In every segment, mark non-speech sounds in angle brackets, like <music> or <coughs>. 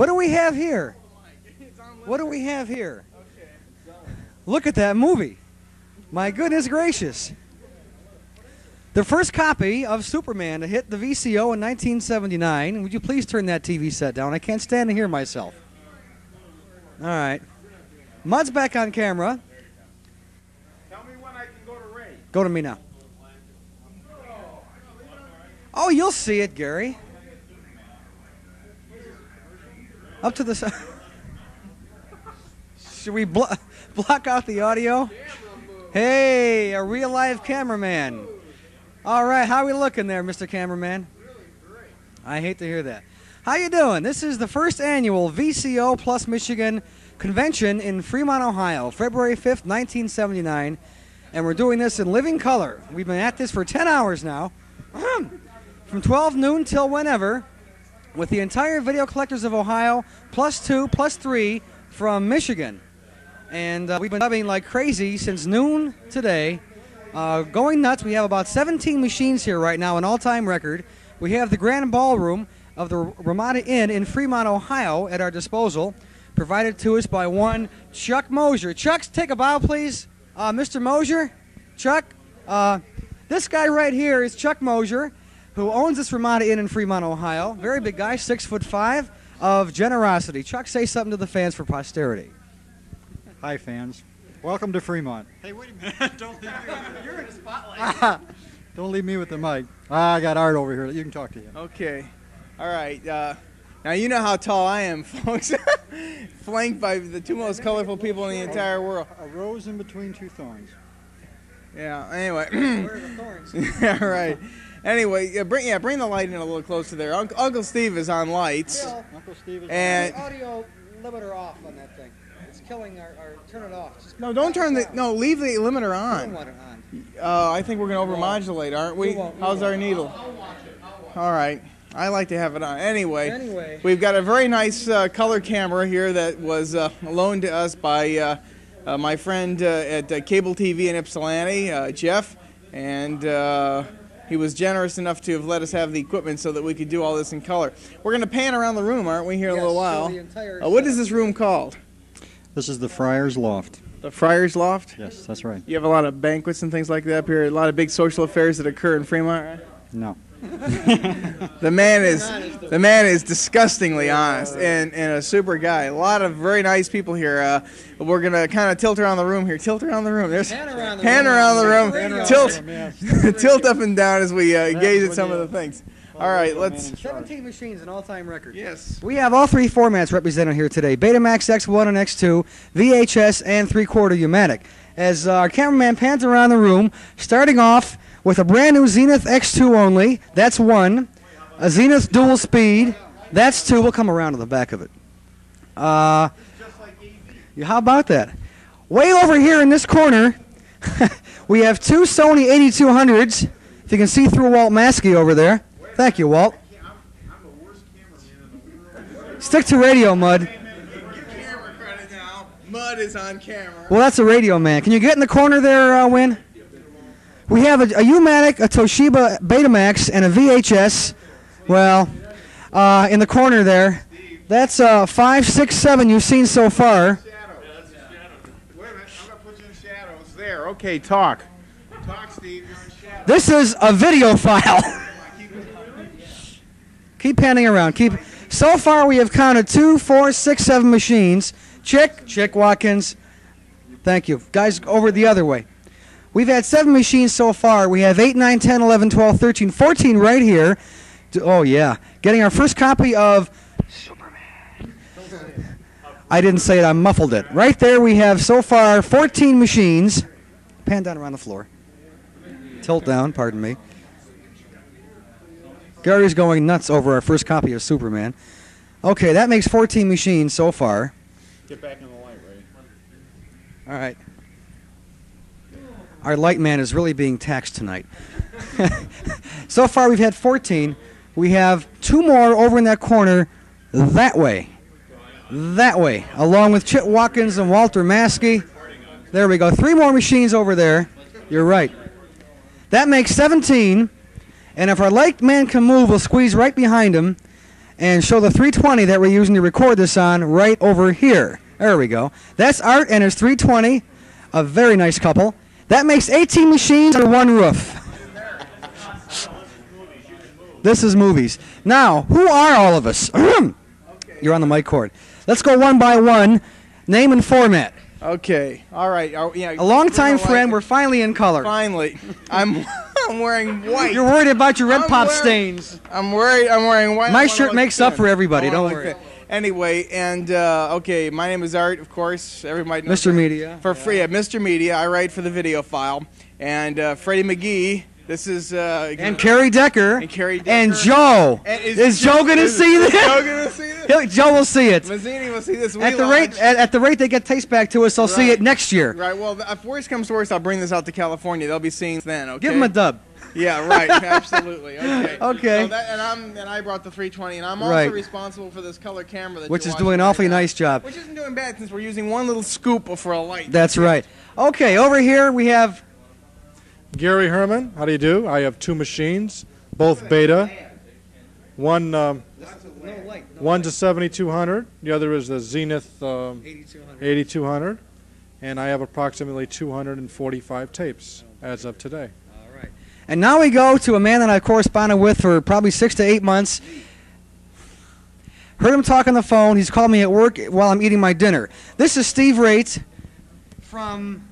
What do we have here? What do we have here? Look at that movie. My goodness gracious. The first copy of Superman to hit the VCO in 1979. Would you please turn that TV set down? I can't stand to hear myself. All right. Mud's back on camera. Tell me when I can go to Ray. Go to me now. Oh, you'll see it, Gary. Up to the side. <laughs> Should we blo- block out the audio? Hey, a real live cameraman. All right, how are we looking there, Mr. Cameraman? I hate to hear that. How you doing? This is the first annual VCO Plus Michigan convention in Fremont, Ohio, February 5th, 1979, and we're doing this in living color. We've been at this for 10 hours now, <clears throat> from 12 noon till whenever, with the entire Video Collectors of Ohio, plus two, plus three from Michigan. And uh, we've been dubbing like crazy since noon today. Uh, going nuts. We have about 17 machines here right now, an all-time record. We have the Grand Ballroom of the Ramada Inn in Fremont, Ohio, at our disposal, provided to us by one Chuck Mosier. Chuck, take a bow, please. Uh, Mr. Mosier, Chuck. Uh, this guy right here is Chuck Mosier, who owns this Ramada Inn in Fremont, Ohio. Very big guy, six foot five, of generosity. Chuck, say something to the fans for posterity. Hi, fans. Welcome to Fremont. <laughs> Hey, wait a minute. <laughs> Don't leave me. You're in the spotlight. <laughs> Don't leave me with the mic. Ah, I got Art over here. You can talk to him. Okay. All right. Uh, now you know how tall I am, folks. Flanked by the two most colorful people in the entire world. A rose in between two thorns. Yeah. Anyway. Where are the thorns? yeah. Right. Anyway, yeah, bring yeah, bring the light in a little closer there. Uncle, Uncle Steve is on lights. Bill, Uncle Steve is And- the audio limiter off on that thing. It's killing our, our turn it off. Just No, don't turn the down. no. Leave the limiter on. want on. Uh, I think we're gonna overmodulate, aren't we? You won't, you How's our won't. needle? All right. I like to have it on. Anyway. Anyway. We've got a very nice uh, color camera here that was uh, loaned to us by uh, uh, my friend uh, at uh, Cable TV in Ypsilanti, uh, Jeff, and uh, he was generous enough to have let us have the equipment so that we could do all this in color. We're going to pan around the room, aren't we, here in a little while? the Uh, what is this room called? This is the Friars Loft. The Friars Loft? Yes, that's right. You have a lot of banquets and things like that up here, a lot of big social affairs that occur in Fremont, right? No. The man is the man is disgustingly honest and, and a super guy. A lot of very nice people here. Uh, we're gonna kind of tilt around the room here. Tilt around the room. There's Pan around the pan room. around the room. Pan around tilt the <laughs> tilt up and down as we uh, gaze at some of the things. All right, let's. 17 machines, an all-time record. Yes. We have all three formats represented here today: Betamax X1 and X2, VHS, and three-quarter U-matic. As uh, our cameraman pans around the room, starting off with a brand new Zenith X2 only. That's one. A Zenith dual speed. That's two. We'll come around to the back of it. Uh, yeah, how about that? Way over here in this corner, <laughs> we have two Sony 8200s. If you can see through Walt Maskey over there. Thank you, Walt. Stick to radio, Mud. Camera credit now. Mud is on camera. Well, that's a radio man. Can you get in the corner there, uh, Win? We have a, a U-matic, a Toshiba Betamax, and a VHS. Well, uh, in the corner there. That's uh, five, six, seven you've seen so far. Wait a minute. I'm gonna put you in shadows. There. Okay. Talk. Talk, Steve. You're in shadow. This is a videophile. <laughs> Keep panning around. Keep. So far, we have counted two, four, six, seven machines. Chick, Chick Watkins. Thank you. Guys, over the other way. We've had seven machines so far. We have 8, 9, 10, 11, 12, 13, 14 right here. Oh, yeah. Getting our first copy of Superman. I didn't say it, I muffled it. Right there, we have so far 14 machines. Pan down around the floor. Tilt down, pardon me. Gary's going nuts over our first copy of Superman. Okay, that makes 14 machines so far. Get back in the light, Ray. All right. Our light man is really being taxed tonight. <laughs> so far, we've had 14. We have two more over in that corner that way. That way, along with Chick Watkins and Walter Maskey. There we go. Three more machines over there. You're right. That makes 17. And if our light man can move, we'll squeeze right behind him. and show the 320 that we're using to record this on right over here. There we go. That's Art and his 320, a very nice couple. That makes 18 machines under one roof. This is movies. Now, who are all of us? <clears throat> You're on the mic cord. Let's go one by one. Name and format. Okay. All right. Oh, yeah. A longtime friend. We're finally in color. Finally, I'm <laughs> I'm wearing white. You're worried about your red I'm pop wearing- stains. I'm worried. I'm wearing white. My shirt makes up for everybody, don't look worry. Anyway, and uh, okay, my name is Art, of course. Everybody knows Mr. Media. For free, yeah, Mr. Media. I write for the Videophile. And uh, Freddie McGee. This is uh, And Carrie Decker. And Carrie And Joe. And is, Joe going to is- see this? Joe gonna see this? <laughs> He'll- Joe will see it. Mazzini will see this. At We the rate at, at the rate they get taste back to us, they'll see it next year. Right. Well, if worst comes to worst, I'll bring this out to California. They'll be seeing it then. Okay. Give them a dub. Yeah, right. Absolutely. Okay. <laughs> Okay. So that, and I'm and I brought the 320, and I'm also Right. responsible for this color camera, that Which you're is doing an watching awfully right now. nice job. Which isn't doing bad since we're using one little scoop for a light. That's right. Okay, over here we have Gary Herman, how do you do? I have two machines, both beta. One, um, one's a 7200, the other is the Zenith um, 8200, and I have approximately 245 tapes as of today. And now we go to a man that I corresponded with for probably six to eight months. Heard him talk on the phone. He's called me at work while I'm eating my dinner. This is Steve Raitt from.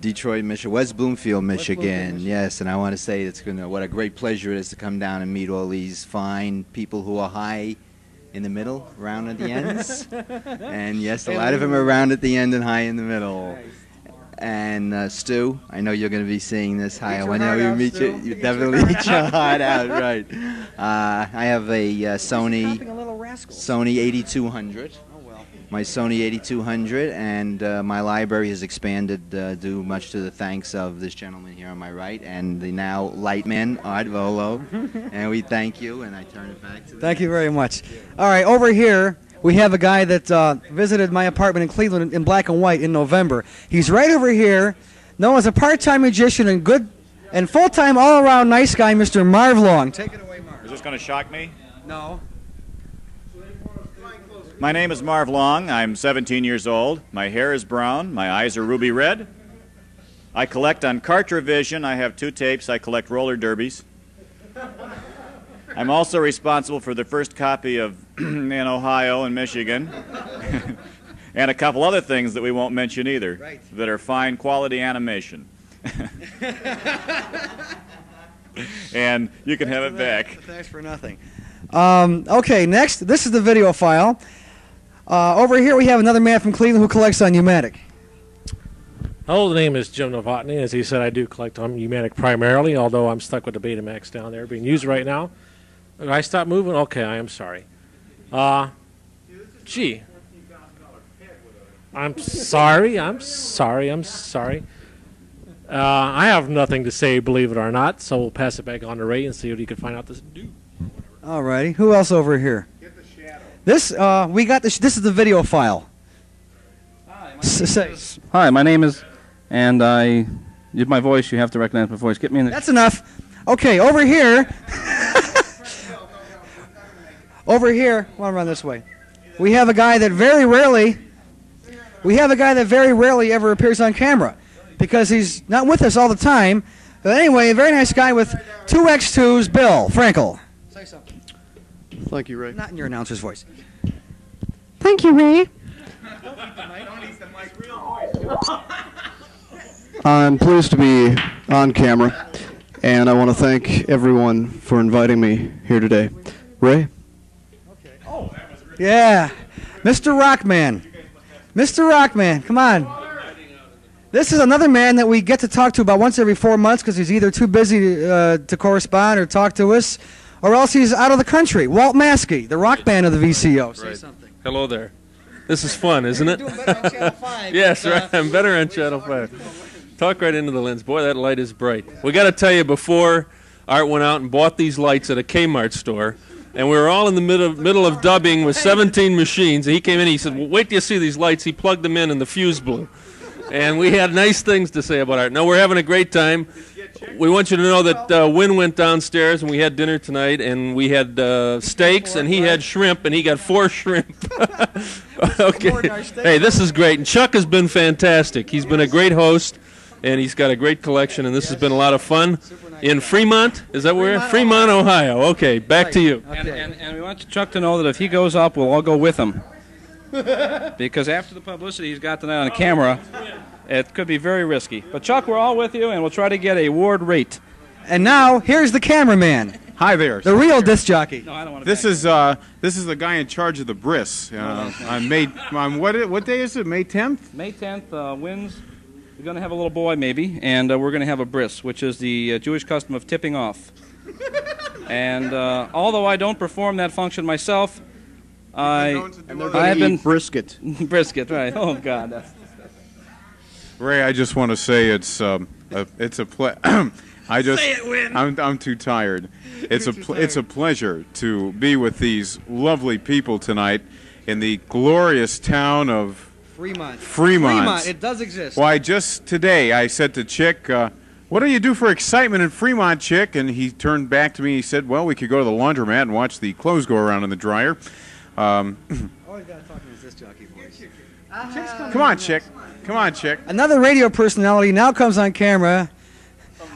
Detroit, Michigan, West Bloomfield, Michigan. Bloomfield, Michigan. Yes, and I want to say it's gonna what a great pleasure it is to come down and meet all these fine people who are high in the middle, round at the ends, <laughs> and yes, a lot of them are round at the end and high in the middle. And uh, Stu, I know you're going to be seeing this. Hi, your I know you meet you. You definitely eat your heart out, right? Uh, I have a uh, Sony a. Sony 8200 Oh well. my Sony 8200, and uh, my library has expanded uh, due much to the thanks of this gentleman here on my right and the now Lightman, Art Vuolo. <laughs> and we thank you, and I turn it back to the Thank you very much. All right, over here we have a guy that uh, visited my apartment in Cleveland in black and white in November. He's right over here, known as a part-time magician and good and full-time all-around nice guy, Mr. Marv Long. Take it away, Marv. Is this going to shock me? No. My name is Marv Long. I'm 17 years old. My hair is brown. My eyes are ruby red. I collect on Cartrivision. I have two tapes. I collect roller derbies. I'm also responsible for the first copy of <clears throat> in Ohio and Michigan. <laughs> and a couple other things that we won't mention either Right. that are fine quality animation. <laughs> and you can have it back. Thanks for nothing. Um, okay, next, this is the Videophile. Uh, over here we have another man from Cleveland who collects on Umatic. Hello, the name is Jim Novotny. As he said, I do collect on Umatic primarily, although I'm stuck with the Betamax down there being used right now. I stop moving? Okay, I am sorry. Uh, gee. I'm sorry. I'm sorry. I'm sorry. Uh, I have nothing to say, believe it or not, so we'll pass it back on to Ray and see what he can find out this do. All righty. Who else over here? This, uh, we got this. This is the Videophile. S- say- Hi, my name is, and I, with my voice, you have to recognize my voice. Get me in the. That's enough. Okay, over here. <laughs> over here. Want to run this way? We have a guy that very rarely. We have a guy that very rarely ever appears on camera, because he's not with us all the time. But anyway, a very nice guy with two X2s, Bill Frankel. Say something. Thank you, Ray. Not in your announcer's voice. Thank you, Ray. I'm pleased to be on camera, and I want to thank everyone for inviting me here today. Ray? Yeah, Mr. Rockman. Mr. Rockman, come on. This is another man that we get to talk to about once every four months because he's either too busy uh, to correspond or talk to us, or else he's out of the country. Walt Maskey, the rock band of the VCO. Say something. Hello there. This is fun, isn't it? Doing better on Channel <laughs> 5, yes, but, uh, right. I'm better on Channel 5. Talk right into the lens. Boy, that light is bright. We got to tell you, before Art went out and bought these lights at a Kmart store, and we were all in the middle, middle of dubbing with 17 machines, and he came in, he said, well, wait till you see these lights. He plugged them in, and the fuse blew. And we had nice things to say about Art. No, we're having a great time. we want you to know that uh, Win went downstairs and we had dinner tonight, and we had uh, steaks, and he had shrimp, and he got four <laughs> shrimp. <laughs> okay. Hey, this is great, and Chuck has been fantastic. He's been a great host, and he's got a great collection, and this has been a lot of fun. In Fremont, is that where? Fremont, Ohio. Okay, back to you. And, and, and we want Chuck to know that if he goes up, we'll all go with him. <laughs> because after the publicity he's got tonight on the camera, it could be very risky. But Chuck, we're all with you, and we'll try to get a ward rate. And now here's the cameraman, Hi there. the real disc jockey. No, I don't want to. This is uh, this is the guy in charge of the bris. Uh, on May, on what what day is it? May 10th. May 10th, uh, wins. We're going to have a little boy, maybe, and uh, we're going to have a bris, which is the uh, Jewish custom of tipping off. <laughs> and uh, although I don't perform that function myself, I, I have been brisket. <laughs> brisket, right? Oh God, that's Ray, I just want to say it's um, a, it's a ple- <clears throat> I just I'm I'm too tired. It's a pl- it's a pleasure to be with these lovely people tonight in the glorious town of Fremont. Fremont. Fremont. It does exist. Why, just today I said to Chick, uh, "What do you do for excitement in Fremont, Chick?" And he turned back to me. He said, "Well, we could go to the laundromat and watch the clothes go around in the dryer." Um, <clears throat> Always gotta talk in his disc jockey voice. come on, Chick. Come on, Chick. Another radio personality now comes on camera,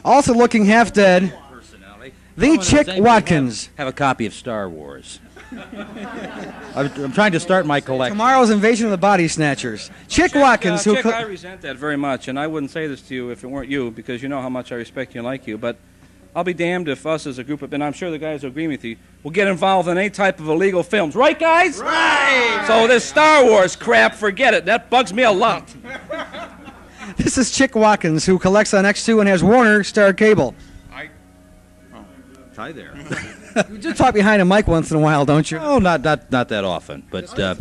also looking half dead. The Chick Watkins. Have a copy of Star Wars. <laughs> I'm, I'm trying to start my collection. Tomorrow's invasion of the body snatchers. Chick Watkins, Uh, who Chick, co- I resent that very much, and I wouldn't say this to you if it weren't you, because you know how much I respect you and like you. But I'll be damned if us as a group of, and I'm sure the guys will agree with you, will get involved in any type of illegal films, right, guys? Right. So this Star Wars crap, forget it. That bugs me a lot. <laughs> this is Chick Watkins, who collects on X2 and has Warner Star Cable. Hi there. <laughs> You do talk behind a mic once in a while, don't you? Oh, not not not that often, but uh,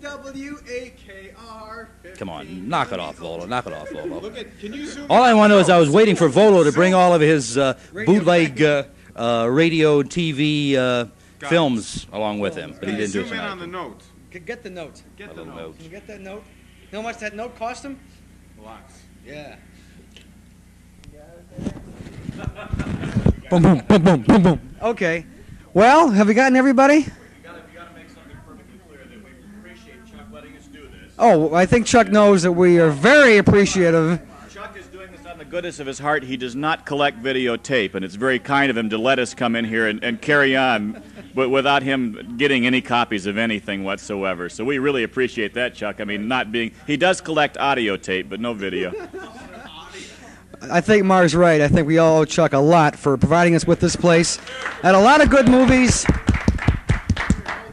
W A K R. come on, knock it off, Vuolo. Knock it off, Vuolo. All I want to know is I was waiting for Vuolo to bring all of his uh, bootleg uh, uh, radio TV uh, films along with him, but he didn't do it Zoom in tonight. on the note. Get the note. Get the note. note. Can you get that note? You know how much that note cost him? Lots. Yeah. <laughs> <laughs> boom, boom, boom, boom, boom, boom. Okay. Well, have we gotten everybody? Oh, oh, I think Chuck knows that we are very appreciative. Chuck is doing this on the goodness of his heart. He does not collect videotape, and it's very kind of him to let us come in here and, and carry on but without him getting any copies of anything whatsoever. So we really appreciate that, Chuck. I mean, not being. He does collect audio tape, but no video. <laughs> I think Mar's right. I think we all owe Chuck a lot for providing us with this place and a lot of good movies.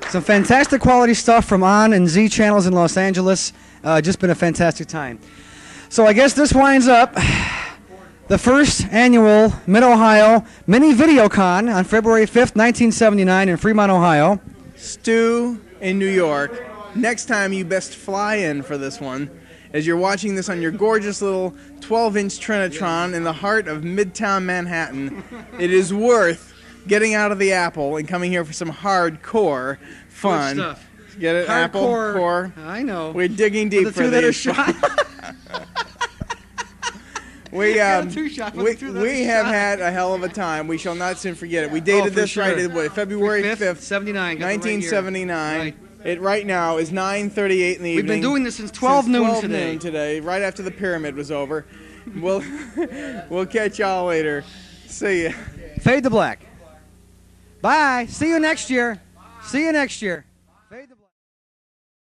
Some fantastic quality stuff from On and Z channels in Los Angeles. Uh, just been a fantastic time. So I guess this winds up the first annual Mid Ohio Mini VideoCon on February 5th, 1979, in Fremont, Ohio. Stu in New York. Next time you best fly in for this one. As you're watching this on your gorgeous little 12 inch Trinitron in the heart of Midtown Manhattan, it is worth getting out of the Apple and coming here for some hardcore fun. Good stuff. Get it? Apple, Hardcore. core. I know. We're digging deep the for two that are shot. <laughs> We um, we, two we have shot. had a hell of a time. We shall not soon forget it. We dated Oh, this sure. right what, February 5th, 5th, 79. got right 1979. It right now is 9:38 in the evening. We've been doing this since 12 Since noon 12 today. noon today, right after the pyramid was over. We'll <laughs> we'll catch y'all later. See ya. Fade to black. Bye. See you next year. See you next year. Fade to black.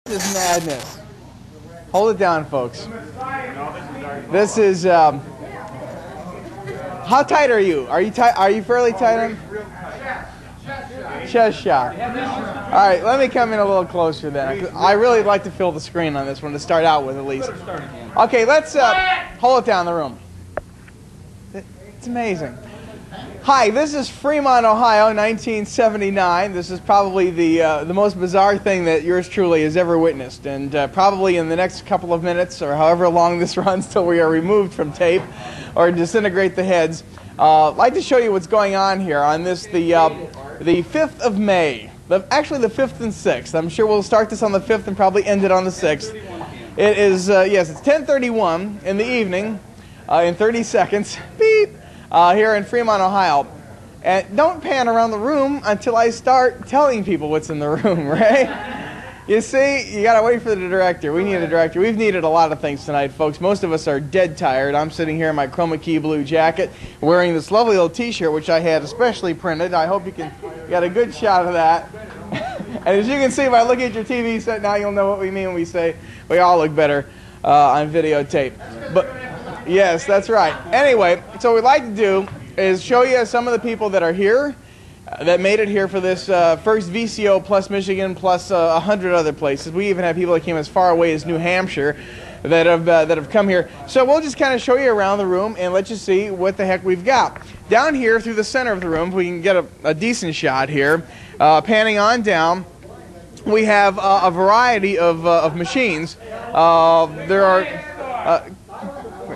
This is madness. Hold it down, folks. This is. Um, how tight are you? Are you tight? Are you fairly tight on? Chest shot. All right, let me come in a little closer then. I really like to fill the screen on this one to start out with, at least. Okay, let's uh, hold it down the room. It's amazing. Hi, this is Fremont, Ohio, 1979. This is probably the uh, the most bizarre thing that yours truly has ever witnessed, and uh, probably in the next couple of minutes, or however long this <laughs> runs till we are removed from tape, or disintegrate the heads. Uh, I'd like to show you what's going on here on this the uh, the 5th of May. The, actually, the 5th and 6th. I'm sure we'll start this on the 5th and probably end it on the 6th. It is uh, yes, it's 10:31 in the evening, uh, in 30 seconds. <laughs> Beep. Uh, here in Fremont, Ohio. And don't pan around the room until I start telling people what's in the room, <laughs> right? You see, you gotta wait for the director. We need a director. We've needed a lot of things tonight, folks. Most of us are dead tired. I'm sitting here in my chroma key blue jacket, wearing this lovely little T-shirt, which I had especially printed. I hope you can get a good shot of that. <laughs> and as you can see, if I look at your TV set now, you'll know what we mean when we say we all look better uh, on videotape. But yes, that's right. Anyway, so what we'd like to do is show you some of the people that are here that made it here for this uh, first VCO plus Michigan plus uh, a hundred other places. We even have people that came as far away as New Hampshire that have uh, that have come here. So we'll just kind of show you around the room and let you see what the heck we've got down here through the center of the room. If we can get a, a decent shot here, uh, panning on down. We have uh, a variety of, of machines. there are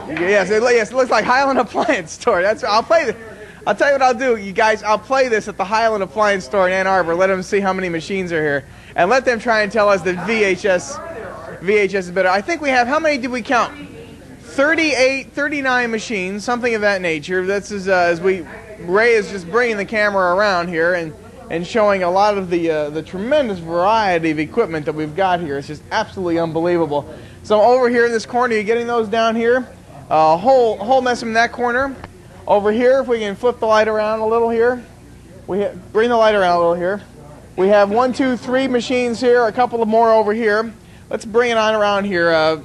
yes, it, yes, it looks like Highland Appliance <laughs> Store. That's I'll play this. I'll tell you what I'll do, you guys. I'll play this at the Highland Appliance Store in Ann Arbor. Let them see how many machines are here, and let them try and tell us that VHS, VHS is better. I think we have. How many did we count? 38, 39 machines, something of that nature. This is uh, as we Ray is just bringing the camera around here and and showing a lot of the uh, the tremendous variety of equipment that we've got here. It's just absolutely unbelievable. So over here in this corner, you're getting those down here? A uh, whole whole mess in that corner. Over here, if we can flip the light around a little here, we bring the light around a little here. We have one, two, three machines here, a couple of more over here. Let's bring it on around here, uh,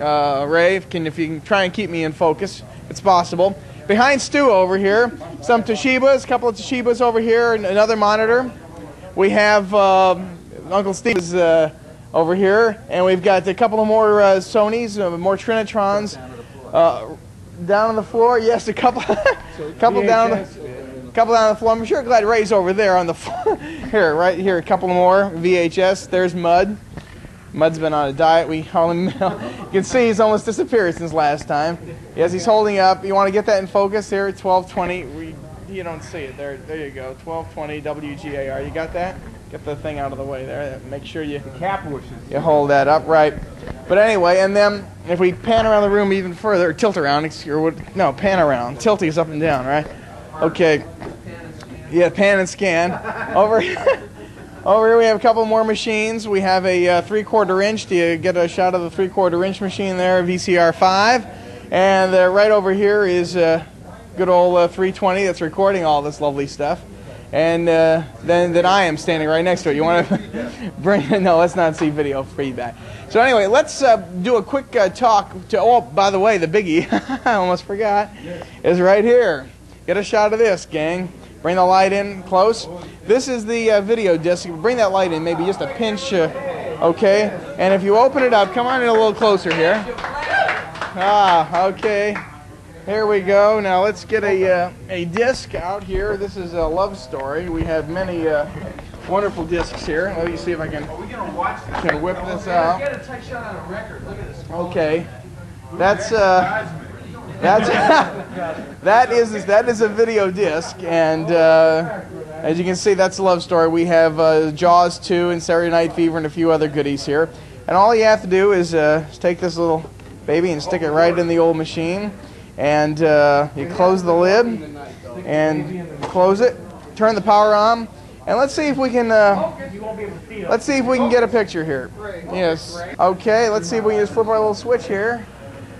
uh, Ray, if, can, if you can try and keep me in focus. It's possible. Behind Stu over here, some Toshibas, a couple of Toshibas over here, and another monitor. We have uh, Uncle Steve's uh, over here, and we've got a couple of more uh, Sonys, uh, more Trinitrons. Down on the floor. Yes, a couple, <laughs> couple down, the, couple down on the floor. I'm sure glad Ray's over there on the <laughs> floor. here, right here, a couple more VHS. There's Mud. Mud's been on a diet. We only, you can see he's almost disappeared since last time. Yes, he's holding up. You want to get that in focus here at 1220. We, you don't see it there. There you go. 1220 WGAR. You got that? Get the thing out of the way there. Make sure you you hold that up right. But anyway, and then if we pan around the room even further, or tilt around, or no, pan around. Tilting is up and down, right? Okay. Yeah, pan and scan. Over <laughs> over here we have a couple more machines. We have a uh, three-quarter inch. Do you get a shot of the three-quarter inch machine there? VCR 5. And uh, right over here is uh, good old uh, 320 that's recording all this lovely stuff and uh, then then I am standing right next to it. You want to <laughs> bring? <laughs> No, let's not see video feedback. So anyway, let's uh, do a quick uh, talk. To oh, by the way, the biggie <laughs> I almost forgot is right here. Get a shot of this, gang. Bring the light in close. This is the uh, video disc. Bring that light in, maybe just a pinch. Uh, okay. And if you open it up, come on in a little closer here. Ah, okay. Here we go. Now let's get a uh, a disc out here. This is a love story. We have many uh, wonderful discs here. Let me see if I can, can whip this out. Okay, that's uh, that's <laughs> that is that is a video disc, and uh, as you can see, that's a love story. We have uh, Jaws 2 and Saturday Night Fever and a few other goodies here. And all you have to do is uh, take this little baby and stick it right in the old machine and uh, you close the lid and close it, turn the power on, and let's see if we can. Uh, let's see if we can get a picture here. Yes. Okay. Let's see if we can just flip our little switch here,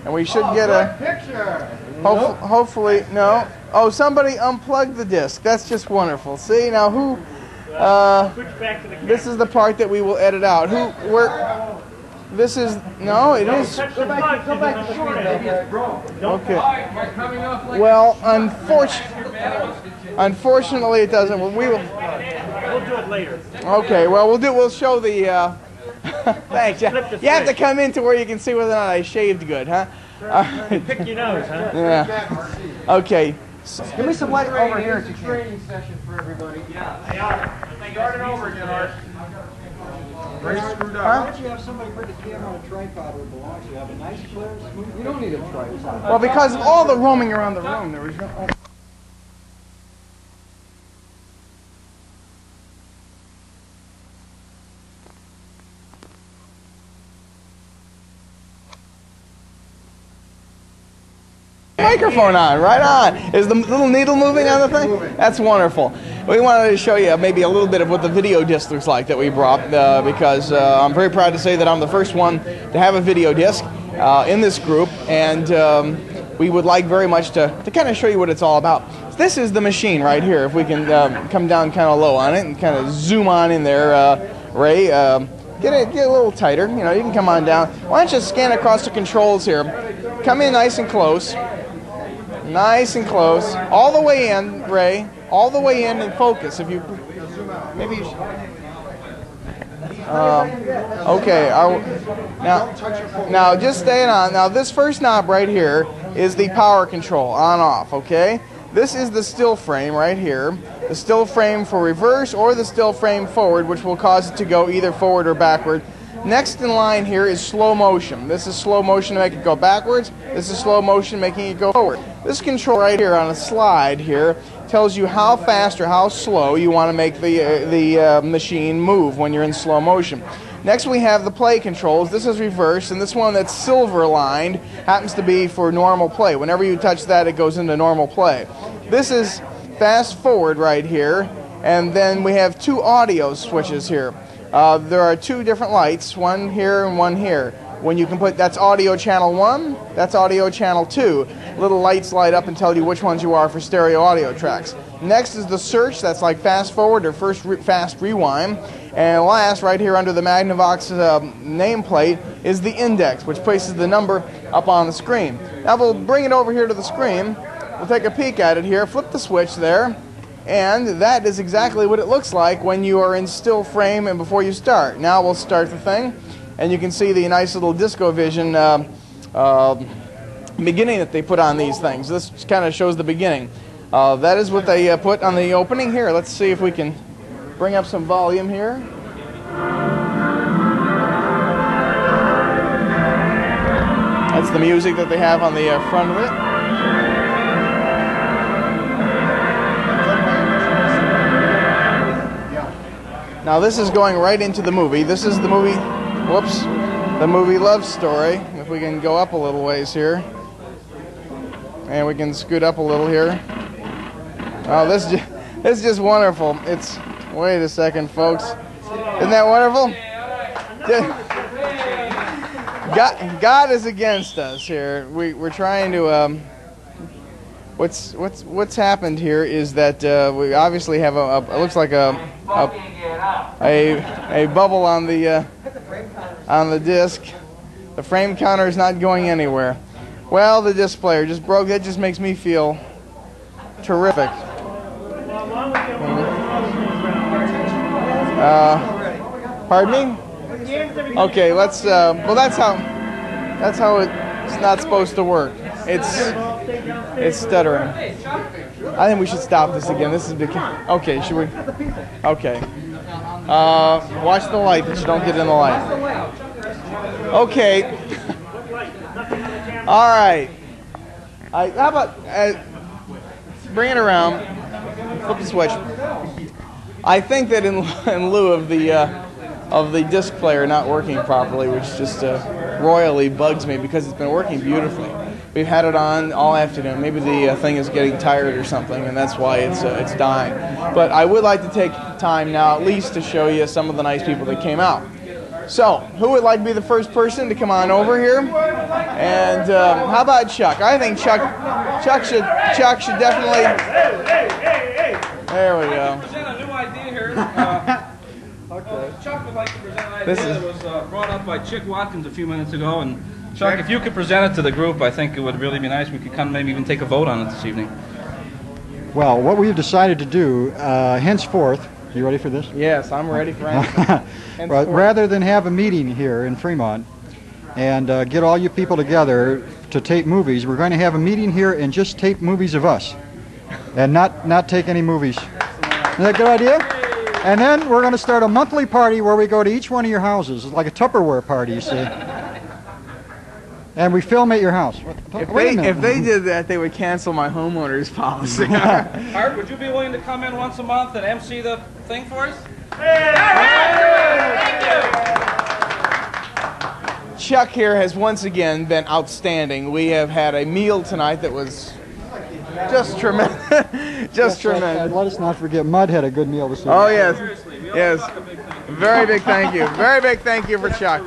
and we should get a. Picture. Hope, hopefully, no. Oh, somebody unplugged the disc. That's just wonderful. See now who. Uh, this is the part that we will edit out. Who? Where? This is no, it is. Go back, go back to short, baby. Okay. Well, unfortunately, unfortunately, it doesn't. We will. We'll do it later. Okay. Well, we'll do. We'll show the. Uh, <laughs> thanks. You, you have to come into where you can see whether or not I shaved good, huh? Uh, Pick your nose, huh? <laughs> Yeah. Okay. Give me some light over here. It's a training session for everybody. Yeah. Hey, Art. Start it over again, Art. Why don't you have somebody put the camera on a tripod where it belongs? You have a nice clear, smooth. You don't need a tripod. Well, because of all the roaming around the room, there was no. Microphone on, right on. Is the little needle moving on the thing? That's wonderful. We wanted to show you maybe a little bit of what the video disc looks like that we brought uh, because uh, I'm very proud to say that I'm the first one to have a video disc uh, in this group, and um, we would like very much to, to kind of show you what it's all about. This is the machine right here. If we can uh, come down kind of low on it and kind of zoom on in there, uh, Ray. Um, Get it, get a little tighter. You know, you can come on down. Why don't you scan across the controls here? Come in nice and close. Nice and close. All the way in, Ray. All the way in and focus. If you maybe you. Um, okay. I'll, now, now just staying on. Now this first knob right here is the power control on off. Okay. This is the still frame right here. The still frame for reverse or the still frame forward, which will cause it to go either forward or backward. Next in line here is slow motion. This is slow motion to make it go backwards. This is slow motion making it go forward. This control right here on a slide here tells you how fast or how slow you want to make the, uh, the uh, machine move when you're in slow motion. Next we have the play controls. This is reverse, and this one that's silver lined happens to be for normal play. Whenever you touch that, it goes into normal play. This is fast forward right here, and then we have two audio switches here. Uh, there are two different lights, one here and one here. When you can put that's audio channel one, that's audio channel two. Little lights light up and tell you which ones you are for stereo audio tracks. Next is the search, that's like fast forward or first re- fast rewind. And last, right here under the Magnavox uh, nameplate, is the index, which places the number up on the screen. Now we'll bring it over here to the screen. We'll take a peek at it here, flip the switch there, and that is exactly what it looks like when you are in still frame and before you start. Now we'll start the thing, and you can see the nice little DiscoVision uh, uh, beginning that they put on these things. This kind of shows the beginning. Uh, that is what they uh, put on the opening here. Let's see if we can bring up some volume here. That's the music that they have on the uh, front of it. Now this is going right into the movie. This is the movie, whoops, the movie Love Story. If we can go up a little ways here. And we can scoot up a little here. Oh, this is just, this is just wonderful. It's, wait a second, folks. Isn't that wonderful? God, God is against us here. We, we're trying to, um, what's, what's, what's happened here is that uh, we obviously have a, a it looks like a, a, a, a bubble on the, uh, on the disc. The frame counter is not going anywhere. Well, the disc player just broke. That just makes me feel terrific. Uh, pardon me? Okay, let's. Uh, well, that's how. That's how it's not supposed to work. It's it's stuttering. I think we should stop this again. This is beca- okay. Should we? Okay. Uh, watch the light that you don't get in the light. Okay. <laughs> All right. I, how about uh, bring it around? Flip the switch. I think that in, <laughs> in lieu of the uh, of the disc player not working properly, which just uh, royally bugs me because it's been working beautifully. We've had it on all afternoon. Maybe the uh, thing is getting tired or something, and that's why it's uh, it's dying. But I would like to take time now, at least, to show you some of the nice people that came out. So, who would like to be the first person to come on over here? And um, how about Chuck? I think Chuck Chuck should Chuck should definitely. There we go. present a new idea here. Uh, <laughs> uh, Chuck would like to present an idea This is- that was uh, brought up by Chick Watkins a few minutes ago. And Chuck, if you could present it to the group, I think it would really be nice. We could come maybe even take a vote on it this evening. Well, what we've decided to do uh, henceforth, you ready for this? Yes, I'm ready for anything. <laughs> Rather than have a meeting here in Fremont and uh, get all you people together to tape movies, we're going to have a meeting here and just tape movies of us and not, not take any movies. Is that a good idea? And then we're going to start a monthly party where we go to each one of your houses. It's like a Tupperware party, you see. And we film at your house. If Wait they, minute. if they did that, they would cancel my homeowner's policy. <laughs> Art, <laughs> would you be willing to come in once a month and MC the thing for us? Chuck here has once again been outstanding. We have had a meal tonight that was just tremendous. <laughs> just Yes, tremendous. let us not forget, Mud had a good meal this evening. Oh yes, yes. Very big thank you. Very big thank you for Chuck.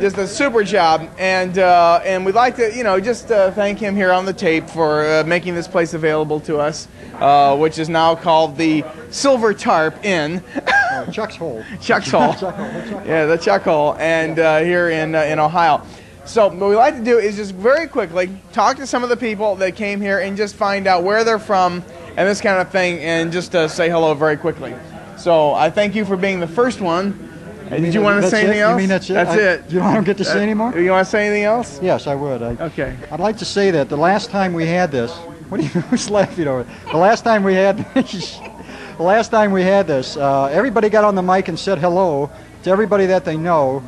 Just a super job, and uh, and we'd like to, you know, just uh, thank him here on the tape for uh, making this place available to us, uh, which is now called the Silver Tarp Inn. <laughs> Chuck's Hole. Chuck's Hole. Chuck Hole, the Chuck Yeah, the Chuck Hole, and uh, here in uh, in Ohio. So what we like to do is just very quickly talk to some of the people that came here and just find out where they're from and this kind of thing, and just uh, say hello very quickly. So I thank you for being the first one. Uh, Did you want to That's say it? anything You else? mean that's it? That's I- it. you don't get to say That- anymore? You want to say anything else? Yes, I would. I, okay. I'd like to say that the last time we had this, <laughs> what are you who's laughing over? The last time we had this, <laughs> the last time we had this, uh, everybody got on the mic and said hello to everybody that they know,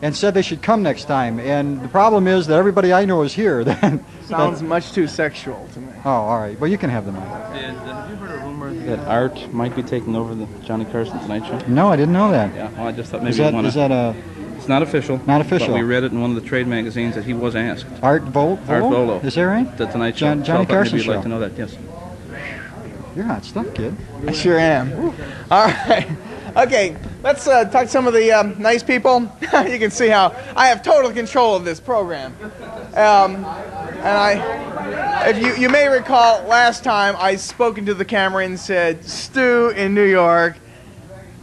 and said they should come next time. And the problem is that everybody I know is here. <laughs> Then Sounds much too sexual to me. Oh, all right. Well, you can have the mic. That Art might be taking over the Johnny Carson Tonight Show? No, I didn't know that. Yeah, well, I just thought maybe Is that, you want is that a It's not official. Not official. But we read it in one of the trade magazines that he was asked. Art Vol- Art Vuolo? Vuolo. Is that right? The Tonight Show. John- Johnny thought Carson maybe you'd show. like to know that, yes. You're hot stuff, kid. I sure am. All <laughs> right. Okay, let's uh, talk to some of the um, nice people. <laughs> you can see how I have total control of this program. Um, and I, if you, you may recall, last time I spoke into the camera and said, Stu in New York,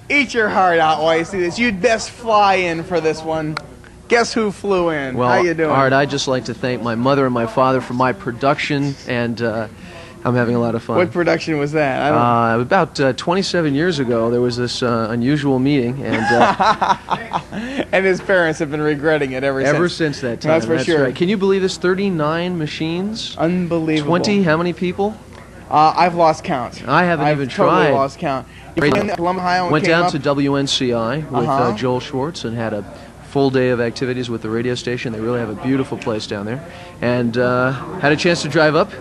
eat your heart out while you see this. You'd best fly in for this one. Guess who flew in? Well, how you doing? Art, I'd just like to thank my mother and my father for my production, and uh, I'm having a lot of fun. What production was that? I don't Uh, about uh, 27 years ago, there was this uh, unusual meeting, and uh, <laughs> and his parents have been regretting it ever, ever since. since that time, That's for sure. right. Can you believe this? 39 machines. Unbelievable. 20. How many people? Uh, I've lost count. I haven't I've even totally tried. lost count. You Right. flew in Columbus, Ohio, and Went down up? to WNCI with uh, Joel Schwartz and had a full day of activities with the radio station. They really have a beautiful place down there, and uh, had a chance to drive up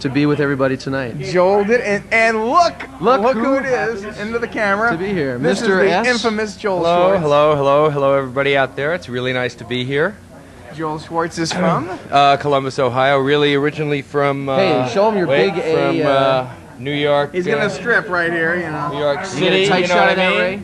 to be with everybody tonight. Joel did, and, and look, Look look who who it is into the camera. To be here, This is Mr. the S. infamous Joel Hello, Schwartz. hello, hello, hello, everybody out there. It's really nice to be here. Joel Schwartz is from. <clears throat> Uh, Columbus, Ohio. Really, originally from. Uh, Hey, show 'em your wait, big A, From uh, uh, New York. He's gonna uh, strip right here, you know. New York You City. get a tight you know shot what of I that, mean? Ray?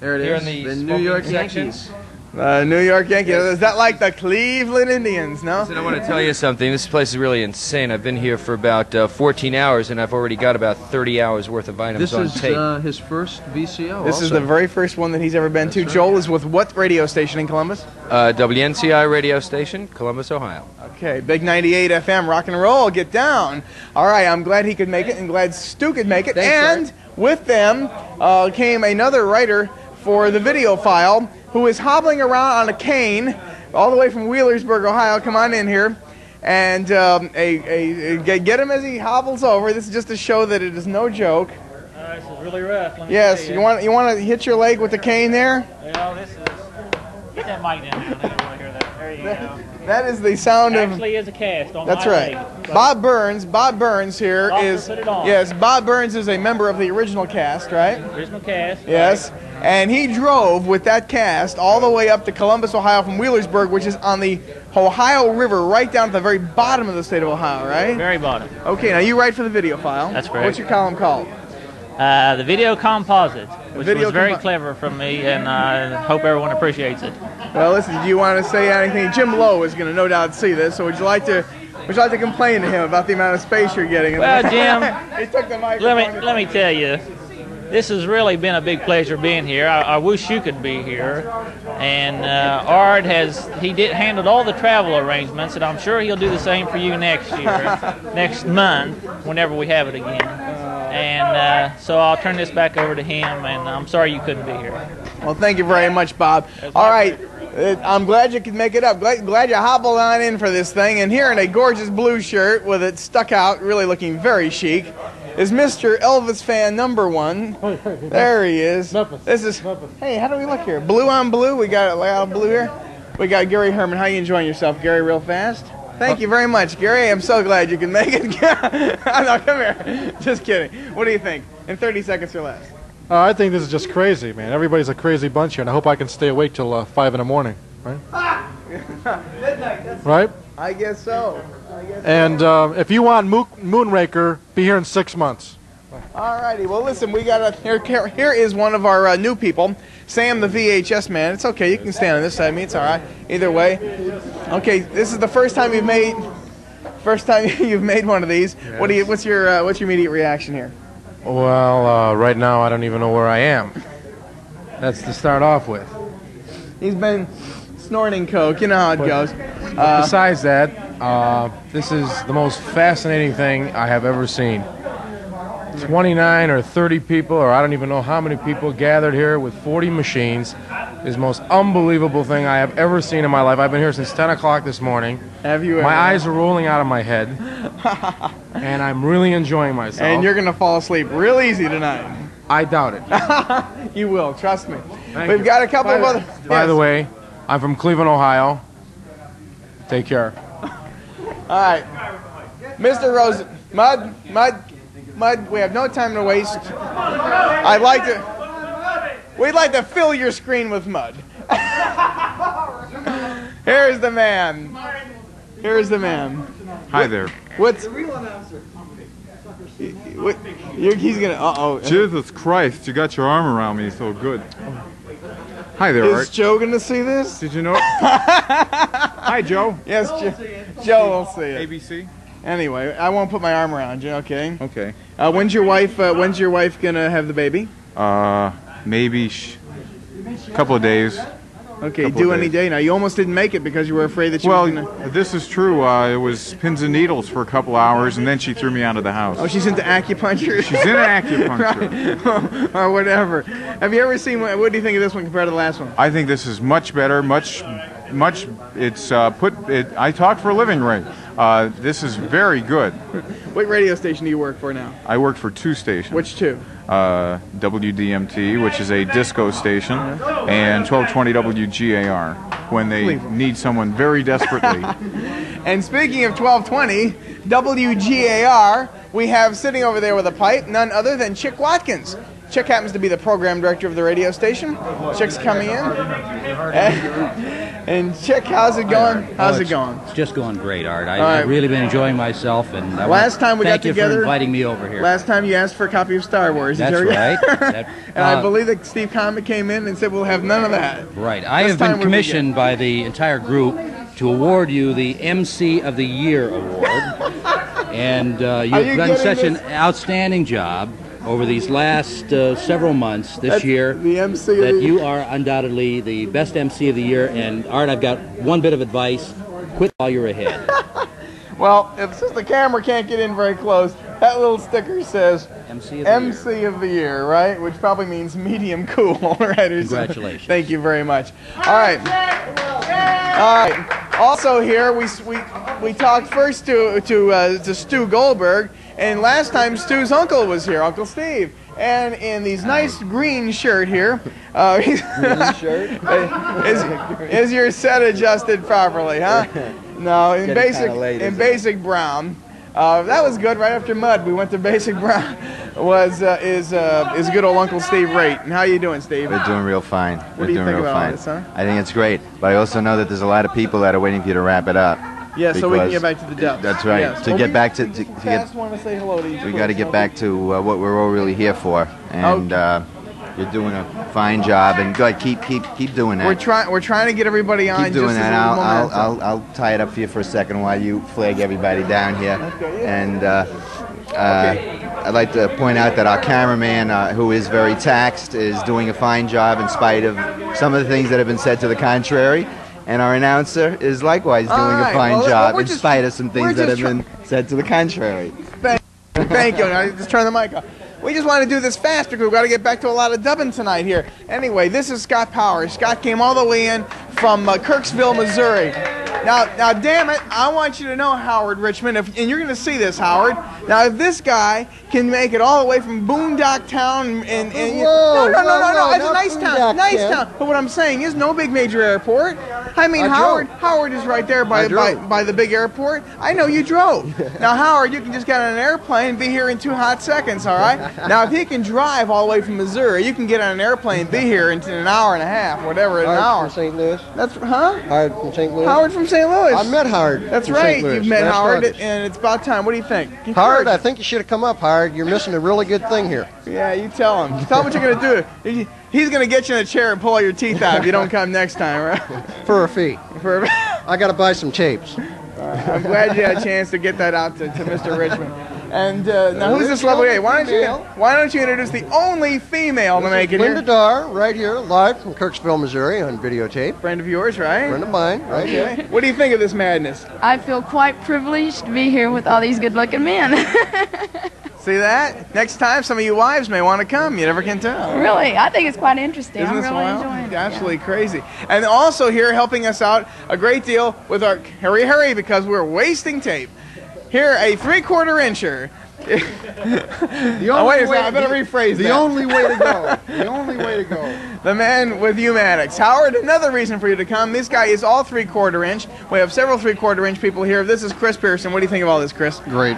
There it Here is. in the the New smoking York section. Yankees. Uh, New York Yankees. Is that like the Cleveland Indians? No. Listen, I want to tell you something. This place is really insane. I've been here for about uh, 14 hours, and I've already got about 30 hours worth of items This on is tape. uh, his first VCO. This is the very first one that he's ever been to. Joel is with what radio station in Columbus? Uh, WNCI radio station, Columbus, Ohio. Okay, Big 98 FM, rock and roll, get down. All right, I'm glad he could make it and glad Stu could make it. and with them uh, came another writer for the Videophile who is hobbling around on a cane all the way from Wheelersburg, Ohio. Come on in here. And um, a, a, a- get get him as he hobbles over. This is just to show that it is no joke. Uh, this is really rough. Let me Yes, tell you want you want to hit your leg with the cane there? Well, this is. Get that mic down. I don't want to hear that. There you go. That is the sound of Actually, is a cast on That's my right. leg. Bob Burns. Bob Burns here Doctor, is put it on. yes. Bob Burns is a member of the original cast, right? Original cast. Yes. And he drove with that cast all the way up to Columbus, Ohio from Wheelersburg, which is on the Ohio River, right down at the very bottom of the state of Ohio, right? Very bottom. Okay, now you write for the Videophile. That's correct. What's your column called? Uh, the video composite, which Video was very compo- clever from me, and I hope everyone appreciates it. Well, listen, do you want to say anything? Jim Lowe is going to no doubt see this, so would you like to would you like to complain to him about the amount of space you're getting? Well, Jim, <laughs> he took the let me let me tell you, this has really been a big pleasure being here. I, I wish you could be here. And uh, Art has he did handled all the travel arrangements, and I'm sure he'll do the same for you next year, <laughs> next month, whenever we have it again. And uh, so I'll turn this back over to him, and I'm sorry you couldn't be here. Well, thank you very much, Bob. All right. I'm glad you could make it up. Glad, glad you hobbled on in for this thing. And here in a gorgeous blue shirt with it stuck out, really looking very chic, is Mr. Elvis fan number one. There he is. This is. Hey, how do we look here? Blue on blue. We got a lot of blue here. We got Gary Herman. How you enjoying yourself, Gary? Real fast. Thank you very much, Gary. I'm so glad you can make it. <laughs> no, come here. Just kidding. What do you think? In 30 seconds or less. Uh, I think this is just crazy, man. Everybody's a crazy bunch here, and I hope I can stay awake till uh, five in the morning. right? <laughs> Midnight. That's Right? I guess so. I guess so. And um, if you want Mo- Moonraker, be here in six months. All righty. well listen, we got a here. here- Here is one of our uh, new people, Sam the VHS man. It's okay, you can stand on this side of me. It's all right. Either way. Okay, this is the first time you've made, first time <laughs> you've made one of these. What do you? What's your uh, What's your immediate reaction here? Well, uh, right now I don't even know where I am. That's to start off with. He's been snorting coke. You know how it But- goes. Uh, besides that, uh, this is the most fascinating thing I have ever seen. 29 or 30 people, or I don't even know how many people gathered here with 40 machines. Is the most unbelievable thing I have ever seen in my life. I've been here since 10 o'clock this morning. Have you? My ever- eyes are rolling out of my head, <laughs> and I'm really enjoying myself. And you're gonna fall asleep real easy tonight. I doubt it. <laughs> you will. Trust me. Thank We've you. got a couple by of the- other. <laughs> By Yes. the way, I'm from Cleveland, Ohio. Take care. <laughs> All right, Mr. Rosen, Mud, Mud, Mud. We have no time to waste. I'd like to. We'd like to fill your screen with mud. <laughs> Here's the man. Here's the man. Hi there. What's what, you're, he's gonna. Uh oh. Jesus Christ, you got your arm around me so good. Hi there, Is Art. Joe gonna see this? Did you know? <laughs> Hi, Joe. Yes, Joe. Joe will see it. ABC. Anyway, I won't put my arm around you. Okay. Okay. Uh, when's your wife? Uh, when's your wife gonna have the baby? Uh, maybe sh- a couple of days. Okay, do any day now. You almost didn't make it because you were afraid that you Well, gonna. this is true. Uh, it was pins and needles for a couple hours, and then she threw me out of the house. Oh, she's into acupuncture. She's into <laughs> acupuncture. Right. <laughs> or whatever. Have you ever seen? What, what do you think of this one compared to the last one? I think this is much better, much, much. It's uh, put. It, I talk for a living, Ray. Uh, this is very good. What radio station do you work for now? I work for two stations. Which two? Uh, WDMT, which is a disco station, and 1220 WGAR, when they need someone very desperately. <laughs> And speaking of 1220, WGAR, we have sitting over there with a pipe none other than Chick Watkins. Chick happens to be the program director of the radio station. Chick's coming in. And, Chick, how's it going? How's Oh, it going? It's just going great, Art. I, right. I've really been enjoying myself, and I Last time we thank got you together, for inviting me over here. Last time you asked for a copy of Star Wars. That's right. That- <laughs> and I uh, believe that Steve Comic came in and said we'll have none of that. Right. I This have been commissioned by the entire group to award you the MC of the Year award, <laughs> and uh, you've you done such this? an outstanding job over these last uh, several months this That's year. the MC that the- you are undoubtedly the best MC of the year. And Art, I've got one bit of advice: quit while you're ahead. <laughs> Well, if since the camera can't get in very close, that little sticker says MC of the MC of the year, right? Which probably means medium cool, <laughs> right? or. Congratulations. Thank you very much. All right. All right. Also here, we we we talked first to to uh, to Stu Goldberg, and last time Stu's uncle was here, Uncle Steve. And in these nice green shirt here, uh, <laughs> shirt? <laughs> is, is your set adjusted properly, huh? <laughs> No, in basic late, in it? basic brown. Uh, that was good. Right after mud, we went to basic brown. Was uh, is uh, is good old Uncle Steve Rate? And how you doing, Steve? We're doing real fine. What We're do you doing think real about fine. this, huh? I think it's great, but I also know that there's a lot of people that are waiting for you to wrap it up. Yeah, so we can get back to the depth. That's right. Yes. To Well, get we back to, to, to get, want to say hello to each we got to get back to uh, what we're all really here for, and uh, you're doing a fine job. And good, keep keep keep doing that. We're trying. We're trying to get everybody on. Keep doing just that. I'll, I'll. I'll, I'll tie it up for you for a second while you flag everybody down here. And uh, uh, I'd like to point out that our cameraman, uh, who is very taxed, is doing a fine job in spite of some of the things that have been said to the contrary. And our announcer is likewise doing right, a fine well, job in just- spite of some things that have been said to the contrary. Thank, thank you. Now, just turn the mic off. We just want to do this fast because we've got to get back to a lot of dubbing tonight here. Anyway, this is Scott Powers. Scott came all the way in from uh, Kirksville, Missouri. Now, now, damn it, I want you to know, Howard Richmond, if, and you're going to see this, Howard. Now, if this guy can make it all the way from Boondock Town and, and, Whoa, no, no, no, no, no, it's a nice town, nice town. But what I'm saying is no big major airport. I mean. Howard, Howard is right there by, by by the big airport. I know you drove. <laughs> now, Howard, you can just get on an airplane and be here in two hot seconds. All right. now, if he can drive all the way from Missouri, you can get on an airplane and be here in an hour and a half, whatever, an hour. St. Louis. That's huh? Howard from St. Louis. Howard from St. Louis. I met Howard. That's right. You've met last Howard, August. and it's about time. What do you think? Howard, I think you should have come up, Howard. You're missing a really good thing here. Yeah, you tell him. Tell him what you're gonna do. He's gonna get you in a chair and pull all your teeth out if you don't come next time, right? <laughs> For a fee. For a I got to buy some tapes. I'm glad you had a chance to get that out to, to Mr. Richmond. And uh, now, who's this lovely lady? Why don't you Why don't you introduce the only female to make it Linda here? Dar, right here, live from Kirksville, Missouri, on videotape. Friend of yours, right? Friend of mine, right Okay. here. What do you think of this madness? I feel quite privileged to be here with all these good-looking men. <laughs> See that? Next time, some of you wives may want to come. You never can tell. really, I think it's quite interesting. Isn't I'm this really wild? enjoying it. Absolutely crazy. And also here helping us out a great deal with our hurry hurry because we're wasting tape. Here a three quarter incher. <laughs> The Oh, wait a only way- second, I better the- rephrase the that. only way to go. <laughs> The only way to go. The man with U-Matics. Howard, another reason for you to come. This guy is all three quarter inch. We have several three quarter inch people here. This is Chris Pearson. What do you think of all this, Chris? Great.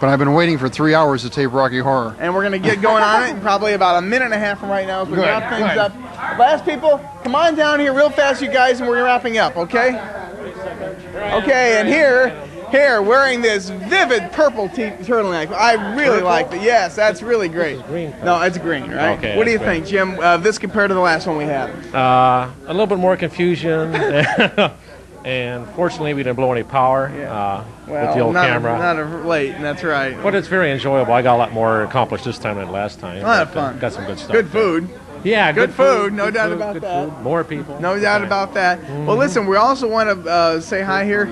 But I've been waiting for three hours to tape Rocky Horror. And we're going to get going on it in probably about a minute and a half from right now as we Good, wrap things good. up. Last people, come on down here real fast, you guys, and we're wrapping up, okay? Okay, and here, here, wearing this vivid purple t- turtleneck. I really Purple? like it. Yes, that's really great. green No, it's green, right? Okay, what do you think, Jim? Uh, this compared to the last one we had? Uh, a little bit more confusion, <laughs> and fortunately, we didn't blow any power uh, Well, with the old not camera. not of late, and that's right. but it's very enjoyable. I got a lot more accomplished this time than last time. A lot of uh, fun. got some good stuff. Good food. Yeah, good, good food, food, no good doubt food, about that. food, more people. No doubt about that. Well, listen, we also want to uh, say hi here.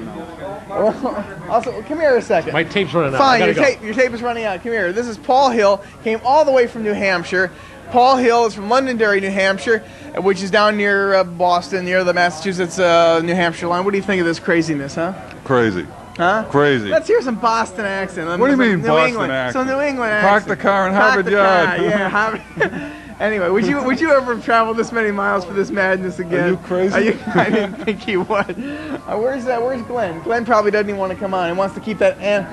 <laughs> also, come here a second. My tape's running out. Fine, your go. tape, your tape is running out. Come here. This is Paul Hill. Came all the way from New Hampshire. Paul Hill is from Londonderry, New Hampshire, which is down near uh, Boston, near the Massachusetts, uh, New Hampshire line. What do you think of this craziness, huh? Crazy. Huh? Crazy. Let's hear some Boston accent. What do you mean, New Boston England. accent? Some New England accent. Park the car in Harvard Yard. car, Yeah, <laughs> Harvard. <laughs> anyway, would you would you ever have traveled this many miles for this madness again? Are you crazy? Are you- <laughs> I didn't think you would. Uh, where's that? Where's Glenn? Glenn probably doesn't even want to come on. He wants to keep that. And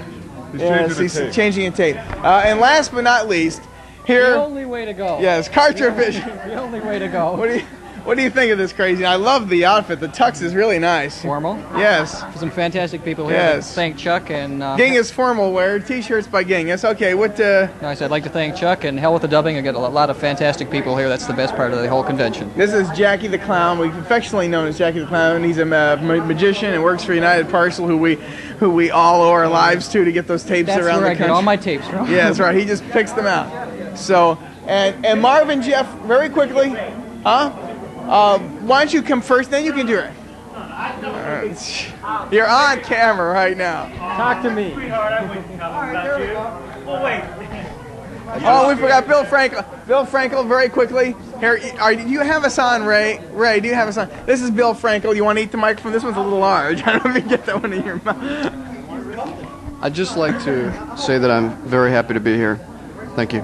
He's changing the he's tape. changing the tape. Uh, and last but not least, here. The only way to go. Yes, Cartrivision. <laughs> The only way to go. What do you What do you think of this crazy? I love the outfit. The tux is really nice. Formal? Yes. Some fantastic people here. Yes. Thank Chuck and. Uh, Genghis formal wear. T-shirts by Genghis. Okay, what? Uh, Nice. I'd like to thank Chuck and Hell with the Dubbing. I got a lot of fantastic people here. That's the best part of the whole convention. This is Jackie the Clown. We've affectionately known as Jackie the Clown. He's a ma- ma- magician and works for United Parcel, who we, who we all owe our lives to to get those tapes That's around where the I country. get all my tapes from. yeah, that's right. He <laughs> just picks them out. So, and and Marvin Jeff, very quickly, huh? Uh, why don't you come first? Then you can do it. Alright. You're on camera right now. Talk to me. Oh, we forgot Bill Frankel. Bill Frankel, very quickly. Here, are, do you have us on, Ray? Ray, do you have us on? This is Bill Frankel. You want to eat the microphone? This one's a little large. <laughs> I don't know if you can get that one in your mouth. I'd just like to say that I'm very happy to be here. Thank you.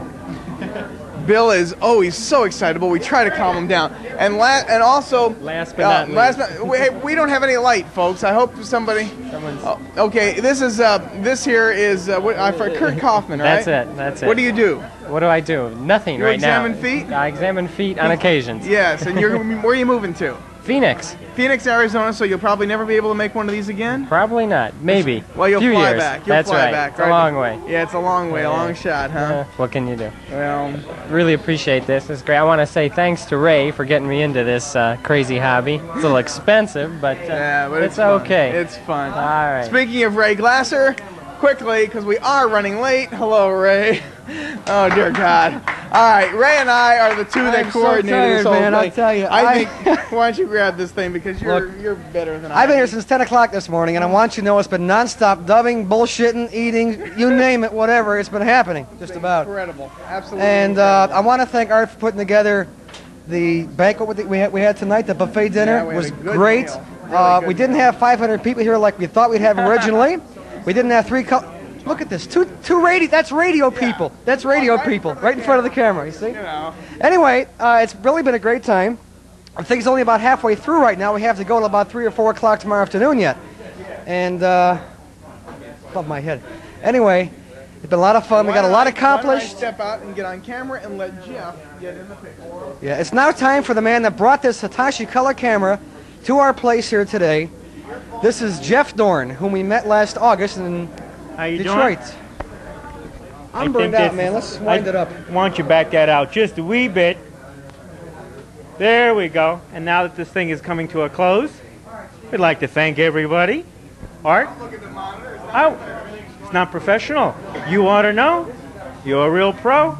Bill is always so excitable. We try to calm him down. And la- and also Last but uh, not last we, hey, we don't have any light, folks. I hope somebody. Oh, okay, this is uh this here is uh, what I for Kurt <laughs> Kaufman, right? That's it. That's it. What do you do? What do I do? Nothing right? now. You examine feet? I examine feet on occasions. Yes, and you're where are you moving to? Phoenix. Phoenix, Arizona. So you'll probably never be able to make one of these again. Probably not. Maybe. Well, you'll Few fly years. back. You'll That's fly right. back. It's a long way. Yeah, it's a long way, a long shot, huh? Uh, what can you do? Well, really appreciate this. It's great. I want to say thanks to Ray for getting me into this uh, crazy hobby. It's a little expensive, but, uh, Yeah, but it's, it's okay. It's fun. All right. Speaking of Ray Glasser, quickly, because we are running late. Hello, Ray. <laughs> Oh, dear God. All right, Ray and I are the two that I'm so coordinated this tired, whole man, I'll thing. tell you, I, I- think, <laughs> why don't you grab this thing because you're Look, you're better than I I've been here since 10 o'clock this morning, and I want you to know it's been nonstop dubbing, bullshitting, eating, you name it, whatever. It's been happening, just about. Incredible. Absolutely. And uh, I want to thank Art for putting together the banquet with the, we, had, we had tonight. The buffet dinner Yeah, was great. meal. uh, we didn't have 500 people here like we thought we'd have originally. <laughs> we didn't have three. Co- Look at this. Two two radio. That's radio people. That's radio people right in front of the camera. You see? Anyway, uh, it's really been a great time. I think it's only about halfway through right now. We have to go till about three or four o'clock tomorrow afternoon yet. And uh, above my head. Anyway, it's been a lot of fun. We got a lot Why don't I accomplished. step out and get on camera and let Jeff get in the picture. Yeah, it's now time for the man that brought this Hitachi color camera to our place here today. This is Jeff Dorn, whom we met last August in Detroit. doing? I'm I burned out, man. Let's wind I- it up. Why don't you back that out just a wee bit? There we go. And now that this thing is coming to a close, we'd like to thank everybody. Art? Oh, it's not professional. You ought to know. You're a real pro.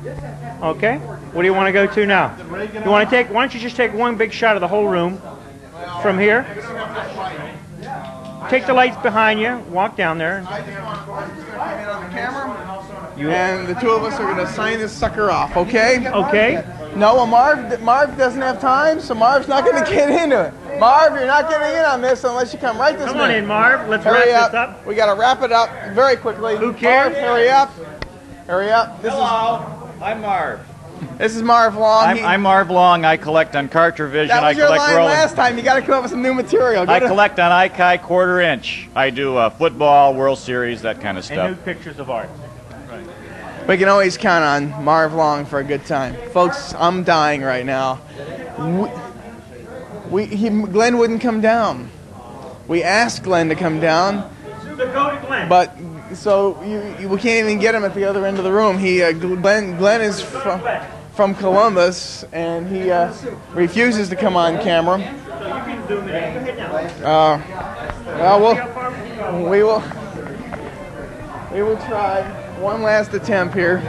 Okay. What do you want to go to now? You want to take? Why don't you just take one big shot of the whole room from here? Take the lights behind you. Walk down there. and the two of us are going to sign this sucker off, okay? Okay. No, well, Marv, Marv doesn't have time, so Marv's not going to get into it. Marv, you're not getting in on this unless you come right this Come on in, Marv. Let's hurry wrap up. this up. We got to wrap it up very quickly. Who cares? Marv, hurry up. Hurry up. This Hello. I'm Marv. Is this is Marv Long. I'm, He- I'm Marv Long. I collect on Cartrivision. that I was your collect line rolling. last time. You got to come up with some new material. Go I to- collect on Ikai quarter inch. I do uh, football, World Series, that kind of stuff. And stuff. nude pictures of art. We can always count on Marv Long for a good time. Folks, I'm dying right now. We, we he, Glenn wouldn't come down. We asked Glenn to come down, So go to Glenn. but so you, you we can't even get him at the other end of the room. He uh, Glenn Glenn is from from Columbus and he uh, refuses to come on camera. Uh, well, we'll we will we will try one last attempt here.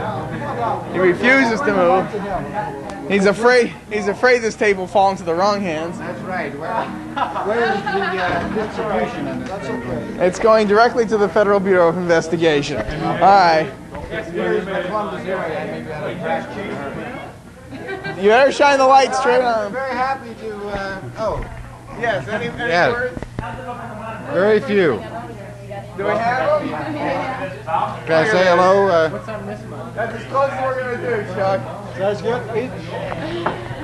He refuses to move. He's afraid. He's afraid this table will fall into the wrong hands. That's right. Where's the uh, distribution on this thing? It's going directly to the Federal Bureau of Investigation. All right. Here's the Columbus area. Maybe that'll attract you. You better shine the light straight on. I'm very happy to. Uh, oh. Yes. Any, any Yes. words? Very few. Do we have them? Can I say hello? Uh, That's as close as we're gonna do, Chuck. That's good.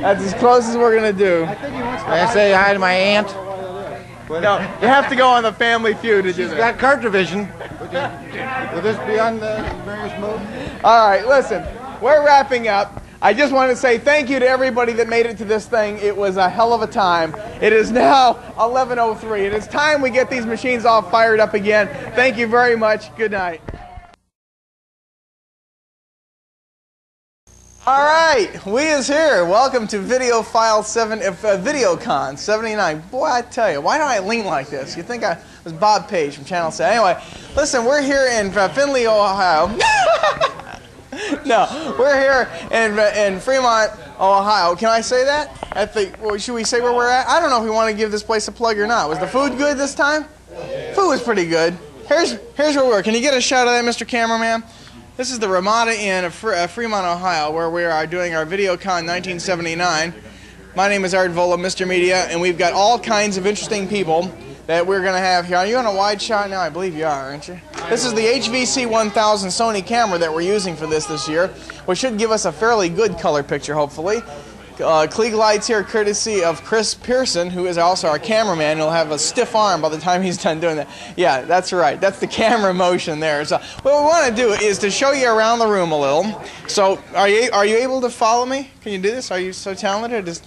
That's as close as we're gonna do. Can I say hi to my aunt? No, you have to go on the Family Feud to do She's that. got Cartrivision. Will this be on the various modes? All right, listen, we're wrapping up. I just want to say thank you to everybody that made it to this thing. It was a hell of a time. It is now 11:03. It is time we get these machines all fired up again. Thank you very much. Good night. All right, we is here. Welcome to Videophile 7, uh, VideoCon 79. Boy, I tell you, why do I lean like this? You think I was Bob Page from Channel 7. Anyway, listen, we're here in uh, Findlay, Ohio. <laughs> <laughs> no, we're here in, in Fremont, Ohio. Can I say that? At the, well, should we say where we're at? I don't know if we want to give this place a plug or not. Was the food good this time? Food was pretty good. Here's, here's where we are. Can you get a shot of that, Mr. Cameraman? This is the Ramada Inn of Fre- uh, Fremont, Ohio, where we are doing our VideoCon 1979. My name is Art Vuolo, Mr. Media, and we've got all kinds of interesting people that we're going to have here. Are you on a wide shot now? I believe you are, aren't you? This is the HVC 1000 Sony camera that we're using for this this year, which should give us a fairly good color picture, hopefully. Uh, Klieg lights here, courtesy of Chris Pearson, who is also our cameraman. He'll have a stiff arm by the time he's done doing that. Yeah, that's right. That's the camera motion there. So what we want to do is to show you around the room a little. So are you are you able to follow me? Can you do this? Are you so talented? Just,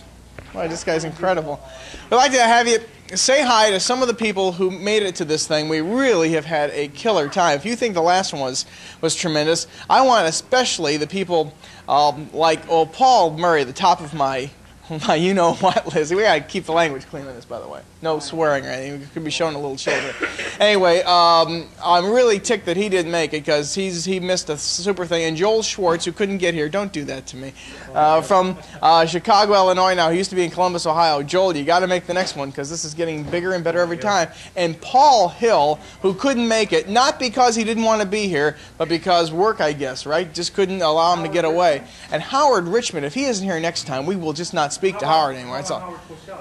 this guy's incredible. We'd like to have you say hi to some of the people who made it to this thing. We really have had a killer time. If you think the last one was was tremendous, I want especially the people um, like Paul Murray, the top of my <laughs> you know what Lizzie. We gotta keep the language clean on this, by the way. No swearing or anything. We could be showing to little children. anyway, um, I'm really ticked that he didn't make it because he's he missed a super thing. And Joel Schwartz, who couldn't get here, don't do that to me. Uh, from uh, Chicago, Illinois. Now he used to be in Columbus, Ohio. Joel, you got to make the next one because this is getting bigger and better every time. And Paul Hill, who couldn't make it, not because he didn't want to be here, but because work, I guess, right? Just couldn't allow him to get away. And Howard Richmond, if he isn't here next time, we will just not speak to Howard anymore. That's all.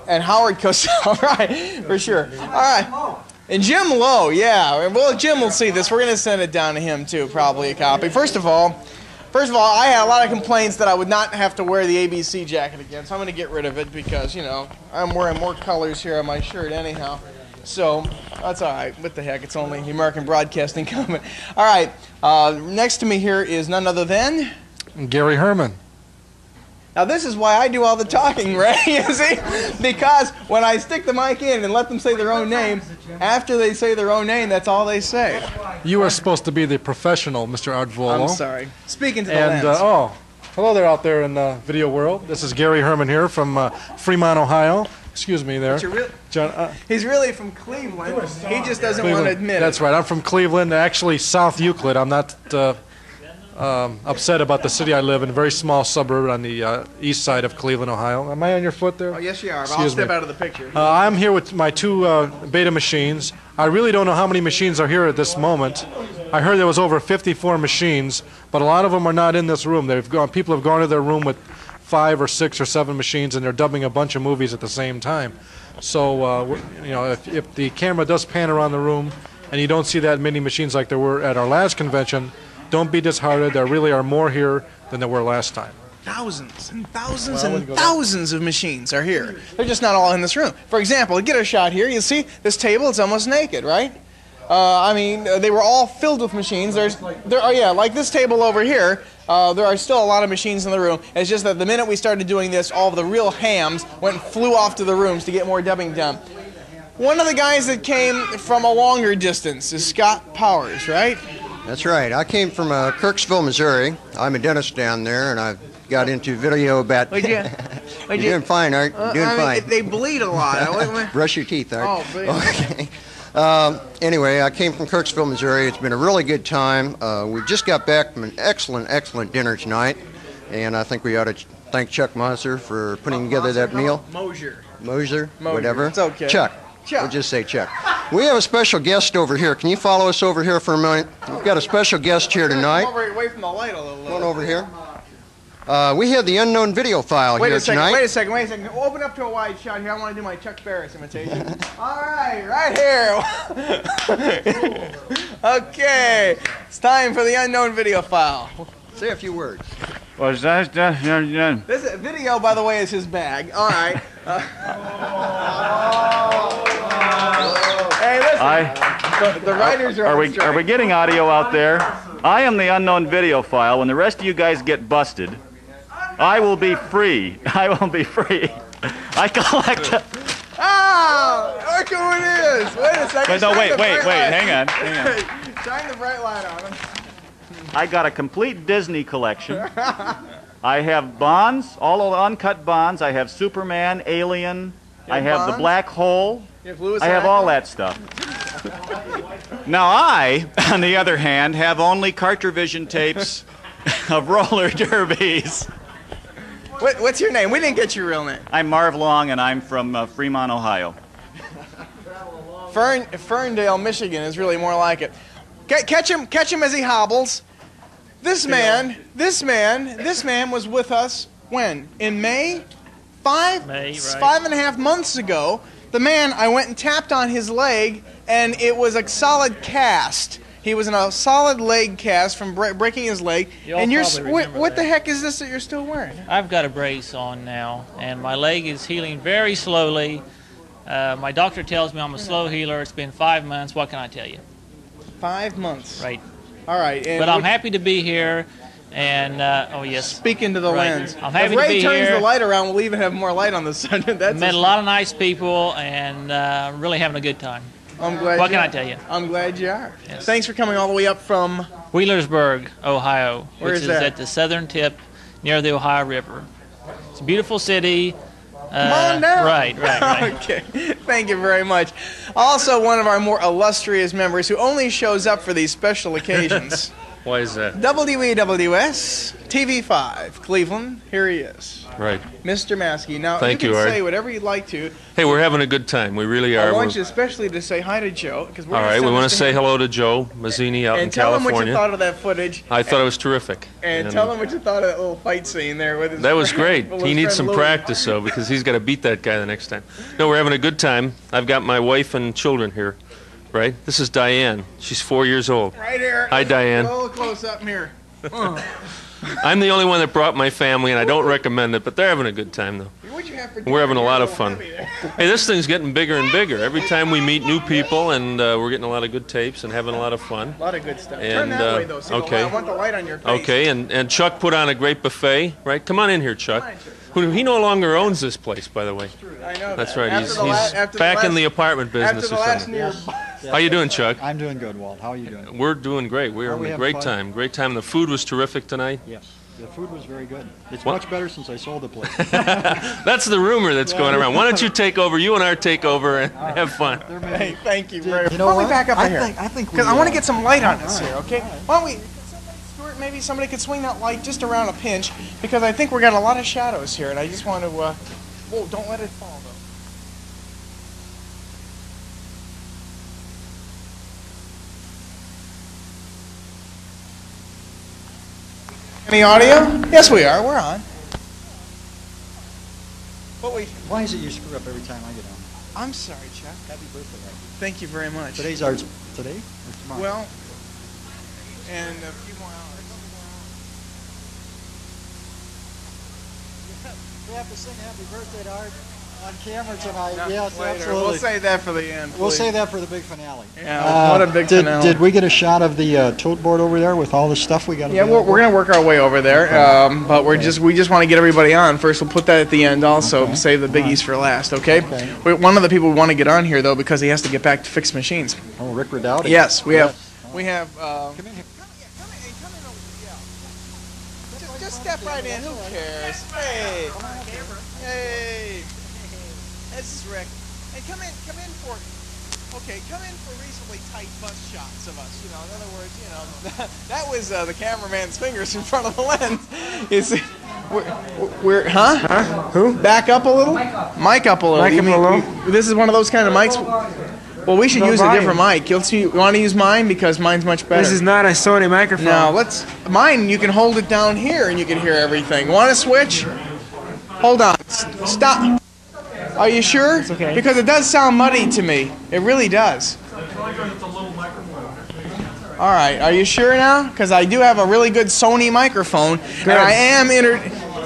And Howard Cosell, <laughs> right, for sure. All right. And Jim Lowe, yeah. Well, Jim will see this. We're going to send it down to him too, probably a copy. First of all, first of all, I had a lot of complaints that I would not have to wear the ABC jacket again, so I'm going to get rid of it because you know I'm wearing more colors here on my shirt anyhow. So that's all right. What the heck? It's only the American Broadcasting <laughs> Company. All right. Uh, next to me here is none other than. Gary Herman. Now this is why I do all the talking, <laughs> Ray. You see, because when I stick the mic in and let them say their own name, after they say their own name, that's all they say. You are supposed to be the professional, Mr. Art Vuolo. I'm sorry. Speaking to the And lens. uh, oh, hello there out there in the video world. This is Gary Herman here from uh, Fremont, Ohio. Excuse me there. Real- John, uh, He's really from Cleveland. He just doesn't want to admit That's it. That's right. I'm from Cleveland, actually South Euclid. I'm not uh, um, upset about the city I live in. A very small suburb on the uh, east side of Cleveland, Ohio. Am I on your foot there? Oh, yes, you are. But I'll step me. out of the picture. Uh, I'm here with my two uh, beta machines. I really don't know how many machines are here at this moment. I heard there was over 54 machines, but a lot of them are not in this room. They've gone. People have gone to their room with five or six or seven machines, and they're dubbing a bunch of movies at the same time. So, uh, you know, if, if the camera does pan around the room, and you don't see that many machines like there were at our last convention, don't be disheartened. There really are more here than there were last time. Thousands and thousands Well, and wouldn't thousands of machines are here. They're just not all in this room. For example, get a shot here. You see this table? It's almost naked, right? Uh, I mean, uh, they were all filled with machines. There's, there, are, yeah, like this table over here. Uh, there are still a lot of machines in the room. It's just that the minute we started doing this, all of the real hams went and flew off to the rooms to get more dubbing done. One of the guys that came from a longer distance is Scott Powers, right? That's right. I came from uh, Kirksville, Missouri. I'm a dentist down there, and I got into video about. Would you? <laughs> You're doing fine, Art. You're Uh, doing I mean, fine. they bleed a lot. <laughs> Brush your teeth, Art. Oh. <laughs> Okay. Um, anyway, I came from Kirksville, Missouri. It's been a really good time. Uh, we just got back from an excellent, excellent dinner tonight, and I think we ought to ch- thank Chuck Moser for putting together that meal. Mosier. Moser, Moser. whatever. It's okay. Chuck. Chuck. We'll just say Chuck. We have a special guest over here. Can you follow us over here for a minute? We've got a special guest here tonight. Come over away from the light a little. Come on over here. Uh, we have the unknown videophile Wait here a second, tonight. wait a second, wait a second. Open up to a wide shot here. I want to do my Chuck Barris imitation. <laughs> All right, right here. <laughs> okay, it's time for the unknown videophile. Say a few words. Was that, This video, by the way, is his bag. All right. <laughs> Uh, hey, listen. I, the, the writers are, are we strike. are we getting audio out there? I am the unknown videophile. When the rest of you guys get busted, I will be free. <laughs> I will be free. I collect. Ah, look who it is. Wait a second. Wait, no, wait, wait, wait, hang on, hang on. <laughs> Shine the bright light on him. I got a complete Disney collection. I have Bonds, all of the uncut Bonds. I have Superman, Alien. I have have the Black Hole. I have all that stuff. Now I, on the other hand, have only Cartrivision tapes <laughs> of roller <laughs> derbies. What, what's your name? We didn't get your real name. I'm Marv Long, and I'm from uh, Fremont, Ohio. Fern, Ferndale, Michigan is really more like it. Ca- Catch him, catch him as he hobbles. This man, this man, this man was with us when in May, five, May, right. five and a half months ago. The man, I went and tapped on his leg, and it was a solid cast. He was in a solid leg cast from bre- breaking his leg. Y'all and you're, what, what the heck is this that you're still wearing? I've got a brace on now, and my leg is healing very slowly. Uh, my doctor tells me I'm a slow healer. It's been five months. What can I tell you? Five months. Right. All right. And But I'm happy to be here, and uh, oh yes. speaking to the Right. lens. I'm happy if Ray to be turns here. the light around, we'll even have more light on the <laughs> sun. That's Met a lot of nice people, and uh, really having a good time. I'm glad. What can. I tell you? I'm glad you are. Thanks for coming all the way up from. Wheelersburg, Ohio, Where which is is at the southern tip near the Ohio River. It's a beautiful city. Uh, Come on down. Right, right, right. <laughs> okay. Thank you very much. Also, one of our more illustrious members who only shows up for these special occasions. <laughs> Why is that? WEWS TV5 Cleveland. Here he is, Right. Mr. Maskey. Now Thank you you, can Art. say whatever you'd like to. Hey, we're having a good time. We really are. I want We're- you especially to say hi to Joe because we're all gonna we want to say him. hello to Joe Mazzini out and in tell him what you California. thought of that footage. I thought it was terrific. And And tell him what you thought of that little fight scene there with his. that was friend- great. <laughs> He needs some Louis. practice though, because he's got to beat that guy the next time. No, we're having a good time. I've got my wife and children here right? This is Diane. She's four years old. Right here. Hi, Diane. A little close up here. <laughs> I'm the only one that brought my family, and I don't recommend it, but they're having a good time, though. What'd you have for We're having a lot of fun. Hey, this thing's getting bigger and bigger. Every time we meet new people, and uh, we're getting a lot of good tapes and having a lot of fun. A lot of good stuff. Turn that uh, way though. See okay. I want the light on your face. Okay, and, and Chuck put on a great buffet, right? Come on in here, Chuck. Who, he no longer owns this place, by the way. I know That's that. right. After he's la- he's after the back in the apartment business after or the last something. <laughs> near- How you doing, Chuck? I'm doing good, Walt. How are you doing? We're doing great. We're Are we having a having great fun? time. Great time. The food was terrific tonight. Yes. The food was very good. It's What? much better since I sold the place. <laughs> That's the rumor that's going around. Why don't you take over? You and I take over and have fun. Hey, thank you very much. you know Why don't we back up I in here? think- I think we, Because I want to uh, get some light on all this right, here, okay? Why don't we, Stuart, maybe somebody could swing that light just around a pinch, because I think we're got a lot of shadows here, and I just want to, uh, whoa, don't let it fall, Any audio? Yes, we are. We're on. What we? Why is it you screw up every time I get on? I'm sorry, Chuck. Happy birthday. Thank you very much. Today's ours. Today or tomorrow? Well, and a few more hours. <laughs> We have to sing happy birthday to Art on camera tonight. No, yes, later. absolutely. We'll save that for the end. We'll please. save that for the big finale. Yeah, what a big did, finale. Did we get a shot of the uh, tote board over there with all the stuff we got? Yeah, we're, we're gonna work our way over there, um, but we're just we just want to get everybody on first. We'll put that at the end also. Save the biggies for last, okay? We, one of the people we want to get on here though because he has to get back to fix machines. Oh, Rick Redowdy. Yes, we have. We have. Um, Come in here. Just, just step right in. Who cares? Hey. Hey. This is Rick. Hey, come in. Come in for. Okay, come in for reasonably tight bus shots of us. You know, in other words, you know, <laughs> that was uh, the cameraman's fingers in front of the lens. <laughs> See, we're, we're huh? Who? Back up a little. Mic up a little. Mic up a little? we- this is one of those kind of mics. Well, we should No use a different mic. You'll see. You want to use mine because mine's much better. This is not a Sony microphone. No, let's. Mine, you can hold it down here and you can hear everything. Want to switch? Hold on. Stop. Are you sure? okay. Because it does sound muddy to me. It really does. All right. Are you sure now? Because I do have a really good Sony microphone, and I am inter.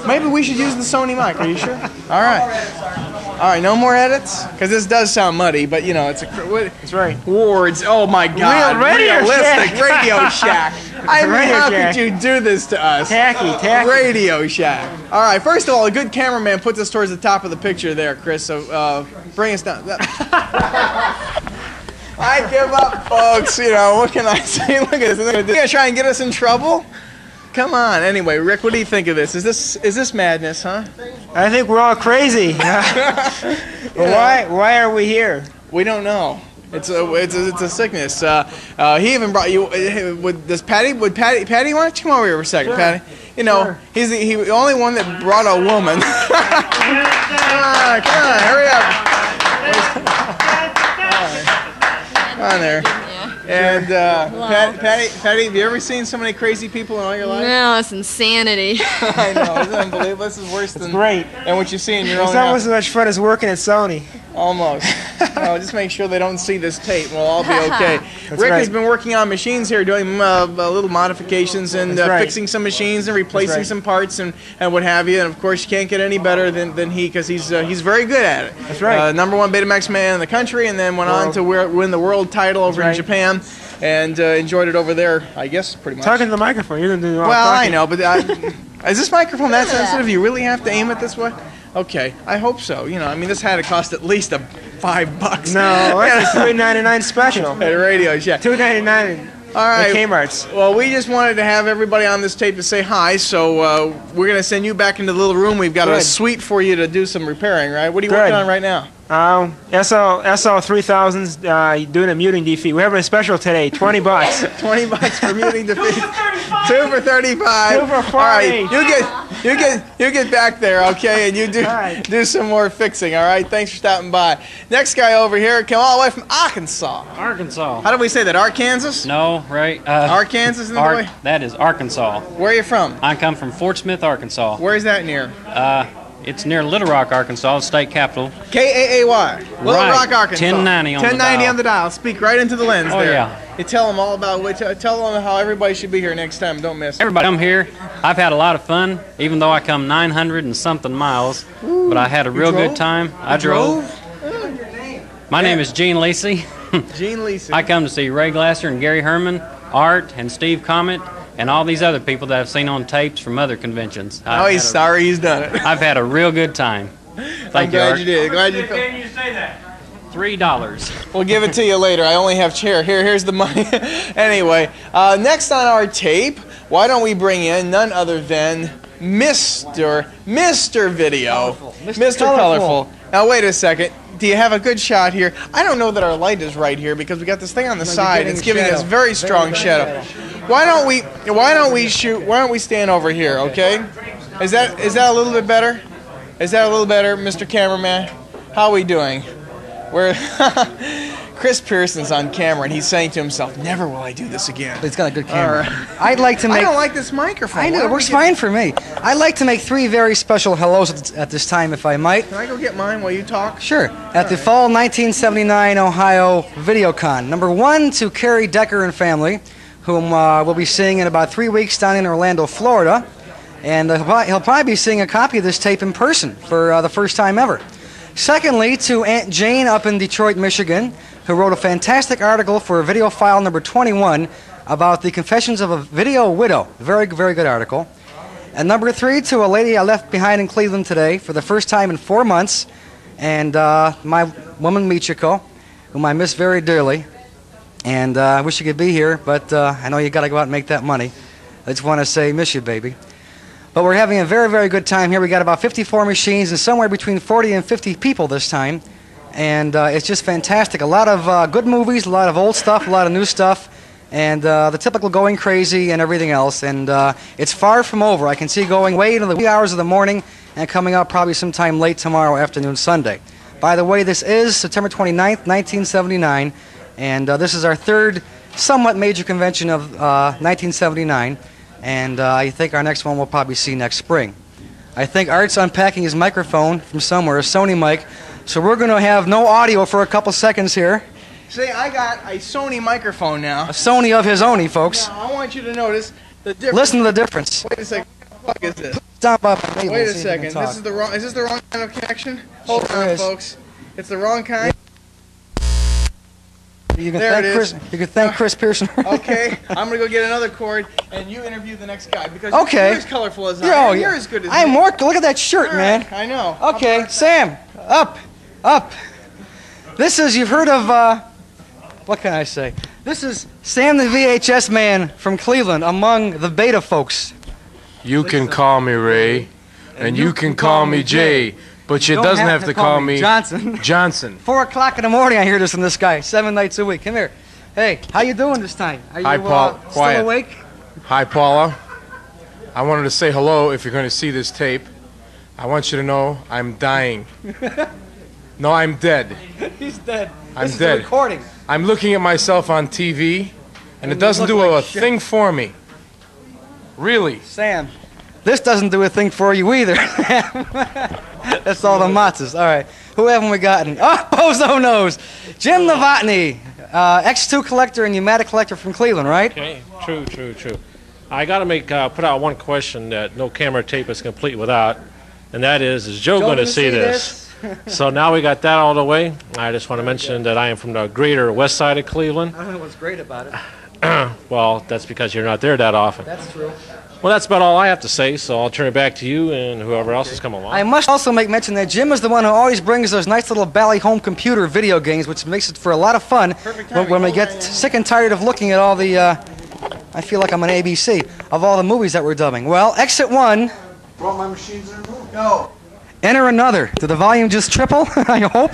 Maybe we should use the Sony mic. Are you sure? All right. All right. No more edits, because this does sound muddy. But you know, it's a. What, That's right. Wards. Oh my God. Real Radio Realistic Shack. Radio Shack. I mean, <laughs> Radio how Shack. could you do this to us? Tacky, tacky. Radio Shack. All right. First of all, a good cameraman puts us towards the top of the picture there, Chris. So uh, bring us down. <laughs> I give up, folks. You know what can I <laughs> say? Look at this. They're gonna try and get us in trouble. Come on. Anyway, Rick, what do you think of this? Is this is this madness, huh? I think we're all crazy. <laughs> <laughs> why? Why are we here? We don't know. It's a it's a, it's a sickness. Uh, uh, he even brought you. Uh, would does Patty? Would Patty? Patty, why don't you come over here for a second, Sure. Patty? You know, Sure. he's the, he the only one that brought a woman. come <laughs> on, come on, hurry up. Come on there. And uh, Pat, Patty, Patty, have you ever seen so many crazy people in all your life? No, it's insanity. <laughs> I know, isn't unbelievable? This is worse than great. And what you see in your It's own almost house. as much fun as working at Sony. Almost. <laughs> no, just make sure they don't see this tape. We'll all be <laughs> okay. Rick right. has been working on machines here, doing uh, uh, little modifications and uh, right. fixing some machines and replacing right. some parts and, and what have you. And of course, you can't get any better than, than he because he's uh, he's very good at it. That's right. Uh, number one Betamax man in the country, and then went on to win the world title over That's in right. Japan, and uh, enjoyed it over there. I guess pretty much. Talking to the microphone. You're doing all Well, I talking. know, but I, <laughs> is this microphone that sensitive? You really have to aim it this way? Okay, I hope so. You know, I mean, this had to cost at least a five bucks. No, <laughs> it's a three ninety nine special. At a Radio Shack. Two ninety nine. All right. Kmart's. Well, we just wanted to have everybody on this tape to say hi, so uh, we're going to send you back into the little room. We've got a suite for you to do some repairing, right? What are you Good. working on right now? Um, SL SL three thousands uh, doing a muting defeat. We're having a special today, twenty bucks. <laughs> 20 bucks for muting defeat. Two for 35. Two for All right, 40. you get you get you get back there, okay, and you do do some more fixing. All right, thanks for stopping by. Next guy over here came all the way from Arkansas. Arkansas. How do we say that? Arkansas? No, right? Uh, Arkansas is in the Ar- way? That is Arkansas. Where are you from? I come from Fort Smith, Arkansas. Where's that near? Uh, It's near Little Rock, Arkansas, state capital. K A A Y. Little Right. Rock, Arkansas. 1090 on the 1090 dial. on the dial. Speak right into the lens Oh, there. yeah. You tell them all about what. Uh, tell them how everybody should be here next time. Don't miss. Everybody come here. I've had a lot of fun, even though I come 900 and something miles. but I had a real good time. I You drove. My name is Gene Lacey. <laughs> Gene Lacey. I come to see Ray Glasser and Gary Herman, Art and Steve Comet, and all these other people that I've seen on tapes from other conventions. I've Oh, he's a- sorry he's done it. I've had a real good time. I'm Thank you, glad Art. you did. Glad you. Can you say that? Three dollars. We'll give it to you later. I only have chair. Here, here's the money. <laughs> anyway, uh, next on our tape, why don't we bring in none other than Mr. Mr. Video, Mr. Colorful. Colorful. Now wait a second. Do you have a good shot here? I don't know that our light is right here because we got this thing on the No, side. It's giving us shadow. very Very strong good shadow. Why don't we? Why don't we shoot? Why don't we stand over here? Okay. Is that is that a little bit better? Is that a little better, Mr. Cameraman? How are we doing? We're <laughs> Chris Pearson's on camera and he's saying to himself, "Never will I do this again." But it's got a good camera. All right. I'd like to make. I don't like this microphone. I know it works fine for me. I'd like to make three very special hellos at, this time, if I might. Can I go get mine while you talk? Sure. At the Fall 1979 Ohio VideoCon. Number one to Carrie Decker and family, whom uh, we'll be seeing in about three weeks down in Orlando, Florida. And uh, he'll probably- he'll probably be seeing a copy of this tape in person for uh, the first time ever. Secondly, to Aunt Jane up in Detroit, Michigan, who wrote a fantastic article for Videophile number 21 about the Confessions of a Video Widow. Very, very good article. And number three, to a lady I left behind in Cleveland today for the first time in four months, and uh, my woman Michiko, whom I miss very dearly. And uh, I wish you could be here, but uh, I know you got to go out and make that money. I just want to say, miss you, baby. But we're having a very, very good time here. We got about 54 machines and somewhere between 40 and 50 people this time. And uh, it's just fantastic. A lot of uh, good movies, a lot of old stuff, a lot of new stuff, and uh, the typical going crazy and everything else. And uh, it's far from over. I can see going way into the wee hours of the morning and coming out probably sometime late tomorrow afternoon, Sunday. By the way, this is September 29th, 1979, and uh, this is our third somewhat major convention of uh, 1979. And uh, I think our next one we'll probably see next spring. I think Art's unpacking his microphone from somewhere, a Sony mic. So we're going to have no audio for a couple seconds here. See, I got a Sony microphone now. A Sony of his own, folks. Now, I want you to notice the difference. Listen to the difference. Wait a second. What the fuck is this? Stop up. Wait a see if we can second. This is the wrong. Is this the wrong kind of connection? Hold Sure on, is. folks. It's the wrong kind. You can There thank Chris. You can thank Chris Pearson. <laughs> okay, <laughs> I'm gonna go get another cord, and you interview the next guy because Okay. you're as colorful as I Yo, am. yeah. You're as good as I'm me. more. Look at that shirt, man. I know. Okay, Sam, up, up. This is you've heard of. Uh, what can I say? This is Sam the VHS man from Cleveland, among the Beta folks. You can call me Ray, and you can call me Jay, but you Don't doesn't have have to call me Johnson. <laughs> <laughs> Johnson. Four o'clock in the morning, I hear this from this guy, seven nights a week. Come here. Hey, how you doing this time? Are you Hi, Paul. Uh, still Quiet. awake? Hi, Paula. I wanted to say hello if you're going to see this tape. I want you to know I'm dying. <laughs> No, I'm dead. <laughs> He's dead. I'm this is dead. a recording. I'm looking at myself on TV, and it doesn't do like a shit. thing for me. Really. Sam, this doesn't do a thing for you either. <laughs> <laughs> That's all the matzahs. All right. Who haven't we gotten? Oh, Bozo knows. Jim Novotny, uh, X2 collector and U-Matic collector from Cleveland, right? Okay, true, true, true. I got to make uh, put out one question that no camera tape is complete without, and that is: Is Joe, Joe going to gonna see see this? So now we got that all the way. I just want to mention that I am from the greater west side of Cleveland. I don't know what's great about it. <clears throat> well, that's because you're not there that often. That's true. Well, that's about all I have to say. So I'll turn it back to you and whoever else has come along. I must also make mention that Jim is the one who always brings those nice little Bally home computer video games, which makes it for a lot of fun when, when we get sick and tired of looking at all the. Uh, I feel like I'm on ABC of all the movies that we're dubbing. Well, exit one. Brought my machines in the room. No. Enter another. Did the volume just triple? <laughs> I hope.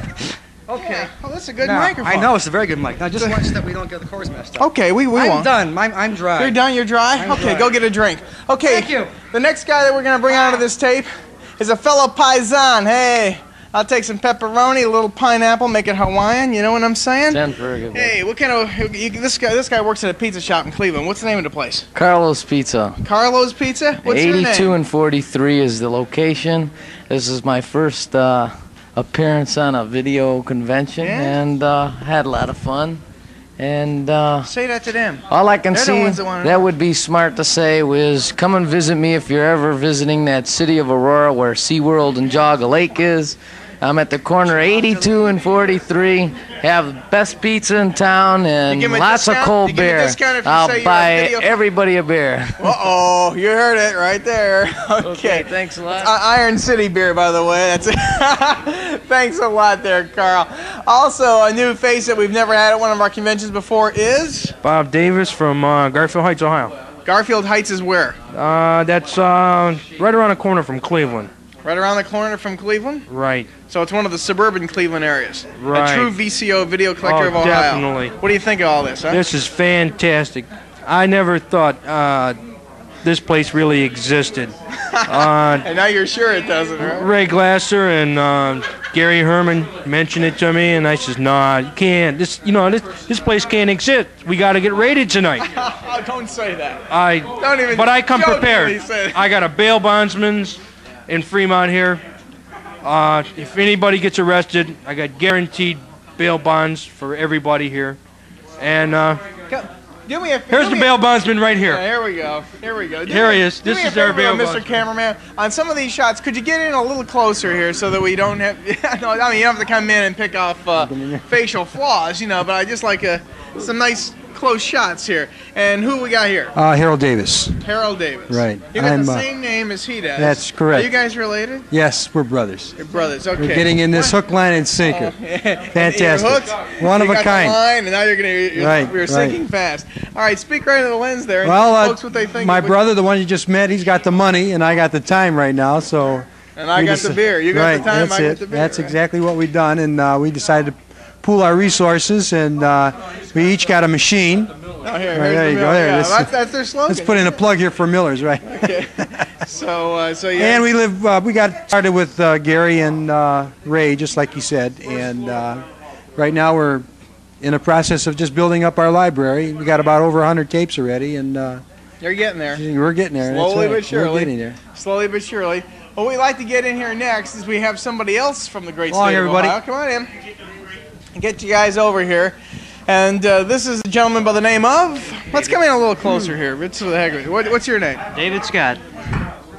Okay. Oh, that's a good Now, microphone. I know it's a very good mic. Now just watch that we don't get the chords messed up. Okay, we, we I'm won't. done. I'm, I'm dry. You're done. You're dry. I'm okay, dry. go get a drink. Okay. Thank you. The next guy that we're gonna bring onto this tape is a fellow paisan. Hey, I'll take some pepperoni, a little pineapple, make it Hawaiian. You know what I'm saying? Sounds very good. Hey, what kind of you, this guy? This guy works at a pizza shop in Cleveland. What's the name of the place? Carlos Pizza. Carlo's Pizza. What's your 82 name? and 43 is the location. This is my first uh, appearance on a video convention, Yeah? and uh, had a lot of fun. And uh, Say that to them. all I can They're see that that would be smart to say was come and visit me if you're ever visiting that city of Aurora where SeaWorld and Geauga Lake is. I'm at the corner 82 and 43. Have the best pizza in town and give 'em a lots of cold You give 'em a beer. discount if you I'll say you're a buy everybody a beer. <laughs> Uh oh, you heard it right there. <laughs> Okay, thanks a lot. It's Iron City beer, by the way. That's <laughs> thanks a lot, there, Carl. Also, a new face that we've never had at one of our conventions before is Bob Davis from uh, Garfield Heights, Ohio. Garfield Heights. Is where? Uh, that's uh, right around the corner from Cleveland. Right around the corner from Cleveland. Right. So it's one of the suburban Cleveland areas. Right. A true VCO video collector Oh, of Ohio. definitely. What do you think of all this, huh? This is fantastic. I never thought uh, this place really existed. <laughs> uh, and now you're sure it doesn't, right? Ray Glasser and uh, Gary Herman mentioned it to me, and I says, "Nah, you can't. This, you know, this this place can't exist. We got to get raided tonight." <laughs> Don't say that. I Don't even but I come prepared. I got a bail bondsman's in Fremont here. Uh, if anybody gets arrested, I got guaranteed bail bonds for everybody here. And uh, do me a here's do the bail bondsman right here. Yeah, here we go. Here we go. Do Here me- he is. This is our bail uh, Mr. bondsman. Cameraman. On some of these shots, could you get in a little closer here so that we don't have? <laughs> no, I mean you don't have to come in and pick off uh, <laughs> facial flaws, you know. But I just like a, some nice close shots here. And who we got here? Uh, Harold Davis. Harold Davis. Right. You got I'm, the uh, same name as he does. That's correct. Are you guys related? Yes, we're brothers. Your brothers. Okay. We're getting in this hook, line, and sinker. <laughs> You're Fantastic. hooked. One of a kind. Line, and now you're gonna. You're, Right, We're right. sinking fast. All right, speak right into the lens there. Well, uh, folks what they think. my brother, the one you just met, he's got the money, and I got the time right now. So. And I got the beer. You got right, the time, That's I got it. the beer, That's right. exactly what we've done, and uh, we decided to pool our resources, and uh, we each got a machine. Oh, here, Right, there the you go. There, Yeah, let's- that's, that's their slogan. Let's put in a plug here for Miller's, right? Okay. so, uh, so yeah. And we live. Uh, we got started with uh, Gary and uh, Ray, just like you said, and uh, right now we're in the process of just building up our library. We got about over 100 tapes already, and uh, You're getting there. we're getting there. Slowly right. but surely. We're getting there. Slowly but surely. What we'd like to get in here next is we have somebody else from the great on, state everybody. of Ohio. Come on in. Get you guys over here. And uh, this is a gentleman by the name of. Let's come in a little closer here. What's the heck? What, what's your name? David Scott.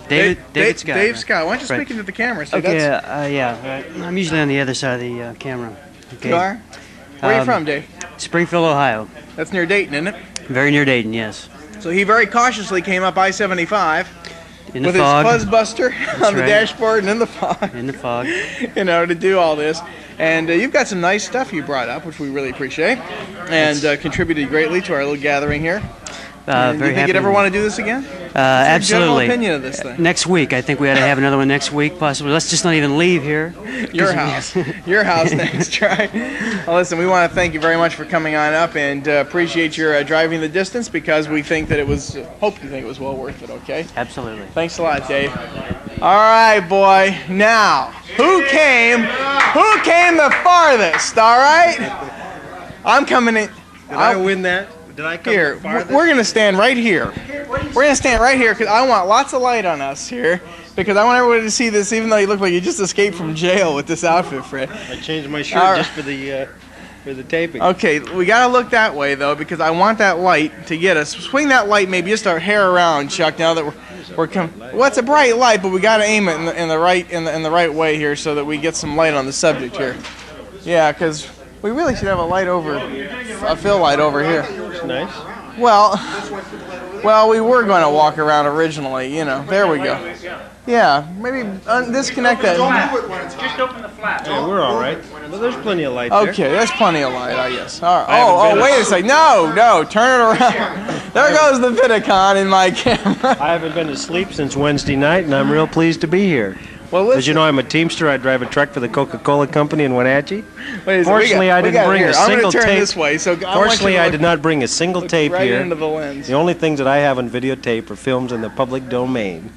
David, Dave- David Scott. Dave right. Scott. Why don't you Right. speak into the camera? Okay, uh, yeah, right. I'm usually on the other side of the uh, camera. Okay. You are? Where are you Um, from, Dave? Springfield, Ohio. That's near Dayton, isn't it? Very near Dayton, yes. So he very cautiously came up I-75 with fog. his Fuzzbuster <laughs> on the right. dashboard and in the fog. In the fog. <laughs> you know, to do all this. And uh, you've got some nice stuff you brought up, which we really appreciate, and uh, contributed greatly to our little gathering here. Uh, very you think you'd ever want to do this again? Uh, What's absolutely. Opinion of this thing. Next week, I think we ought to have another one next week, possibly. Let's just not even leave here. <laughs> Your house. Your house next, try. Well, listen, we want to thank you very much for coming on up and uh, appreciate your uh, driving the distance because we think that it was, hope you think it was well worth it, okay? Absolutely. Thanks a lot, Dave. All right, boy. Now, who came? Who came the farthest? All right. I'm coming in. Did I win that? Did I come Here, the farthest? we're gonna stand right here. We're gonna stand right here because I want lots of light on us here because I want everybody to see this. Even though you look like you just escaped from jail with this outfit, Fred. I changed my shirt right. just for the uh, for the taping. Okay, we gotta look that way though because I want that light to get us. Swing that light maybe just our hair around, Chuck. Now that we're we're coming. Well, it's a bright light, but we gotta aim it in the, in the right in the, in the right way here so that we get some light on the subject here. Yeah, because we really should have a light over a fill light over here. Nice. Well, well, we were going to walk around originally. You know, there we go. Yeah, maybe un- disconnect that. Don't move it once. Just open the flap. Yeah, we're all right. Well, there's plenty of light there. Okay, there's plenty of light, I guess. All right. I haven't Oh, oh, a- wait a second. No, no, turn it around. there goes the Vidicon in my camera. I haven't been to sleep since Wednesday night, and I'm real pleased to be here. Well, As you know, I'm a Teamster. I drive a truck for the Coca-Cola Company in Wenatchee. Wait a second, we Fortunately, got- I we didn't got bring here. a I'm gonna single turn tape. this way, so I want you to Fortunately, I look- did not bring a single tape right here. into the lens. The only things that I have on videotape are films in the public domain.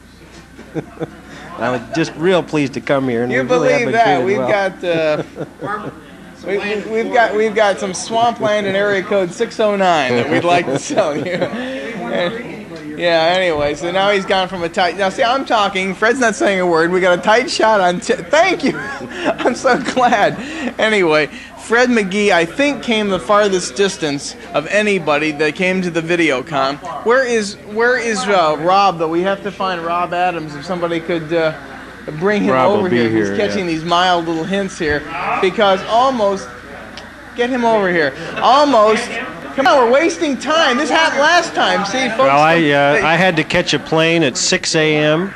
I was just real pleased to come here. And You we really have believe been that? We've well. got uh, <laughs> we, we- we've got we've got some swampland in area code 609 that we'd like to sell you. <laughs> <laughs> And- yeah. Anyway, so now he's gone from a tight. Now see, I'm talking. Fred's not saying a word. We got a tight shot on. T- Thank you. <laughs> I'm so glad. Anyway, Fred McGee, I think, came the farthest distance of anybody that came to the VideoCon. Where is where is uh, Rob? Though we have to find Rob Adams. If somebody could. Uh, Bring him Rob over be here. He's catching yeah. these mild little hints here because almost get him over here. Almost. Come on, we're wasting time. This happened last time. See, folks. Well, I uh, I had to catch a plane at 6 a.m.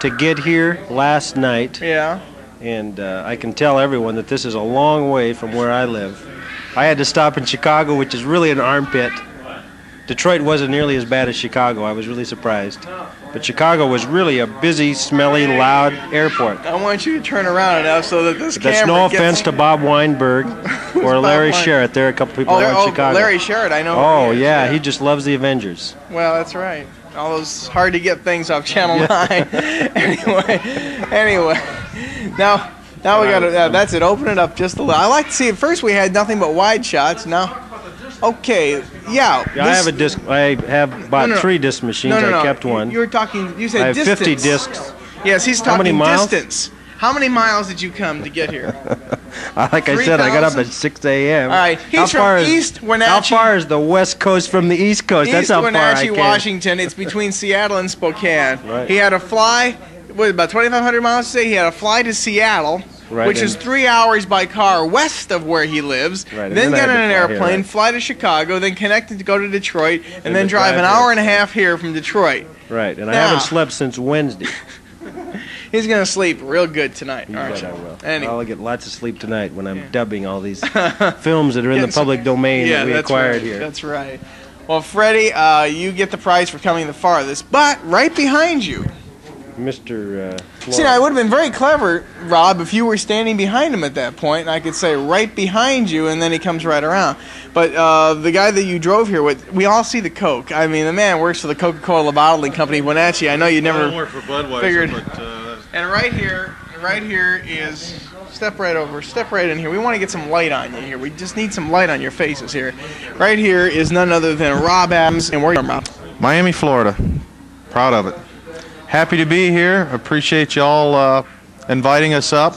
to get here last night. Yeah. And uh, I can tell everyone that this is a long way from where I live. I had to stop in Chicago, which is really an armpit. Detroit wasn't nearly as bad as Chicago. I was really surprised. But Chicago was really a busy, smelly, loud airport. I want you to turn around enough so that this But that's no offense to Bob Weinberg <laughs> or Larry Bob Sherritt. There are a couple people Oh, around oh, Chicago. Larry Sherritt, I know. Oh he is, yeah, he just loves the Avengers. Well, that's right. All those hard to get things off Channel 9. <laughs> anyway, anyway. Now, now we got to, uh, that's it. Open it up just a little. I like to see, at first we had nothing but wide shots. Now, okay, yeah. Yeah, I this- have a disc. I have bought No, no, no. three disc machines. No, no, no. I kept one. You were talking, you said I have distance. 50 discs. Yes, he's How talking many miles? distance. How many miles did you come to get here? <laughs> Uh, like I said, I got up 3,000? at 6 a.m. All right, he's how from far is, East Wenatchee- How far is the West Coast from the East Coast? That's East how far I Wenatchee, came. Washington. It's between Seattle and Spokane. <laughs> Right. He had a fly, what, about 2,500 miles today. He had a fly to Seattle, Right, which is three hours by car west of where he lives. Right, then then get on an fly here, airplane, right. fly to Chicago, then connect to go to Detroit, and, And then drive an hour and a half here from Detroit. Right, and I haven't slept since Wednesday. <laughs> He's gonna sleep real good tonight, You aren't bet you? I will. Anyway. I'll get lots of sleep tonight when I'm dubbing all these <laughs> films that are in the public domain yeah, that we acquired right. here. That's right. Well, Freddie, uh, you get the prize for coming the farthest, but right behind you. Mr. Uh, See, now, it would have been very clever, Rob, if you were standing behind him at that point, and I could say right behind you, and then he comes right around. But uh, the guy that you drove here with, we all see the Coke. I mean, the man works for the Coca-Cola bottling company, Wenatchee. I know you never I don't work for Budweiser, figured. but uh, And right here, right here is step right over, step right in here. We want to get some light on you here. We just need some light on your faces here. Right here is none other than Rob Adams, and where are you from, Rob? Miami, Florida. Proud of it. Happy to be here. Appreciate y'all uh, inviting us up.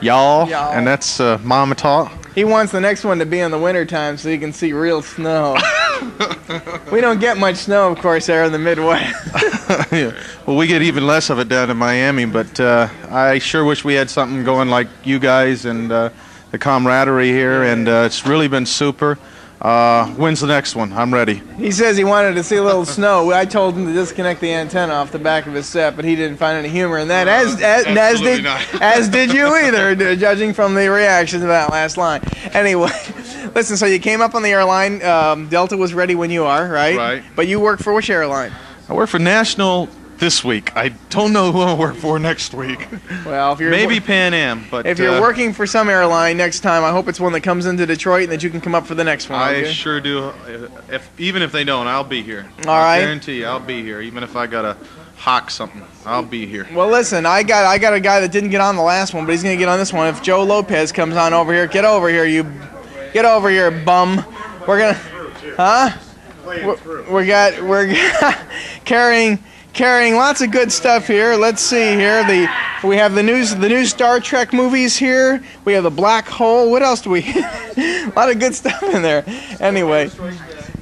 Y'all, and that's uh, Mama talk. He wants the next one to be in the wintertime so he can see real snow. <laughs> we don't get much snow, of course, there in the Midwest. <laughs> Yeah. Well, we get even less of it down in Miami, but uh, I sure wish we had something going like you guys and uh, the camaraderie here, and uh, it's really been super. Uh, when's the next one? I'm ready. He says he wanted to see a little snow. I told him to disconnect the antenna off the back of his set, but he didn't find any humor in that, as, as, as, did, <laughs> as did you either, judging from the reaction to that last line. Anyway, <laughs> listen, so you came up on the airline. Um, Delta was ready when you are, right? Right. But you work for which airline? I work for National this week. I don't know who I'll work for next week. Well, if you're Maybe Pan Am, but if you're uh, working for some airline next time, I hope it's one that comes into Detroit and that you can come up for the next one. I okay? sure do. If even if they don't, I'll be here. All I right. guarantee you, I'll be here. Even if I gotta hawk something, I'll be here. Well, listen, I got I got a guy that didn't get on the last one, but he's gonna get on this one. If Joe Lopez comes on over here, get over here, you, get over here, bum. We're gonna, huh? We- We got we're <laughs> carrying carrying lots of good stuff here. Let's see here. The we have the news the new Star Trek movies here. We have the black hole. What else do we? <laughs> a lot of good stuff in there. Anyway,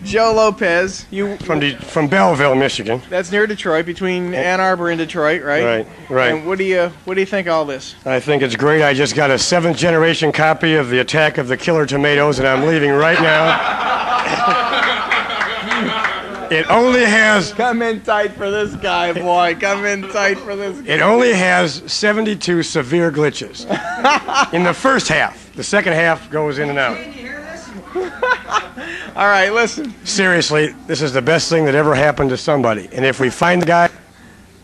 Joe Lopez, you From the, from Belleville, Michigan. that's near Detroit, between Ann Arbor and Detroit, right? Right, right. And what do you what do you think of all this? I think it's great. I just got a seventh generation copy of The Attack of the Killer Tomatoes, and I'm leaving right now. <laughs> it only has Come in tight for this guy, boy. Come in tight for this guy. it only has 72 severe glitches in the first half. The second half goes in and out. <laughs> All right, listen. Seriously, this is the best thing that ever happened to somebody. And if we find the guy,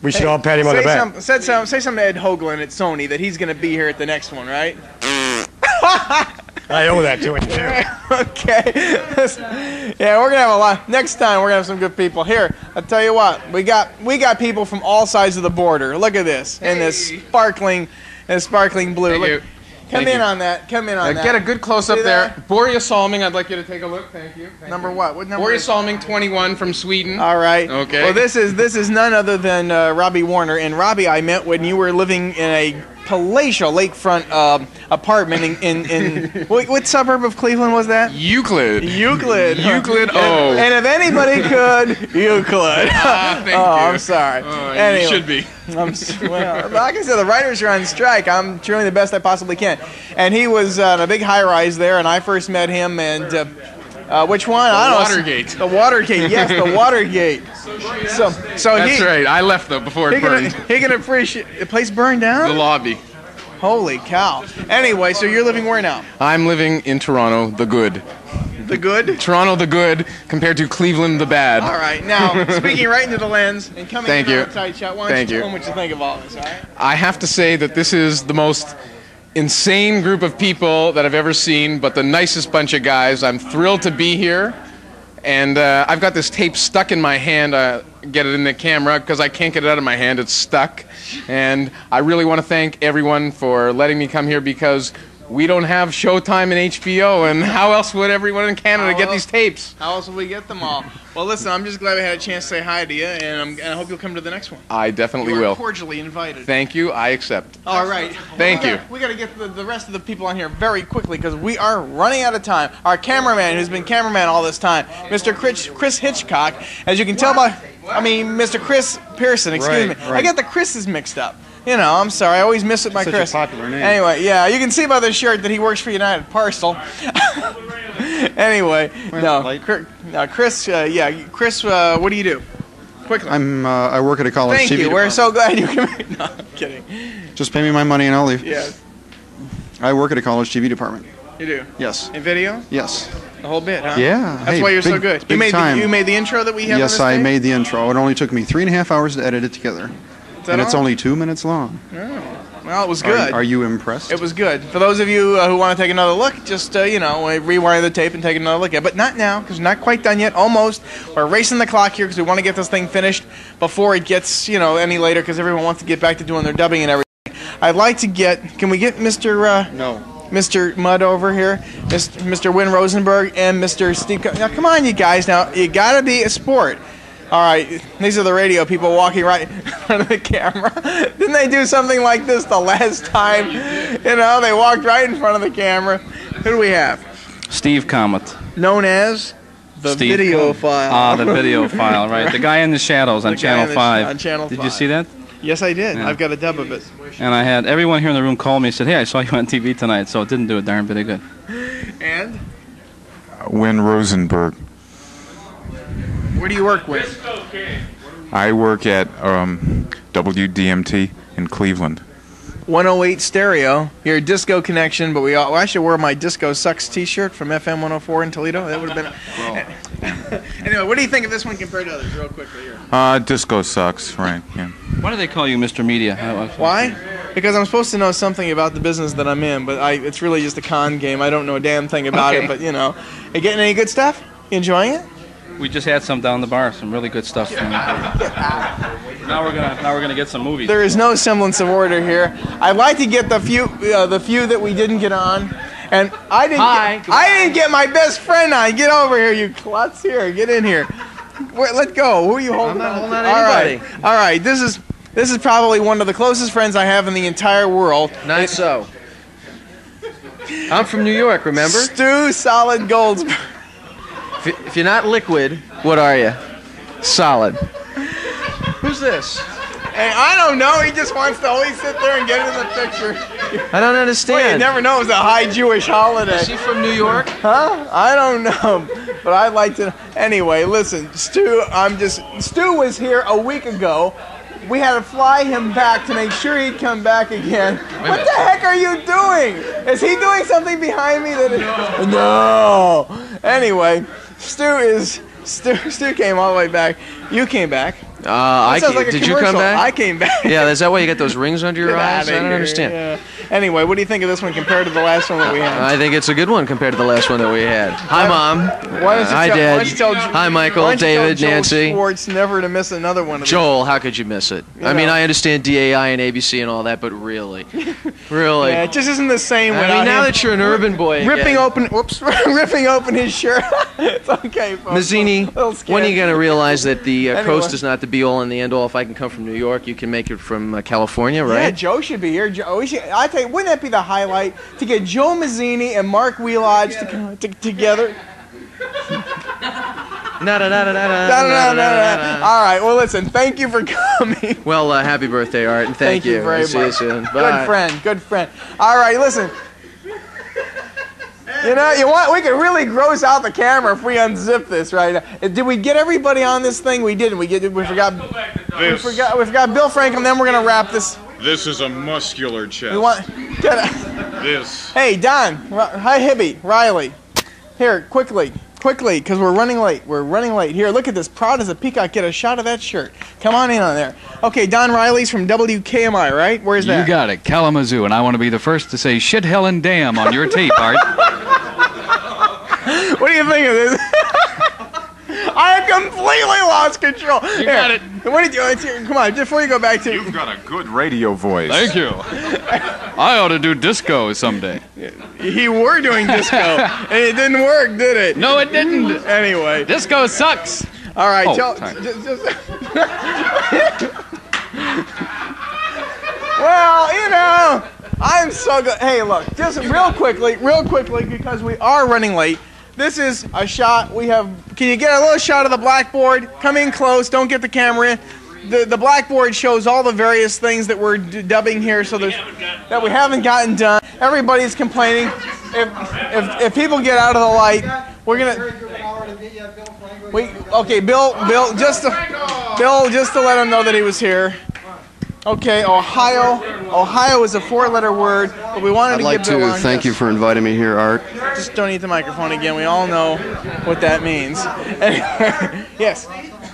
we should all pat him on the back. Some, said some, say something to Ed Hoagland at Sony that he's going to be here at the next one, right? <laughs> I owe that to him too. <laughs> okay. <laughs> yeah, we're gonna have a lot. Next time we're gonna have some good people. Here, I'll tell you what. We got we got people from all sides of the border. Look at this in this sparkling, in sparkling blue. Thank Look- you. Come Thank in you. on that. Come in on Uh, that. get a good close up there. that? Börje Salming, I'd like you to take a look. Thank you. Thank Number you. what? What number? Börje Salming, 21 from Sweden. All right. Okay. Well, this is this is none other than uh, Robbie Warner, and Robbie I met when you were living in a palatial lakefront uh, apartment in in, in <laughs> what, what suburb of Cleveland was that? Euclid. Euclid. Euclid. And- Oh. And, if anybody <laughs> could, Euclid. <laughs> Ah, thank oh, you. I'm sorry. Oh, you should be. I'm, s- well, like I said, the writers are on strike. I'm doing the best I possibly can. And he was uh, in a big high rise there, and I first met him. And uh, uh, which one? I don't know. Watergate. The Watergate. Yes, the <laughs> Watergate. So, so That's he, right. I left though before it can, burned. he can appreciate the place burned down. The lobby. Holy cow! Anyway, so you're living where now? I'm living in Toronto, the good. The good. Toronto, the good, compared to Cleveland, the bad. All right. Now, <laughs> speaking right into the lens and coming Thank in you. on a tight shot, why don't Thank you you. tell them what you think of all this? All right. I have to say that this is the most insane group of people that I've ever seen, but the nicest bunch of guys. I'm thrilled to be here. And uh, I've got this tape stuck in my hand. I get it in the camera because I can't get it out of my hand. It's stuck. And I really want to thank everyone for letting me come here because we don't have Showtime and HBO. And how else would everyone in Canada get these tapes? How else would we get them all? Well, listen, I'm just glad we had a chance to say hi to you, and, I'm, and I hope you'll come to the next one. I definitely you are will. cordially invited. Thank you. I accept. All right. Thank we you. Gotta, we got to get the, the rest of the people on here very quickly because we are running out of time. Our cameraman, who's been cameraman all this time, Mr. Chris, Chris Hitchcock, as you can tell by, I mean, Mr. Chris Pearson, excuse Right, me. I right. get the Chris's mixed up. You know, I'm sorry. I always miss it by Such a popular name. Anyway, yeah, you can see by the shirt that he works for United Parcel. <laughs> anyway, no, Chris, Chris uh, yeah, Chris, uh, what do you do? Quickly. I'm. Uh, I work at a college Thank TV you. We're department. so glad you came. <laughs> No, I'm kidding. Just pay me my money and I'll leave. Yes, I work at a college TV department. you do. Yes. In video? Yes. The whole bit, huh? Yeah, That's hey, why you're so big- good. You big made time. the you made the intro that we have. on yes, this I made the intro. It only took me three and a half hours to edit it together, that and it's all? only two minutes long. Oh. Well, it was good. Are, you impressed? It was good. For those of you uh, who want to take another look, just uh, you know, rewind the tape and take another look at. it. But not now, because we're not quite done yet. Almost. We're racing the clock here because we want to get this thing finished before it gets you know any later, because everyone wants to get back to doing their dubbing and everything. I'd like to get. Can we get Mr. Uh, no. Mr. Mudd over here, Mr. Mr. Win Rosenberg, and Mr. Steve. Co- Now, come on, you guys. Now, you gotta be a sport. All right, these are the radio people walking right <laughs> in front of the camera. Didn't they do something like this the last time? You know, they walked right in front of the camera. Who do we have? Steve Comet. Known as the Steve video Comet. file. Ah, the <laughs> videophile, right. The guy in the shadows on The Channel in the- 5. on Channel Did 5. you see that? Yes, I did. Yeah. I've got a dub of it. And I had everyone here in the room call me and said, hey, I saw you on TV tonight, so it didn't do a darn bit of good. And Win Rosenberg. Where do you work with? I work at um, WDMT in Cleveland. 108 stereo. Your disco connection, but we all, well, I should wear my disco sucks T-shirt from FM 104 in Toledo. That would have been. <laughs> anyway, what do you think of this one compared to others, real quickly here? Uh, disco sucks, right? Yeah. Why do they call you Mr. Media? Why? Because I'm supposed to know something about the business that I'm in, but I, it's really just a con game. I don't know a damn thing about Okay. it, but you know, you getting any good stuff? You enjoying it? We just had some down the bar, some really good stuff. now we're gonna now we're gonna get some movies. There is no semblance of order here. I'd like to get the few, uh, the few that we didn't get on, and I didn't. Hi. Get, I didn't get my best friend on. Get over here, you klutz! Here, get in here. Wait, let go. Who are you holding? I'm not on holding to? on All right. anybody. All right. This is this is probably one of the closest friends I have in the entire world. Not so. I'm from New York, remember? Stu Solid Goldsberg. If, if you're not liquid, what are you? Solid. Who's this? Hey, I don't know. He just wants to always sit there and get in the picture. I don't understand. Well, you never know. It's a high Jewish holiday. Is he from New York? Huh? I don't know, but I'd like to. Anyway, listen, Stu. I'm just. Stu was here a week ago. We had to fly him back to make sure he'd come back again. What the heck are you doing? Is he doing something behind me that? Is, no. Anyway, Stu is. Stu, Stu came all the way back. You came back. I sounds like a did you come back? I came back. Yeah, is that why you got those rings under your <laughs> Get eyes? I don't here, understand. yeah. Anyway, what do you think of this one compared to the last one that we had? I think it's a good one compared to the last one that we had. Hi, Mom. Why don't you Hi, tell, Dad. You tell, Hi, Michael, why don't you tell David, Joel Nancy. Schwartz never to miss another one of. Joel, how could you miss it? You I mean. I understand DAI and ABC and all that, but really, really. Yeah, it just isn't the same. I mean, now that you're an urban boy ripping again. open, whoops, <laughs> ripping open his shirt. <laughs> it's okay, folks. Mazzini, when are you going to realize that the uh, Anyway. coast is not the be all and the end all? If I can come from New York, you can make it from uh, California, right? Yeah. Joe should be here. Joe, should, I tell you, wouldn't that be the highlight to get Joe Mazzini and Mark Wheelodge to, come to, together? All right. Well, listen. Thank you for <laughs> coming. Well, uh, happy birthday, Art, and thank, you very See much. you soon. Bye. Good friend. Good friend. All right. Listen. You know, you want we could really gross out the camera if we unzip this right now. Uh, Did we get everybody on this thing? We didn't. We get we forgot. We forgot. We forgot Bill Franklin. Then we're gonna wrap this. This is a muscular chest. We want. Get a, This. Hey, Don. Hi, Hibby. Riley. Here, quickly. Quickly, because we're running late. We're running late. Here, look at this. Proud as a peacock. Get a shot of that shirt. Come on in on there. Okay, Don Riley's from WKMI, right? Where's that? You got it, Kalamazoo, and I want to be the first to say shit, hell, and damn on your tape, Art. <laughs> what do you think of this? <laughs> I have completely lost control. You got it. What did you? let's hear- Come on, before you go back to. You've got a good radio voice. Thank you. I ought to do disco someday. He were doing disco, <laughs> and it didn't work, did it? No, it didn't. Anyway, disco sucks. All right, Oh, tell. sorry. Just, just, <laughs> well, you know, I'm so good. Hey, look, just real quickly, real quickly, because we are running late. This is a shot. We have. Can you get a little shot of the blackboard? Come in close. Don't get the camera in. The, the blackboard shows all the various things that we're dubbing here, so there's that we haven't gotten done. Everybody's complaining. If, if, if people get out of the light, we're gonna. We okay, Bill. Bill, just to, Bill, just to let him know that he was here. Okay, Ohio. Ohio is a four-letter word, but we wanted I'd to like give to one. thank you for inviting me here, Art. Just don't eat the microphone again. We all know what that means. <laughs> yes.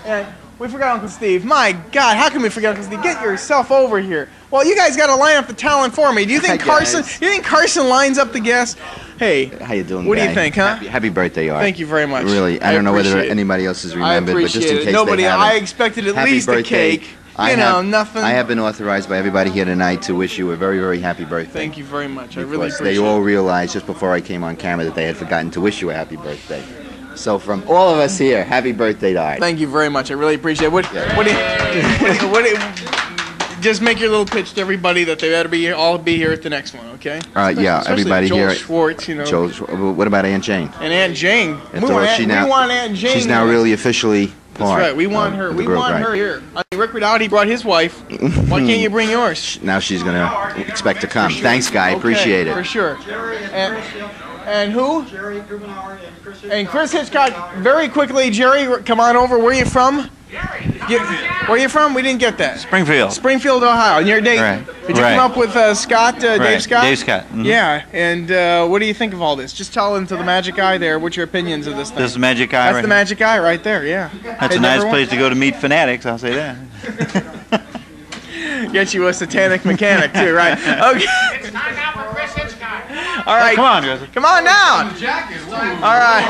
And we forgot Uncle Steve. My God, how can we forget Uncle Steve? Get yourself over here. Well, you guys got to line up the talent for me. Do you think Hi, Carson? guys. You think Carson lines up the guests? Hey, How you doing? What do you think, huh? Happy, happy birthday, Art. Thank you very much. Really, I, I don't know whether it. anybody else has remembered, but just in appreciate it. case Nobody. they haven't. I expected at least birthday. a cake. I you know, have, nothing. I have been authorized by everybody here tonight to wish you a very, very happy birthday. Thank you very much. I really appreciate they all realized just before I came on camera that they had forgotten to wish you a happy birthday. So from all of us here, happy birthday to Art. Thank you very much. I really appreciate it. What, what, do you, what, do you- what do you- just make your little pitch to everybody that they better be here, all be here at the next one, okay? Uh, yeah, Especially everybody Joel here. Schwartz, you know. Joel what about Aunt Jane? And Aunt Jane. We want, she Aunt, now- we want Aunt Jane. She's now really officially That's part. right. We want of- her. We want right. her here. I mean, Rick Ridout, brought his wife. Why can't you bring yours? <laughs> Now she's gonna expect to come. Thanks, guy. Okay, Appreciate it. For sure. And, and who? Jerry And Chris Hitchcock. Very quickly, Jerry, come on over. Where are you from? You, where are you from? We didn't get that. Springfield. Springfield, Ohio. And you're Dave. Right. Did you Right. come up with uh, Scott, uh, Right. Dave Scott? Dave Scott, mhm. Yeah. And uh, what do you think of all this? Just tell to the magic eye there. What's your opinions of this thing? This is Magic Eye That's right the here. magic eye right there. Yeah. That's Hey, a nice number place to go to meet fanatics, I'll say that. <laughs> Get you a satanic mechanic too, right? <laughs> Okay. All right. come on, guys. Come on down. All right.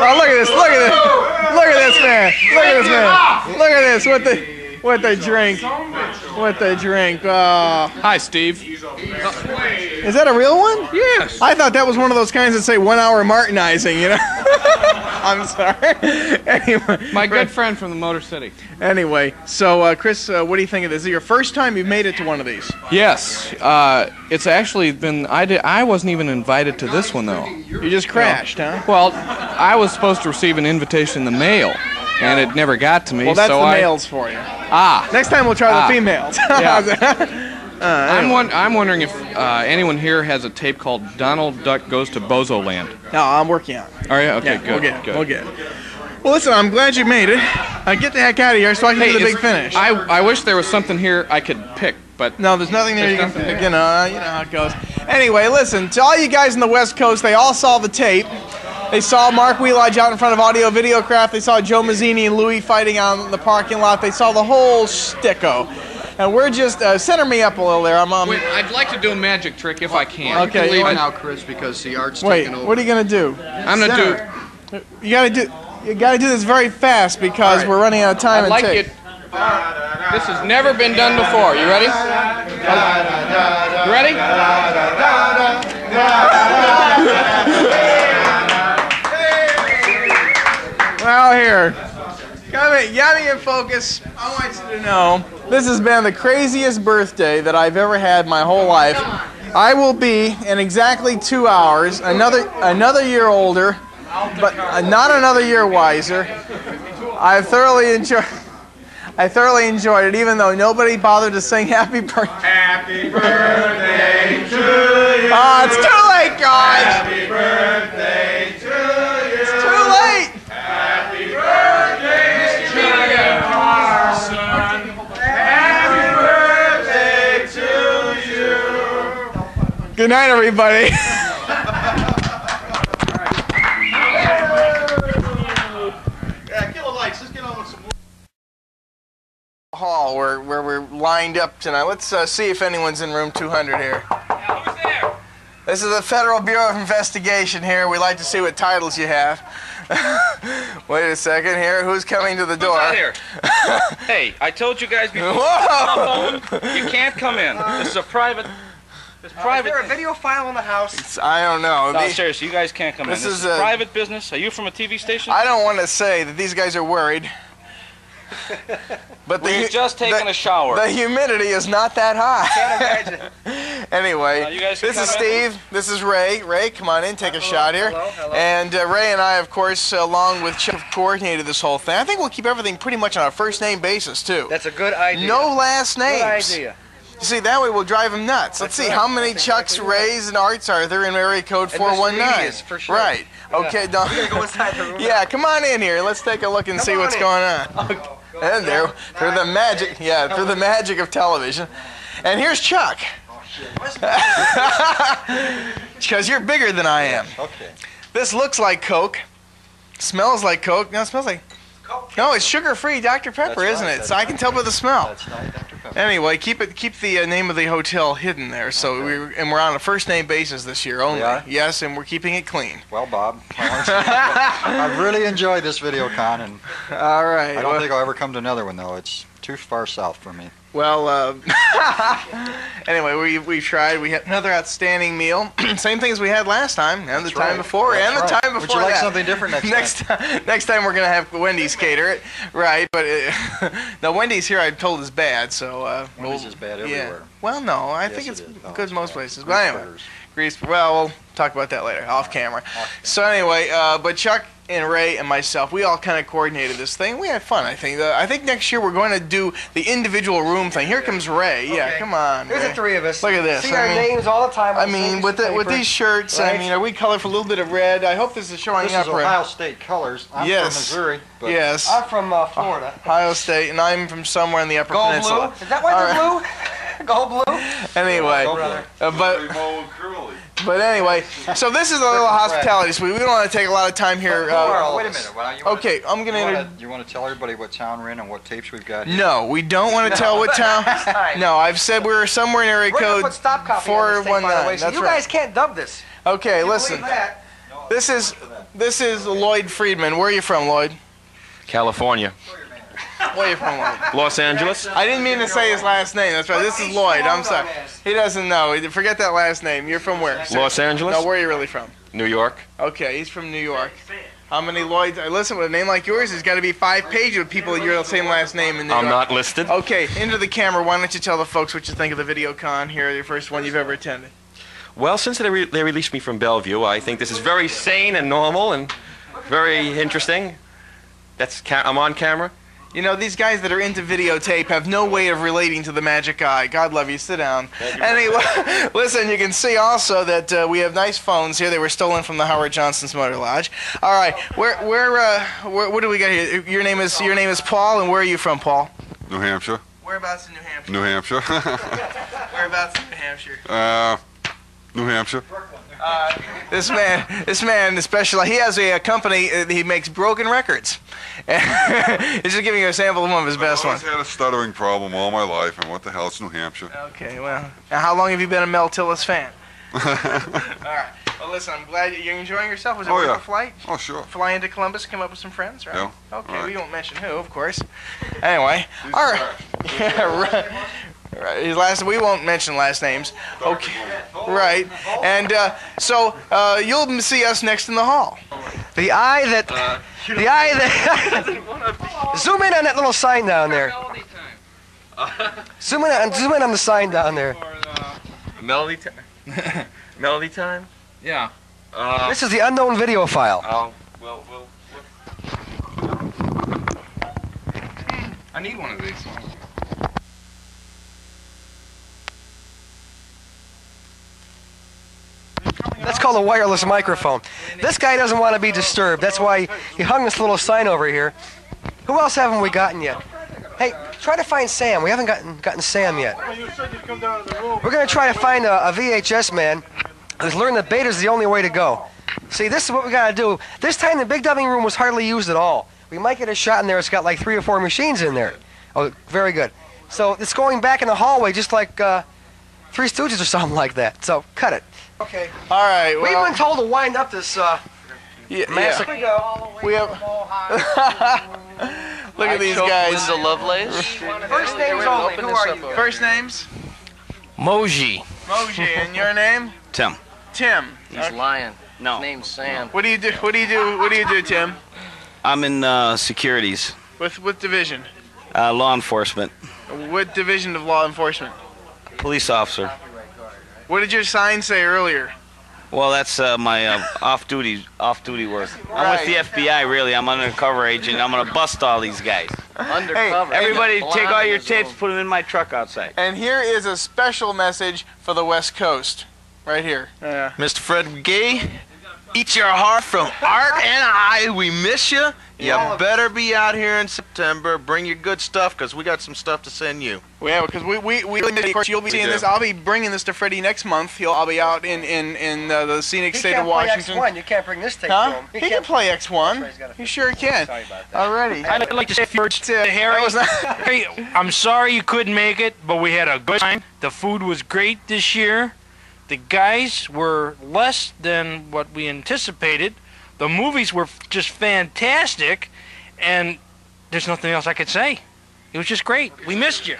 Oh, look at this. Look at this. Look at this man. Look at this man. Look at this. What the what they drink. What they drink. Oh. Hi, Steve. Is that a real one? Yes. I thought that was one of those kinds that say one hour martinizing, you know? <laughs> I'm sorry. <laughs> anyway. My good friend from the Motor City. Anyway, so uh, Chris, uh, what do you think of this? Is it your first time you've made it to one of these? Yes, uh, it's actually been. I did. I wasn't even invited to this one though. You just crashed, huh? Well, I was supposed to receive an invitation in the mail, and it never got to me. Well, that's so the I, males for you. Ah. Next time we'll try Ah. the females. <laughs> <laughs> Yeah. Uh, I'm, anyway. won- I'm wondering if uh, anyone here has a tape called Donald Duck Goes to Bozo Land. No, I'm working on it. Are you? Okay, Yeah, good. We'll get it. good. We'll get it. Well, listen, I'm glad you made it. Uh, get the heck out of here so I can Hey, do the big finish. I, I wish there was something here I could pick, but no, there's nothing there. There's You, nothing can, there. you know, uh, you know how it goes. Anyway, listen to all you guys on the West Coast. They all saw the tape. They saw Mark Wheelodge out in front of Audio Video Craft. They saw Joe Mazzini and Louis fighting out in the parking lot. They saw the whole sticko. And we're just uh, center me up a little there. I'm um, Wait, I'd like to do a magic trick if I can. Okay, You can leave you now, Chris, because the art's Wait, taking over. what are you gonna do? I'm gonna do. You gotta do. You gotta do this very fast because we're running out of time. I'd like tape. it. This has never been done before. You ready? You ready? Well, here. Come in, Yummy in focus. I want you to know this has been the craziest birthday that I've ever had my whole life. I will be in exactly two hours, another another year older, but uh, not another year wiser. I thoroughly enjoyed. <laughs> I thoroughly enjoyed it, even though nobody bothered to sing "Happy Birthday." Happy birthday to you. Ah, it's too late, guys. Happy birthday to you. It's too late. Happy birthday to you, Carson. Happy birthday to you. Good night, everybody. <laughs> Yeah, kill the lights. Let's get on with some. Hall where, where we're lined up tonight. Let's uh, see if anyone's in room 200 here. who's there? This is the Federal Bureau of Investigation here. We'd like to see what titles you have. <laughs> Wait a second here. Who's coming to the door? out here? <laughs> hey, I told you guys before. Whoa! You can't come in. <laughs> This is a private. It's private. Is there a videophile in the house? I don't know. No, The- seriously, you guys can't come This in. This is is, a- private business. Are you from a TV station? I don't want to say that these guys are worried. <laughs> But the, We've just taken the- a shower. The humidity is not that high. <laughs> anyway, Uh, you guys can this is come in. Steve. This is Ray. Ray, come on in, take a shot here. hello, hello. And uh, Ray and I, of course, along with Chuck, have coordinated this whole thing. I think we'll keep everything pretty much on a first name basis too. That's a good idea. No last names. Good idea. You see, that way we'll drive them nuts. Let's see, right. how many That's Chucks, exactly right. Rays, and Arts are there in area code 419? For sure. Right. Okay, no. We're go inside the room. <laughs> Yeah, come on in here. Let's take a look and Come see what's in. going on. <laughs> And there, through the magic, yeah, through the magic of television. And here's Chuck. Oh, <laughs> because you're bigger than I am. Okay. This looks like Coke. Smells like Coke. No, it smells like. No, it's sugar-free Dr. Pepper, That's isn't right, it? that's So I can tell by the smell. That's not Dr. <laughs> Anyway, keep it, keep the uh, name of the hotel hidden there. So we and we're on a first name basis this year only. Yes, and we're keeping it clean. Well, Bob, I want to- I really enjoyed this video con, and All right. I don't well- think I'll ever come to another one though. It's too far south for me. Well, uh, <laughs> anyway, we we tried. We had another outstanding meal. <clears throat> Same thing as we had last time, and That's the time right. before, That's and the right. time Would you before like that. something different next <laughs> next time? next time we're gonna have Wendy's cater it, right? But uh, <laughs> the Wendy's here, I'm told, is bad. So uh, Wendy's we'll- is bad everywhere. yeah. Well, no, I Yes, think it it's. Oh, good it's most bad. places. Grease But anyway, burgers. grease. Well, we'll talk about that later, off camera. So anyway, uh, but Chuck and Ray and myself, we all kind of coordinated this thing. We had fun. I think. Uh, I think next year we're going to do the individual room thing. Here comes Ray. Yeah, come on. There's Ray. the three of us. Look at this. See I our mean- names all the time. I mean, with the, with these shirts, I mean, are we colorful? A little bit of red. I hope this is showing This up is right. Ohio State colors. I'm yes. from Missouri. But yes. I'm from uh, Florida. Ohio State, and I'm from somewhere in the Upper Gold Peninsula. blue? Is that why All they're right. blue? <laughs> Gold blue? Anyway, Gold blue. uh, but but anyway, so this is a little hospitality suite. We don't want to take a lot of time here. uh, wait a minute. Well, you wanna, okay, I'm gonna. You inter- wanna, you want to tell everybody what town we're in and what tapes we've got? Here? No, we don't want to tell what <laughs> town. No, I've said we're somewhere in area We're gonna code put stop copy on this thing, by the way, 419. so That's you right. guys can't dub this. Okay, You listen. This is this is Lloyd Friedman. Where are you from, Lloyd? California. Where are you from, Lloyd? Los Angeles. I didn't mean to say his last name. That's right. This is Lloyd. I'm sorry. He doesn't know. Forget that last name. You're from where? sir? Los Angeles. No, where are you really from? New York. Okay, he's from New York. How many Lloyds? uh, Listen, with a name like yours, there's got to be five pages of people with your same last name in New I'm York. not listed. Okay, into the camera. Why don't you tell the folks what you think of the video con here, your first one you've ever attended? Well, since they, re- they released me from Bellevue, I think this is very sane and normal and very interesting. That's ca- I'm on camera. You know, these guys that are into videotape have no way of relating to the magic eye. God love you. Sit down. Anyway, <laughs> listen, you can see also that uh, we have nice phones here. They were stolen from the Howard Johnson's Motor Lodge. All right, where, where, uh, where, what do we got here? Your name is your name is Paul, and where are you from, Paul? New Hampshire. Whereabouts in New Hampshire? New Hampshire. <laughs> Whereabouts in New Hampshire? uh, New Hampshire. Uh, this man, this man, especially, he has a, a company. Uh, he makes broken records. <laughs> He's just giving you a sample of one of his best ones. I've had a stuttering problem all my life, and what the hell, it's New Hampshire. Okay, well, now how long have you been a Mel Tillis fan? <laughs> All right. Well, listen, I'm glad you're enjoying yourself. Was it Oh, worth yeah. a flight? Oh, sure. Fly into Columbus, come up with some friends, right? Yeah. Okay, right. we won't mention who, of course. Anyway, all right. Yeah, <laughs> right. Right. His last, we won't mention last names. Okay, right. And uh, so uh, you'll see us next in the hall. The eye that, the eye that. <laughs> zoom in on that little sign down there. Zoom in on, zoom in on the sign down there. <laughs> <laughs> Melody time. Melody time. Yeah. Uh, This is the unknown videophile. Oh, well, well. I need one of these. That's called a wireless microphone. This guy doesn't want to be disturbed. That's why he hung this little sign over here. Who else haven't we gotten yet? Hey, try to find Sam. We haven't gotten gotten Sam yet. We're gonna try to find a, a VHS man who's learned that beta's is the only way to go. See, this is what we gotta do. This time the big dubbing room was hardly used at all. We might get a shot in there. It's got like three or four machines in there. Oh, very good. So it's going back in the hallway, just like uh, Three Stooges or something like that. So cut it. Okay. All right. We've been told to wind up this uh, Yeah, massacre. yeah. We have. <laughs> Look at these guys. Linda Lovelace. <laughs> First names only. Who are you? First names? Moji. Moji, and your name? <laughs> Tim. Tim. He's lying. No. His name's Sam. What do you do? What do you do? What do you do, Tim? I'm in uh, securities, With what division? uh, law enforcement, What division of law enforcement? police officer. What did your sign say earlier? Well, that's uh, my uh, off-duty off-duty work. I'm with the FBI, really. I'm an undercover agent. I'm gonna bust all these guys. Undercover. Everybody, take all your Blonde. tapes, put them in my truck outside. And here is a special message for the West Coast, right here. Yeah. Mr. Fred Gay, eat your heart from <laughs> Art and I. We miss you. You Yeah. better be out here in September. Bring your good stuff because we got some stuff to send you. Yeah, because we, we, we of course you'll be We seeing do. this. I'll be bringing this to Freddie next month. He'll I'll be out in in in uh, the scenic He state can't of Washington. play X1. You can't bring this tape Huh? to him. He, can play X1. He sure can. Already. I'd like to say a few to Harry. That Harry, I'm sorry you couldn't make it, but we had a good time. The food was great this year. The guys were less than what we anticipated. The movies were just fantastic, and there's nothing else I could say. It was just great. We missed you.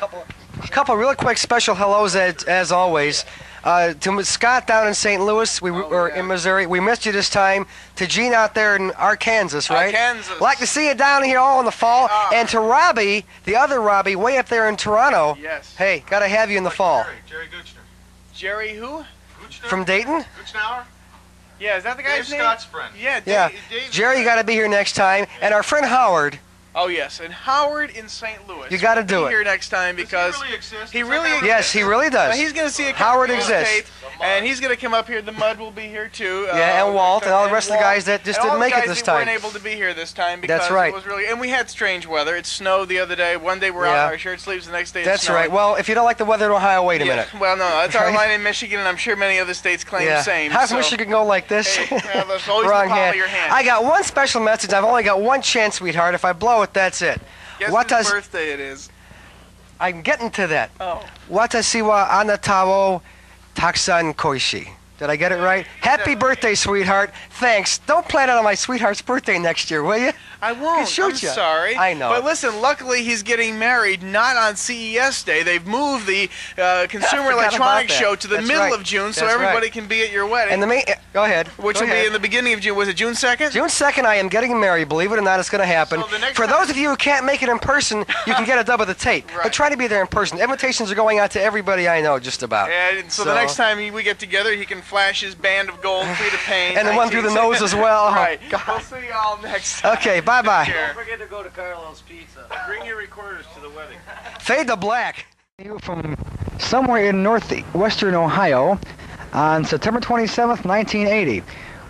A couple really quick special hellos as, as always. Uh, to Scott down in St. Louis, we or in Missouri, we missed you this time. To Gene out there in Arkansas, right? Arkansas. Like to see you down here all in the fall. And to Robbie, the other Robbie, way up there in Toronto. Yes. Hey, gotta have you in the fall. Jerry Guchner. Jerry who? From Dayton? Guchnauer? Yeah, is that the guy's Dave name? Scott's friend. Yeah, Dave, Yeah. Dave- Jerry, you gotta be here next time. And our friend Howard. Oh yes, and Howard in St. Louis. You gotta do be it. here next time because he really exists. Yes, he really does. Now, he's gonna see a Howard couple of exists. tape, and he's gonna come up here. The Mud will be here too. uh, Yeah, and Walt and all the rest of the guys that just and didn't the make it guys this that weren't able to be here this time because That's right. it was really. And we had strange weather. It snowed the other day. One day we're out Yeah. in our shirt sleeves. The next day it That's snowed. right. Well, if you don't like the weather in Ohio, wait a Yeah, minute. Well, no, that's our line in Michigan, and I'm sure many other states claim yeah. the same. How's so- Michigan go like this? Hey, yeah, that's always Wrong hand. your hand. I got one special message. I've only got one chance, sweetheart. If I blow it, that's it. Guess does birthday it is? I'm getting to that. Oh. Watashi wa anata taksan koishi. Did I get it right? Happy <laughs> birthday, sweetheart. Thanks. Don't plan it on my sweetheart's birthday next year, will you? I won't. shoot I'm ya. sorry. I know. But listen, luckily he's getting married not on CES Day. They've moved the uh, <laughs> Consumer Electronics. Show to the That's middle right. of June, so That's everybody right. can be at your wedding. And the main. Go ahead. which Go will ahead. be in the beginning of June. Was it June 2nd? June 2nd, I am getting married. Believe it or not, it's going to happen. So For those of you who can't make it in person, you can get a dub of the tape. <laughs> But try to be there in person. Invitations are going out to everybody I know, just about. And so, the next time we get together, he can flash his band of gold through the <sighs> paint. And the one through the nose as well. Oh, <laughs> right. We'll see y'all next time. Okay, bye bye. Take care. forget to go to Carlo's Pizza. Bring your recorders to the wedding. Fade to black. You from somewhere in northwestern Ohio on September 27th, 1980.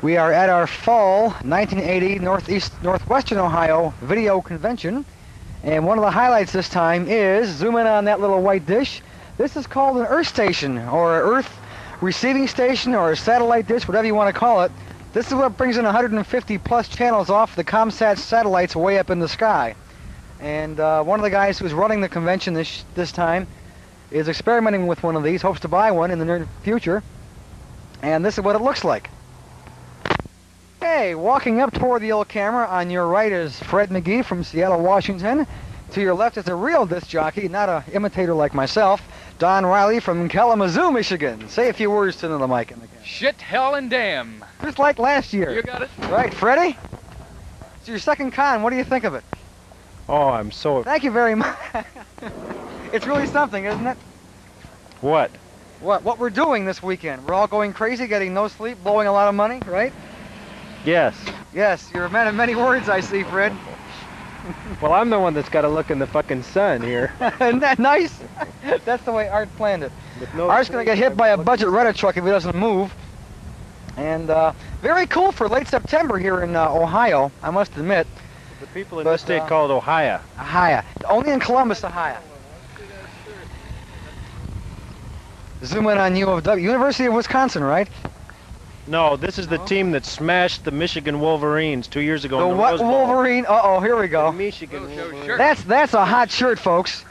We are at our fall 1980 Northeast Northwestern Ohio video convention. And one of the highlights this time is zoom in on that little white dish. This is called an Earth Station or Earth receiving station or a satellite dish, whatever you want to call it. This is what brings in 150 plus channels off the ComSat satellites way up in the sky. And uh, one of the guys who's running the convention this this time is experimenting with one of these. Hopes to buy one in the near future. And this is what it looks like. Hey, walking up toward the old camera, on your right is Fred McGee from Seattle, Washington. To your left is a real disc jockey, not a imitator like myself, Don Riley from Kalamazoo, Michigan. Say a few words to the mic. Shit, hell, and damn. Just like last year. You got it. Right, Freddie? It's your second con. What do you think of it? Oh, I'm so. Thank you very much. <laughs> it's really something, isn't it? What? What what we're doing this weekend. We're all going crazy, getting no sleep, blowing a lot of money, right? Yes. Yes, you're a man of many words, I see, Fred. <laughs> Well, I'm the one that's got to look in the fucking sun here. <laughs> Isn't that nice? <laughs> That's the way Art planned it. no Art's going to get hit by a budget Reddit truck if he doesn't move. And uh, very cool for late September here in uh, Ohio, I must admit. The people in But, this state uh, called Ohio. Ohio. Only in Columbus, Ohio. Zoom in on U of W. University of Wisconsin, right? No, this is the team that smashed the Michigan Wolverines two years ago. The in the what Rose Bowl. Wolverine? Uh-oh, here we go. Michigan Wolverines. That's that's a hot shirt, folks.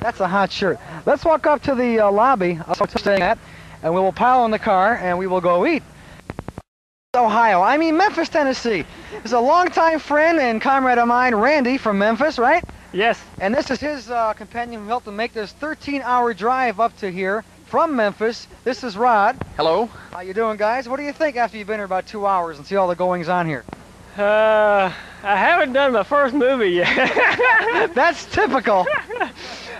That's a hot shirt. Let's walk up to the uh, lobby. I'll staying at, and we will pile in the car and we will go eat. Ohio. I mean Memphis, Tennessee. There's a longtime friend and comrade of mine, Randy from Memphis, right? Yes. And this is his uh, companion who helped him make this 13-hour drive up to here from Memphis. This is Rod. Hello. How you doing, guys? What do you think after you've been here about two hours and see all the goings on here? Uh, I haven't done my first movie yet. <laughs> <laughs> That's typical. <laughs>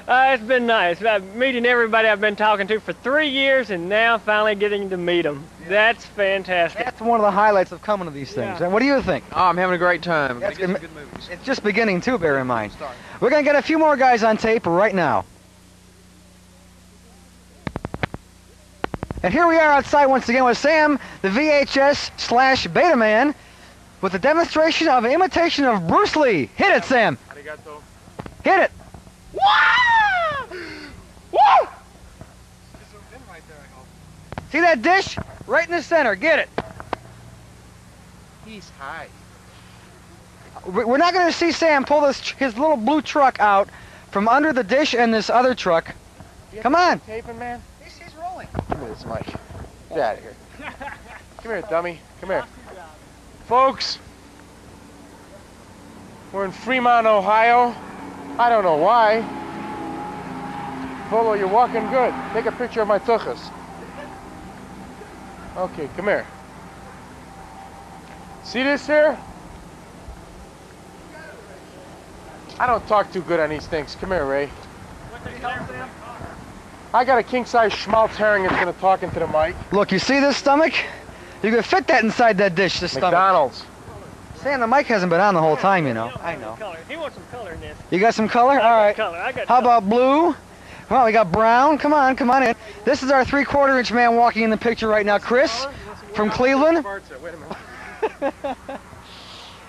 Uh, it's been nice. Uh, meeting everybody I've been talking to for three years and now finally getting to meet them. That's fantastic. That's one of the highlights of coming to these things. And what do you think? Oh, I'm having a great time. That's good. It's just beginning too, bear in mind. We're going to get a few more guys on tape right now. And here we are outside once again with Sam, the VHS slash Beta Man, with a demonstration of an imitation of Bruce Lee. Hit it, Sam. Hit it. Woo! See that dish? Right in the center. Get it. He's high. We- We're not going to see Sam pull this his little blue truck out from under the dish and this other truck. Come on. Taping, man. He's. Give me this mic. Get out of here. <laughs> Come here, dummy. Come here. Folks, we're in Fremont, Ohio. I don't know why. Polo, you're walking good. Take a picture of my tuchus. Okay, come here. See this here? I don't talk too good on these things. Come here, Ray. I got a king-size schmaltz herring that's gonna talk into the mic. Look, you see this stomach? You can fit that inside that dish, this stomach. McDonald's. Sam, the mic hasn't been on the whole time, you know. I know. He wants some color in this. You got some color? I All got color. I got How color. about blue? Well, we got brown. Come on, come on in. This is our three-quarter inch man walking in the picture right now, Chris from Cleveland. Wait a minute.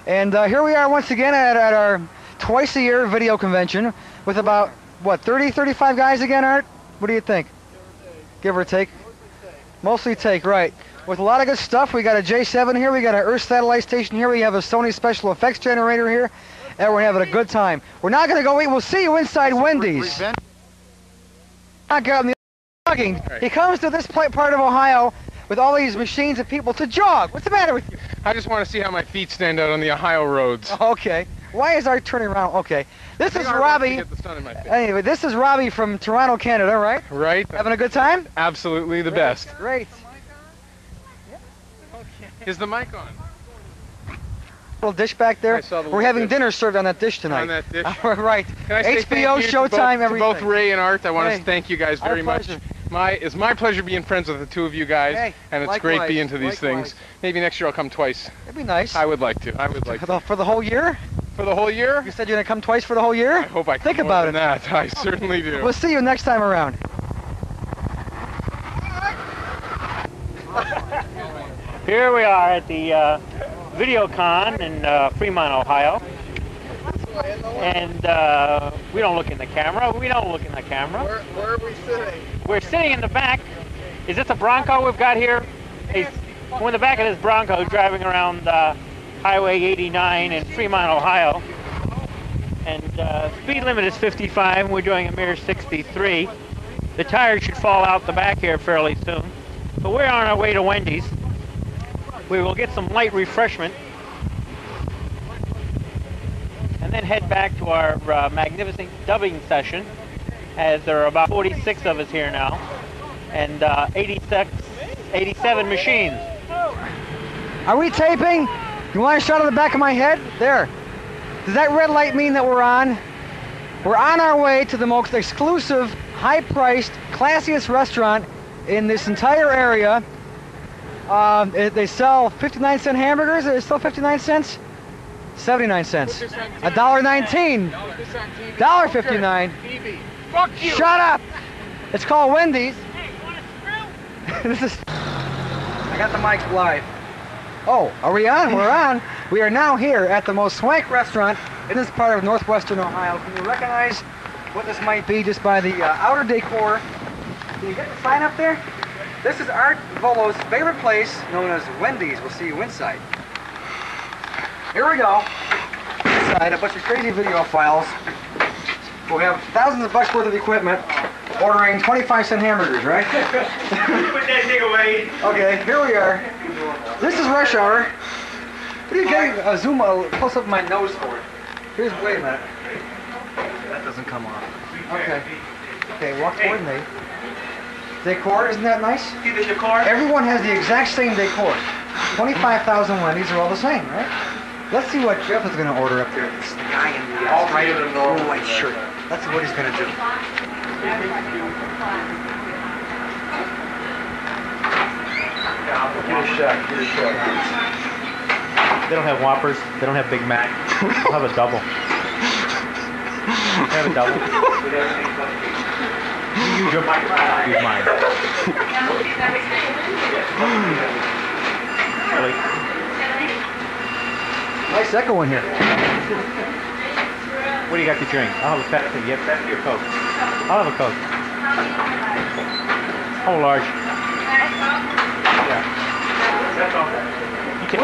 And uh, here we are once again at, at our twice a year video convention with about, what, 30, 35 guys again, Art? What do you think? Give or take. Mostly take, right. With a lot of good stuff. We got a J7 here. We got an Earth satellite station here. We have a Sony special effects generator here. And we're having a good time. We're not going to go eat. We'll see you inside Wendy's. Not got him the jogging. He comes to this part of Ohio with all these machines and people to jog. What's the matter with you? I just want to see how my feet stand out on the Ohio roads. Okay. Why is Art turning around? Okay. This is Art wants to Robbie. get the sun in my face. Anyway, this is Robbie from Toronto, Canada, right? Right? Having a good time? Absolutely the best. Great. Is the mic on? Little dish back there. I saw the We're having dish. dinner served on that dish tonight. On that dish. <laughs> right. Can I say HBO, you to both- Showtime, to both Ray and Art. I want Hey, to thank you guys very much. My it's my pleasure being friends with the two of you guys, Hey, and it's likewise, great being to these likewise. things. Maybe next year I'll come twice. It'd be nice. I would like to. I would like For to. for the whole year? For the whole year? You said you're going to come twice for the whole year? I hope I Think come about more it. than that. <laughs> I certainly do. We'll see you next time around. Here we are at the uh, VideoCon in uh, Fremont, Ohio. And uh, we don't look in the camera. We don't look in the camera. Where, where are we sitting? We're sitting in the back Is this a Bronco we've got here? He's, we're in the back of this Bronco driving around uh, Highway 89 in Fremont, Ohio. And uh, speed limit is 55, and we're doing a mere 63. The tires should fall out the back here fairly soon. But we're on our way to Wendy's. We will get some light refreshment and then head back to our uh, magnificent dubbing session as there are about 46 of us here now and uh, 86, 87 machines. Are we taping? You want a shot of the back of my head? There. Does that red light mean that we're on? We're on our way to the most exclusive, high-priced, classiest restaurant in this entire area. Um, it- they sell 59 cent hamburgers. Are they still 59 cents? 79 cents. A dollar 19. Dollar 59. Fuck you. Shut up. It's called Wendy's. Hey, <laughs> this is. I got the mic live. Oh, are we on? We're on. We are now here at the most swank restaurant in this part of northwestern Ohio. Can you recognize what this might be just by the uh, outer decor? Can you get the sign up there? This is Art Vuolo's favorite place, known as Wendy's. We'll see you inside. Here we go. Inside, a bunch of crazy videophiles. We have thousands of bucks worth of equipment, ordering 25 cent hamburgers, right? <laughs> Put that thing away. Okay, here we are. This is rush hour. What are you getting a zoom a close up my nose for? Here's wait a minute. That doesn't come off. Okay. Okay, walk toward me. Decor, isn't that nice? See the decor? Everyone has the exact same decor. 25,000 Wendy's are all the same, right? Let's see what Jeff is going to order up there. This guy in the uh, striped blue white shirt. That's what he's going to do. Get a shot. Get a shot. They don't have Whoppers. They don't have Big Mac. They'll have a double. They have a double. You use your mic. Use mine. Really? <laughs> Nice second one here. What do you got to drink? I'll have a Pepsi. You have Pepsi or Coke? I'll have a Coke. How large? Yeah. That's all. You can.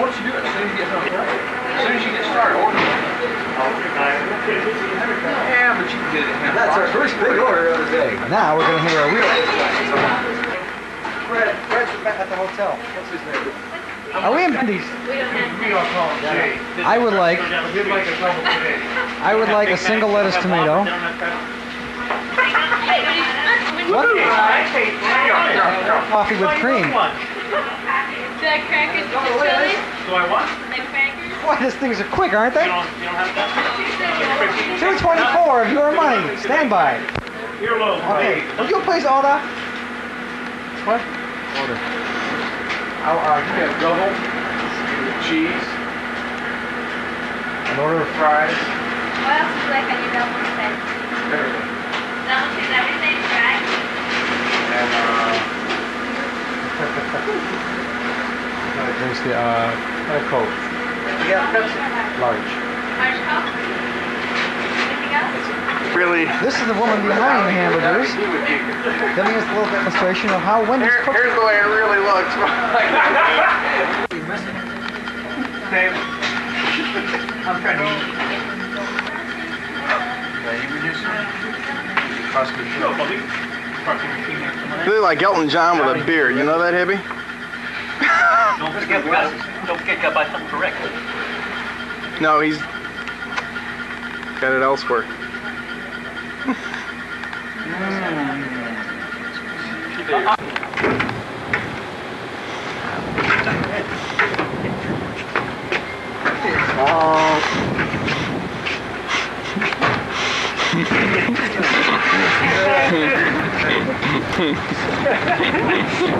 Once you do it, as soon as you get home, as soon as you get started, order. Yeah, but you can get it. That's our first big order of the day. Now we're going to hear a real. Fred, Fred's at the hotel. What's his name? Are we in Wendy's? We don't call him Jay. I would like, We'd like a double today. I would like a single lettuce tomato. What? Coffee with cream. The crackers with the chili? Do I want? The crackers? Boy, these things are quick, aren't they? You don't, you don't have that? 224 of your money. Stand by. You're low. Okay. Will you please order? What? Order. How are you? have double with cheese. An order of fries. What else would you like on your double set? Everything. Double cheese, everything, right? And uh. <laughs> <laughs> There's the uh, and a Coke. Yeah, Pepsi. Large. Large Coke? Anything else? Really? This is the woman behind the hamburgers, giving us a little demonstration of how Wendy's Here, cooks. here's the way it really looks. <laughs> Dave, I'm trying to eat. You look like Elton John with a beard. You know that, hippie? Don't forget, don't forget, got buy something correct. No, he's got it elsewhere.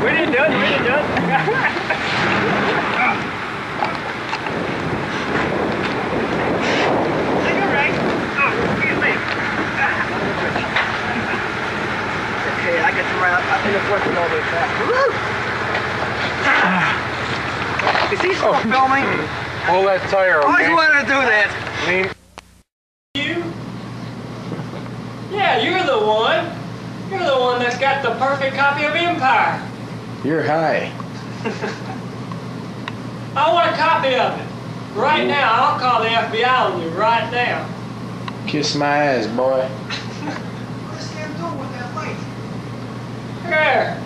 we didn't do it, <laughs> we didn't do it. Okay, I get to. I think it's working all the way back. Is he still filming? Pull that tire, Always okay? wanted to do that. Lean. You? Yeah, you're the one. You're the one that's got the perfect copy of Empire. You're high. I want a copy of it. Right now, I'll call the FBI on you right now. Kiss my ass, boy. Here.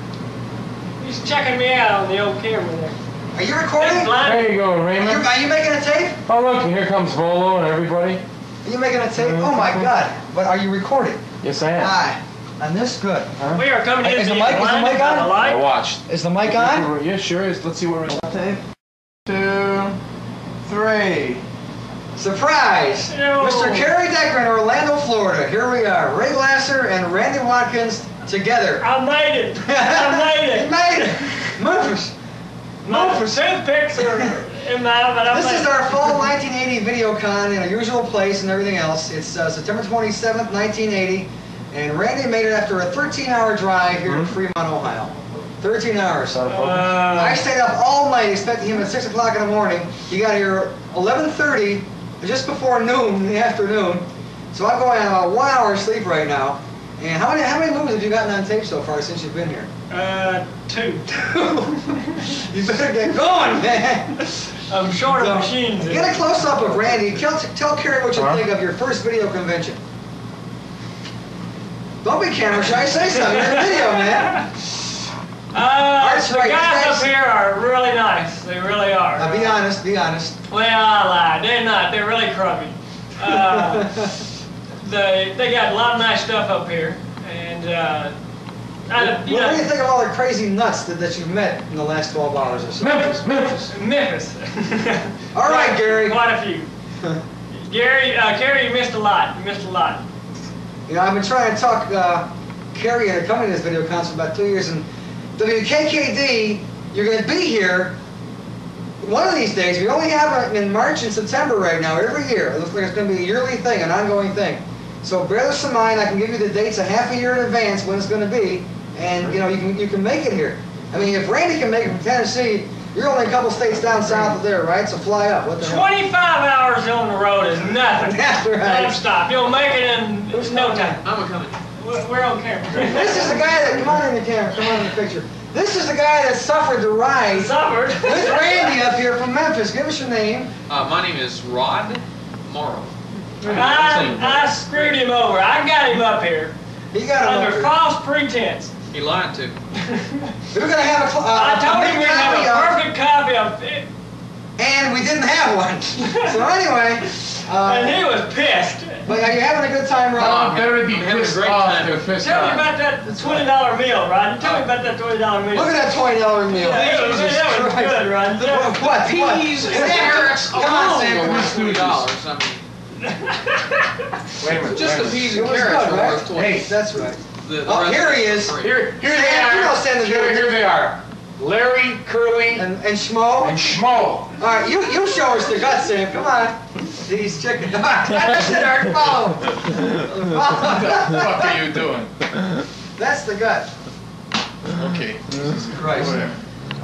He's checking me out on the old camera there. Are you recording? There you go, Raymond. Are you, are you making a tape? Oh, look, here comes Vuolo and everybody. Are you making a tape? Mm-hmm. Oh my God! But are you recording? Yes, I am. Hi. And this, good. We are coming in Is the to mic? Is the mic by on? light. I watched. Is the mic on? Yeah, sure is. Let's see what we're. Tape. Two, three. Surprise! Ew. Mr. Kerry Decker in Orlando, Florida. Here we are, Ray Glasser and Randy Watkins together. I made it. I made <laughs> You it. made it. Memphis. My toothpicks are in my, but I This is it. our fall 1980 video con in a usual place and everything else. It's uh, September 27th, 1980, and Randy made it after a 13-hour drive here in Fremont, Ohio. 13 hours. Uh, I stayed up all night expecting him at 6 o'clock in the morning. He got here 11.30, just before noon in the afternoon. So I'm going on about one hour of sleep right now. And how many, how many movies have you gotten on tape so far since you've been here? Uh, two. <laughs> You better get going, man. I'm short So, of machines. Get a close up of Randy. Tell, tell Kerry what you think of your first video convention. Don't be camera shy. Say something. You're in video, man. Uh, Art's the right, guys guys. up here are really nice. They really are. Now, be honest. Be honest. Well, I lied. They're not. They're really crummy. Uh, <laughs> they they got a lot of nice stuff up here, and uh, I, you what do you think of all the crazy nuts that, that you've met in the last 12 hours or so? Memphis, Memphis. Memphis. <laughs> All right, Gary. Quite a few. <laughs> Gary, uh, Gary, you missed a lot. You missed a lot. You know, I've been trying to talk uh, Kerry into coming to this video con for about two years, and WKKD, you're going to be here one of these days. We only have it in March and September right now, every year. It looks like it's going to be a yearly thing, an ongoing thing. So bear this in mind. I can give you the dates a half a year in advance when it's going to be, and you know you can you can make it here. I mean, if Randy can make it from Tennessee, you're only a couple states down south of there, right? So fly up. What the hell? 25 hours on the road is nothing. <laughs> That's right. Don't stop. You'll make it in no time. I'm a coming. We're we're on camera. This is the guy that come on in the camera, come on in the picture. This is the guy that suffered the ride Suffered. with Randy up here from Memphis. Give us your name. Uh, my name is Rod Morrow. I, I screwed him over. I got him up here He got him under over. false pretense. He lied to. We were gonna have a, cl- I uh, told a him big we have a of, perfect copy of it, and we didn't have one. <laughs> so anyway, and he uh, was pissed. but are you having a good time, Rob? better be I'm having a pissed great off time. than pissed Tell me off. about that twenty dollar meal, Rod. Tell me about that twenty dollar meal. Look at that twenty dollar meal. Yeah, that was, Jesus that was Christ. good, Rod. That What? What? Peas and carrots Come on, Sam. are come on. worth twenty dollars. I mean, Wait a minute. just the wait a minute. peas It and was carrots good, are right? worth twenty. Hey, that's right. The, the Oh, rest here of he it is. free. Here, here they Sam, you are. don't stand the Here, video. here they are. Larry, Curly, And, and Schmo. and Schmo. All right, you, you show us the guts, Sam. Come on. These chickens. <laughs> Come on. That's it, Art. Follow. What the fuck are you doing? That's the gut. Okay. Christ. Whatever.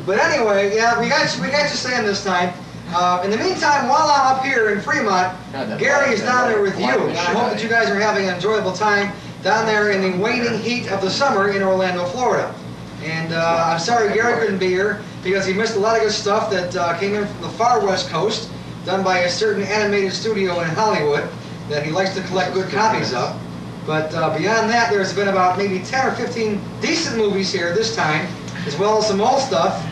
But anyway, yeah, we got you, we got you Sam this time. Uh, in the meantime, while I'm up here in Fremont, Gary is down there with you. And I hope that you guys are having an enjoyable time down there in the waning heat of the summer in Orlando, Florida. And uh, I'm sorry Gary couldn't be here because he missed a lot of good stuff that uh, came in from the far west coast, done by a certain animated studio in Hollywood that he likes to collect good copies of. But uh, beyond that, there's been about maybe 10 or 15 decent movies here this time, as well as some old stuff.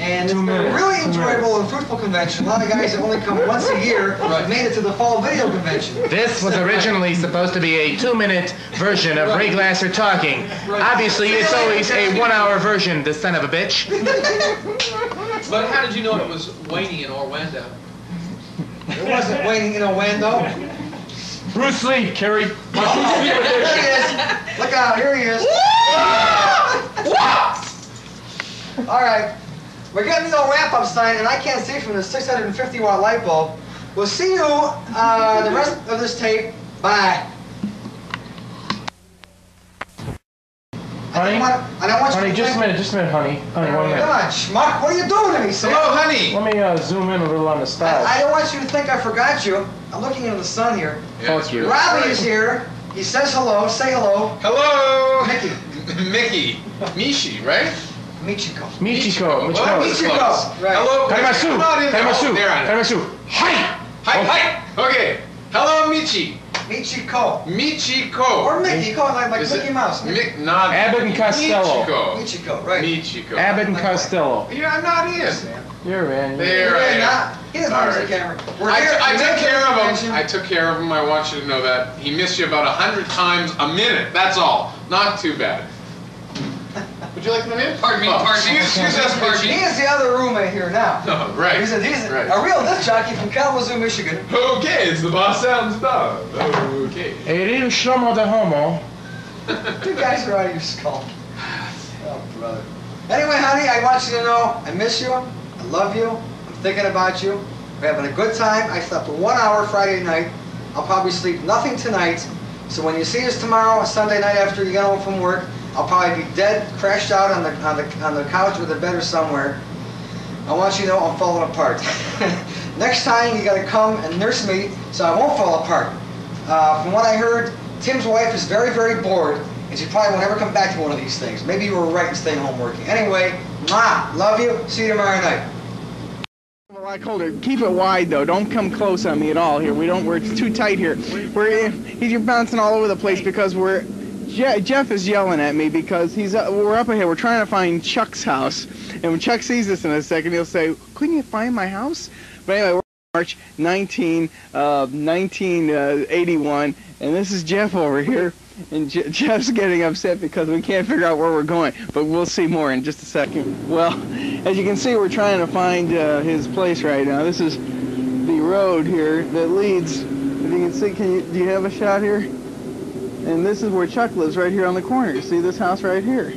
And it's been a really enjoyable and fruitful convention. A lot of guys that only come once a year <laughs> have made it to the fall video convention. This was <laughs> originally supposed to be a two-minute version of Ray Glasser talking. Obviously, it's always a one-hour version, the son of a bitch. <laughs> But how did you know it was Wayne in Orlando? It wasn't waiting in Orlando. Bruce Lee, Kerry. Oh, here he is. Look out, here he is. All right. We're getting the old wrap-up sign, and I can't see from the 650 watt light bulb. We'll see you uh, the rest of this tape. Bye. I Honey? don't want, I don't want Honey, just a minute, just a minute, honey. Honey, one Come minute. on, schmuck. What are you doing to me, Sam? Hello, honey. Let me uh, zoom in a little on the style. I, I don't want you to think I forgot you. I'm looking into the sun here. Fuck you. Robbie is here. He says hello. Say hello. Hello. Mickey. <laughs> Mickey. Mishi, right? Michiko. Michiko. Well, that was Michiko. Right. Hello. Taimasu. Come on in. Taimasu. Oh, there I am. Taimasu. Hi. Hi, oh. hi. Okay. Hello, Michi. Michiko. Michiko. Or Mickey, call like, like Mickey Mouse. Mi- not Abbott and Costello. Michiko. Michiko, right. Michiko. Abbott and Costello. Yeah, I'm not in. You're in. There You're am. not. He doesn't All the camera. We're I, here- I took care of him. I took care of him. I want you to know that. He missed you about a hundred times a minute. That's all. Not too bad. Would you like to come in? Pardon me. Oh, pardon me. Excuse us, pardon me. He is the other roommate here now. Oh, right. He's, a, he's a, right. a real disc jockey from Kalamazoo, Michigan. Okay, it's the boss sounds done. Okay. A real Shlomo the homo. <laughs> You guys are out of your skull. Oh, brother. Anyway, honey, I want you to know I miss you. I love you. I'm thinking about you. We're having a good time. I slept one hour Friday night. I'll probably sleep nothing tonight. So when you see us tomorrow, Sunday night after you get home from work, I'll probably be dead, crashed out on the on the on the couch or the bed or somewhere. I want you to know I'm falling apart. <laughs> Next time you gotta come and nurse me so I won't fall apart. Uh, from what I heard, Tim's wife is very, very bored, and she probably won't ever come back to one of these things. Maybe you were right in staying home working. Anyway, mwah, love you. See you tomorrow night. Told her, keep it wide though. Don't come close on me at all here. We don't. We're too tight here. We're you're bouncing all over the place because we're. Je- Jeff is yelling at me because he's uh, we're up ahead. We're trying to find Chuck's house, and when Chuck sees us in a second, he'll say, "Couldn't you find my house?" But anyway, we're March 19, uh, 1981, and this is Jeff over here. And Je- <laughs> Jeff's getting upset because we can't figure out where we're going, but we'll see more in just a second. Well, as you can see, we're trying to find uh, his place right now. This is the road here that leads. If you can see, can you, do you have a shot here? And this is where Chuck lives, right here on the corner. You see this house right here?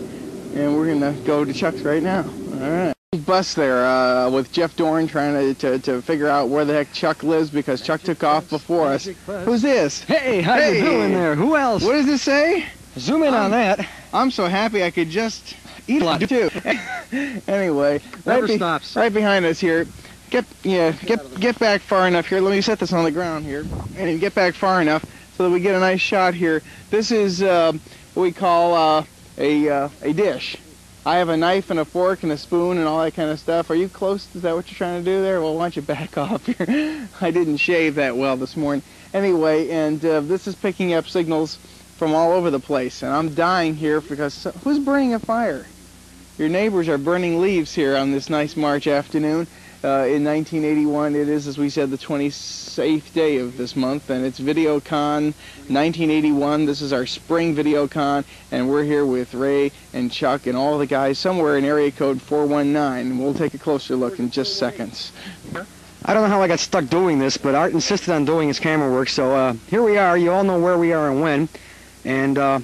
And we're gonna go to Chuck's right now. All right. Bus there uh, with Jeff Dorn trying to, to, to figure out where the heck Chuck lives because Chuck took off before us. Who's this? Hey, how Hey. you doing there? Who else? What does this say? Zoom in on that. I'm so happy I could just eat a lot too. <laughs> anyway, Never right, be- stops. right behind us here. Get yeah, get get back far enough here. Let me set this on the ground here, and get back far enough so that we get a nice shot here. This is uh, what we call uh, a uh, a dish. I have a knife and a fork and a spoon and all that kind of stuff. Are you close? Is that what you're trying to do there? Well, why don't you back <laughs> off here? I didn't shave that well this morning. Anyway, and uh, this is picking up signals from all over the place, and I'm dying here because who's burning a fire? Your neighbors are burning leaves here on this nice March afternoon. Uh, in 1981, it is, as we said, the 28th day of this month, and it's VideoCon 1981. This is our spring VideoCon, and we're here with Ray and Chuck and all the guys somewhere in area code 419. We'll take a closer look in just seconds. I don't know how I got stuck doing this, but Art insisted on doing his camera work, so uh, here we are. You all know where we are and when. And uh,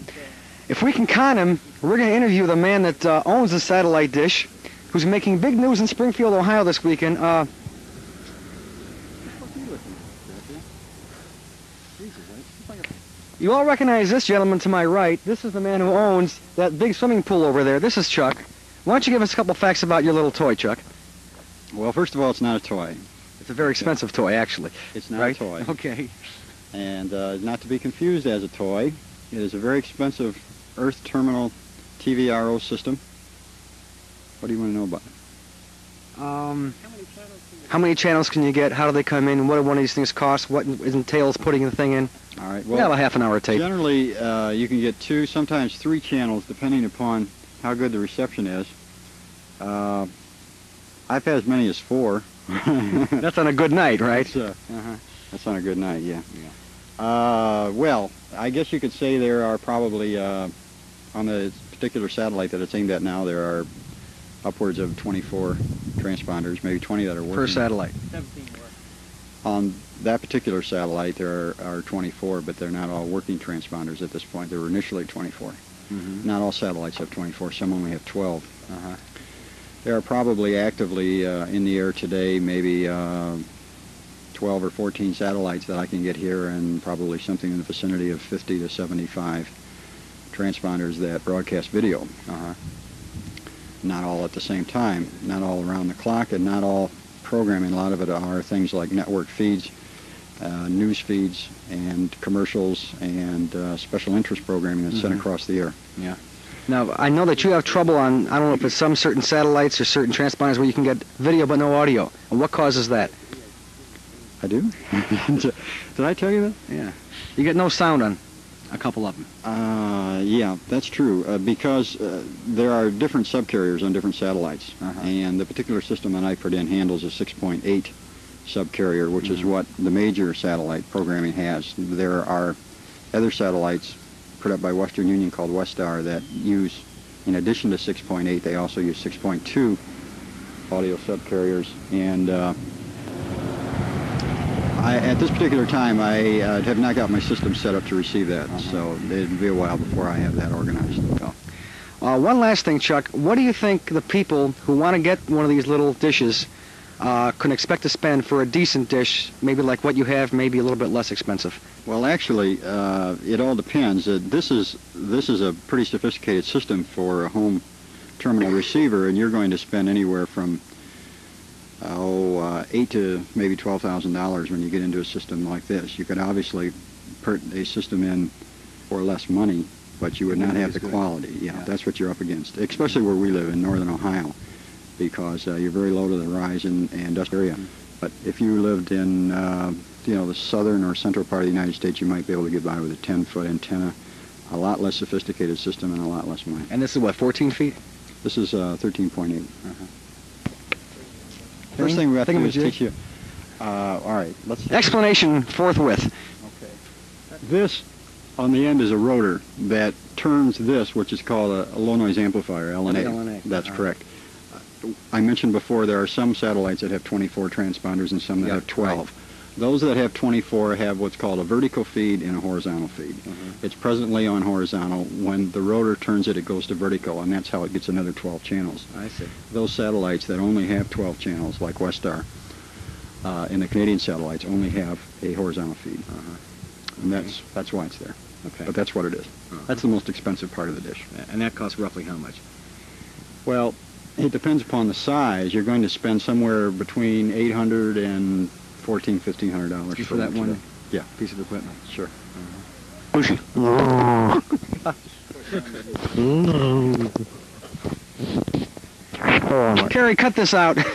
if we can con him, we're going to interview the man that uh, owns the satellite dish, who's making big news in Springfield, Ohio this weekend. Uh, you all recognize this gentleman to my right. This is the man who owns that big swimming pool over there. This is Chuck. Why don't you give us a couple facts about your little toy, Chuck? Well, first of all, it's not a toy. It's a very expensive toy, actually. It's not Right? a toy. Okay. And uh, not to be confused as a toy, it is a very expensive Earth Terminal TVRO system. What do you want to know about? Um, how many channels can you get? How do they come in? What do one of these things cost? What entails putting the thing in? All right. we have a half an hour tape. Generally, uh, you can get two, sometimes three channels, depending upon how good the reception is. Uh, I've had as many as four. <laughs> That's on a good night, right? That's, uh, uh-huh. That's on a good night, yeah. Uh, well, I guess you could say there are probably, uh, on the particular satellite that it's aimed at now, there are upwards of 24 transponders, maybe 20 that are working. Per satellite. On that particular satellite, there are, are 24, but they're not all working transponders at this point. There were initially 24. Mhm. Not all satellites have 24. Some only have 12. Uh-huh. There are probably actively uh, in the air today maybe uh, 12 or 14 satellites that I can get here and probably something in the vicinity of 50 to 75 transponders that broadcast video. Uh-huh. Not all at the same time, not all around the clock, and not all programming. A lot of it are things like network feeds, uh, news feeds, and commercials, and uh, special interest programming that's sent Mhm. across the air. Yeah. Now, I know that you have trouble on, I don't know if it's some certain satellites or certain transponders where you can get video but no audio. And what causes that? I do? <laughs> Did I tell you that? Yeah. You get no sound on a couple of them. Uh, yeah, that's true. Uh, because uh, there are different subcarriers on different satellites, and the particular system that I put in handles a 6.8 subcarrier, which is what the major satellite programming has. There are other satellites put up by Western Union called Westar that use, in addition to 6.8, they also use 6.2 audio subcarriers, and uh, I, at this particular time, I uh, have not got my system set up to receive that, so it'd be a while before I have that organized. Uh, one last thing, Chuck. What do you think the people who want to get one of these little dishes uh, can expect to spend for a decent dish, maybe like what you have, maybe a little bit less expensive? Well, actually, uh, it all depends. Uh, this is this is a pretty sophisticated system for a home terminal <coughs> receiver, and you're going to spend anywhere from oh uh, eight to maybe twelve thousand dollars when you get into a system like this. You could obviously put a system in for less money, but you would not have the quality. Yeah, that's what you're up against, especially where we live in northern Ohio, because uh, you're very low to the rise in, in industrial area. But if you lived in uh, you know the southern or central part of the United States, you might be able to get by with a 10-foot antenna, a lot less sophisticated system, and a lot less money. And this is what, 14 feet? This is uh, 13.8. Uh-huh. First thing we have to do is teach you. Uh, all right, let's. Explanation forthwith. Okay. This on the end is a rotor that turns this, which is called a, a low noise amplifier, LNA. LNA, That's uh-huh. correct. Uh, I mentioned before there are some satellites that have 24 transponders and some that Yeah, have 12. Those that have 24 have what's called a vertical feed and a horizontal feed. Mm-hmm. It's presently on horizontal. When the rotor turns it, it goes to vertical, and that's how it gets another 12 channels. I see. Those satellites that only have 12 channels, like Westar, uh, and the Canadian satellites only have a horizontal feed. And that's that's why it's there. Okay. But that's what it is. That's the most expensive part of the dish. And that costs roughly how much? Well, it depends upon the size. You're going to spend somewhere between 800 and 14, 1500 dollars For that one Yeah. piece of equipment? Sure. Kerry, <laughs> cut this out. <laughs>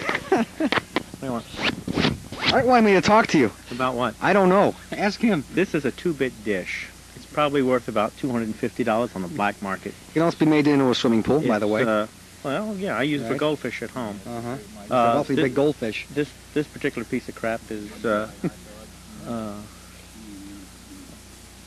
Art wanted me to talk to you. About what? I don't know. Ask him. This is a two-bit dish. It's probably worth about $250 on the black market. It can also be made into a swimming pool, by the It's, way. Uh, well, yeah, I use it for Right. goldfish at home. Uh-huh. It's a Uh, awfully this- big goldfish. This this particular piece of crap is. Uh, <laughs> uh,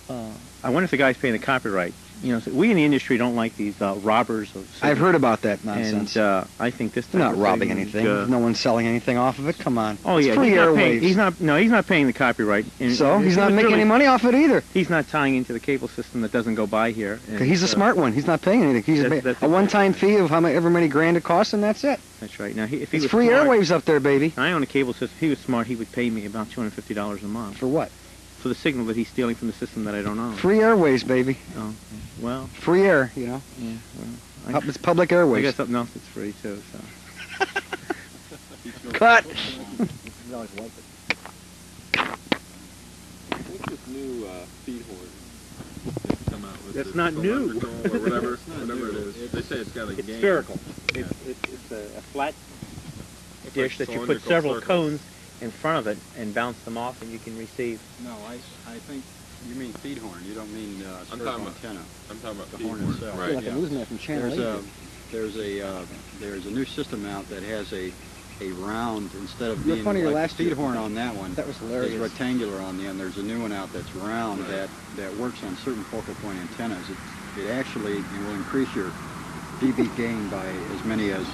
uh, I wonder if the guy's paying the copyright. You know, we in the industry don't like these uh, robbers of. I've heard about that nonsense. And uh, I think this. They're not robbing thing, anything. uh, no one's selling anything off of it. Come on. Oh It's yeah, free he's not, paying, airwaves. he's not. No, he's not paying the copyright. And So? He's he not making really- any money off it either. He's not tying into the cable system that doesn't go by here. and, he's a uh, smart one. He's not paying anything. He's That's- a, that's a one-time fee of however many grand it costs, and that's it. That's right. Now, he, if he It's was free smart, airwaves up there, baby. I own a cable system. If he was smart, he would pay me about two hundred fifty dollars a month. For what? For the signal that he's stealing from the system that I don't own. Free airways, baby. Oh, well. Free air, you know. Yeah. Well, Pub- it's public airways. I airwaves. got something else that's free too. So. <laughs> Cut. this new uh, feed horn come out with That's not new. or <laughs> whatever, whatever it is. They say it's got a It's game. spherical. Yeah. It's, it's, it's a, a flat It's dish like that you put cylindrical several circles. cones in front of it and bounce them off, and you can receive. No, I, I think you mean feed horn. You don't mean uh, I'm talking about- antenna. I'm talking about the feed horn horn, itself. right. Like a yeah. newsman from Channel There's 8 a there's a uh, there's a new system out that has a a round instead of You're being funny, your like last the feed year. horn on that one. That was hilarious. It's hilarious. rectangular on the end. There's a new one out that's round that that works on certain focal point antennas. It it actually will increase your dB gain by as many as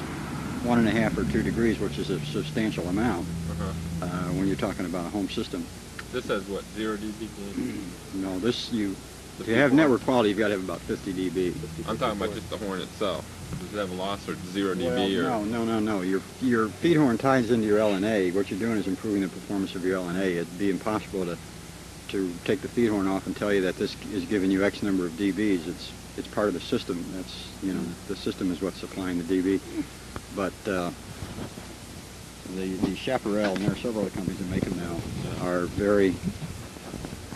one and a half or two degrees, which is a substantial amount Uh-huh. uh, when you're talking about a home system. This has what zero dB gain. <clears throat> No, this you The to have network quality, you've got to have about 50 dB. I'm talking about just the horn itself. Does it have a loss or zero Well, dB or? no, no, no, no. Your your feed horn ties into your LNA. What you're doing is improving the performance of your LNA. It'd be impossible to to take the feed horn off and tell you that this is giving you X number of dBs. It's it's part of the system. That's you know the system is what's supplying the dB. But uh, the the Chaparral and there are several other companies that make them now are very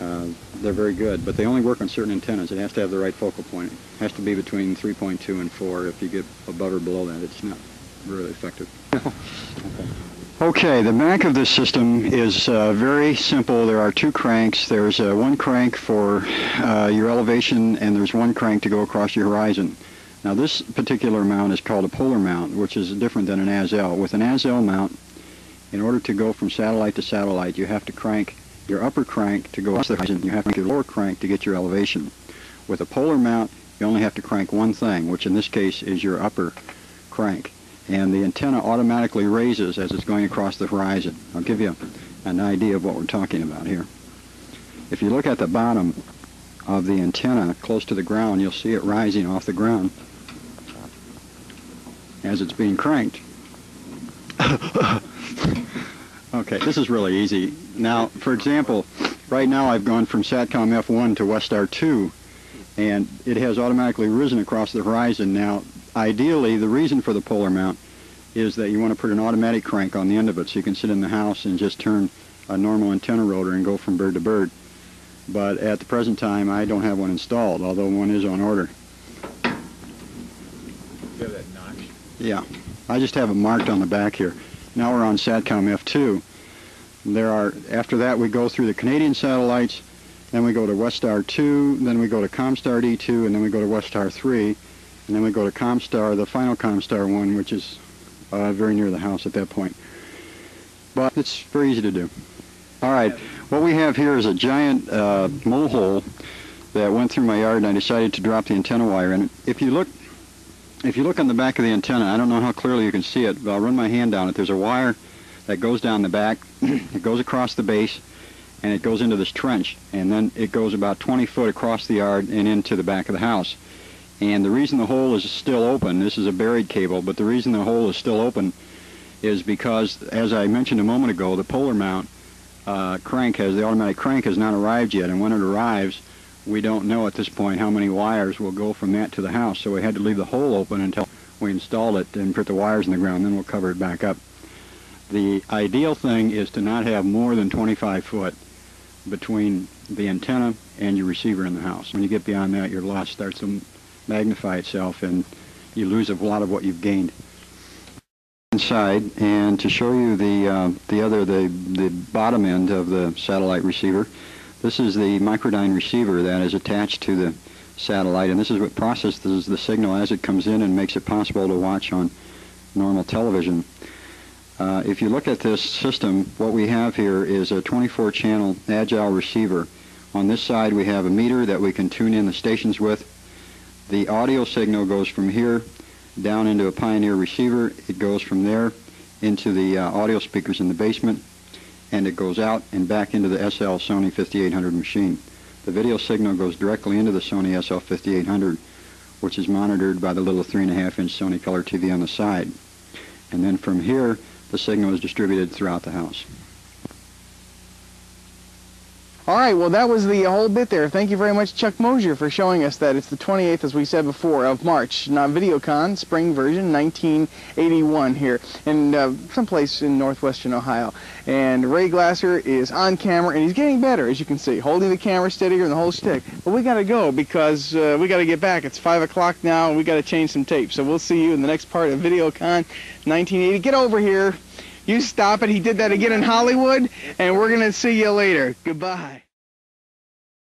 Uh, they're very good, but they only work on certain antennas. It has to have the right focal point. It has to be between 3.2 and 4. If you get above or below that, it's not really effective. <laughs> Okay, the back of this system is uh, very simple. There are two cranks. There's uh, one crank for uh, your elevation, and there's one crank to go across your horizon. Now, this particular mount is called a polar mount, which is different than an ASL. With an ASL mount, in order to go from satellite to satellite, you have to crank your upper crank to go across the horizon. And you have to crank your lower crank to get your elevation. With a polar mount, you only have to crank one thing, which in this case is your upper crank and the antenna automatically raises as it's going across the horizon. I'll give you an idea of what we're talking about here. If you look at the bottom of the antenna close to the ground, you'll see it rising off the ground as it's being cranked. okay, this is really easy. Now, for example, right now I've gone from SATCOM F1 to Westar 2, and it has automatically risen across the horizon. Now, ideally, the reason for the polar mount is that you want to put an automatic crank on the end of it so you can sit in the house and just turn a normal antenna rotor and go from bird to bird. But at the present time, I don't have one installed, although one is on order. Yeah, I just have it marked on the back here. Now we're on SATCOM F2. There are, after that we go through the Canadian satellites, then we go to Westar 2, then we go to Comstar D2, and then we go to Westar 3, and then we go to Comstar, the final Comstar one, which is uh, very near the house at that point. But it's very easy to do. All right, what we have here is a giant uh, mole hole that went through my yard, and I decided to drop the antenna wire in. it. If you look, if you look on the back of the antenna, I don't know how clearly you can see it, but I'll run my hand down it. There's a wire that goes down the back, <clears throat> it goes across the base, and it goes into this trench, and then it goes about 20 foot across the yard and into the back of the house. And the reason the hole is still open, this is a buried cable, but the reason the hole is still open is because, as I mentioned a moment ago, the polar mount uh, crank has, the automatic crank has not arrived yet, and when it arrives, we don't know at this point how many wires will go from that to the house, so we had to leave the hole open until we install it and put the wires in the ground, then we'll cover it back up. The ideal thing is to not have more than 25 foot between the antenna and your receiver in the house. When you get beyond that, your loss starts to magnify itself and you lose a lot of what you've gained. Inside, and to show you the uh, the other the the bottom end of the satellite receiver, this is the microdyne receiver that is attached to the satellite, and this is what processes the signal as it comes in and makes it possible to watch on normal television. Uh, if you look at this system, what we have here is a 24-channel agile receiver. On this side, we have a meter that we can tune in the stations with. The audio signal goes from here down into a Pioneer receiver. It goes from there into the uh, audio speakers in the basement, and it goes out and back into the SL Sony 5800 machine. The video signal goes directly into the Sony SL 5800, which is monitored by the little 3.5 inch Sony Color TV on the side. And then from here, the signal is distributed throughout the house. All right, well, that was the whole bit there. Thank you very much, Chuck Mosier, for showing us that. It's the 28th, as we said before, of March, not VideoCon, spring version, 1981 here, in uh, someplace in northwestern Ohio. And Ray Glasser is on camera, and he's getting better, as you can see, holding the camera steadier and the whole stick. But we got to go because uh, we got to get back. It's 5 o'clock now, and we got to change some tape. So we'll see you in the next part of VideoCon 1980. Get over here. You stop it. He did that again in Hollywood, and we're going to see you later. Goodbye.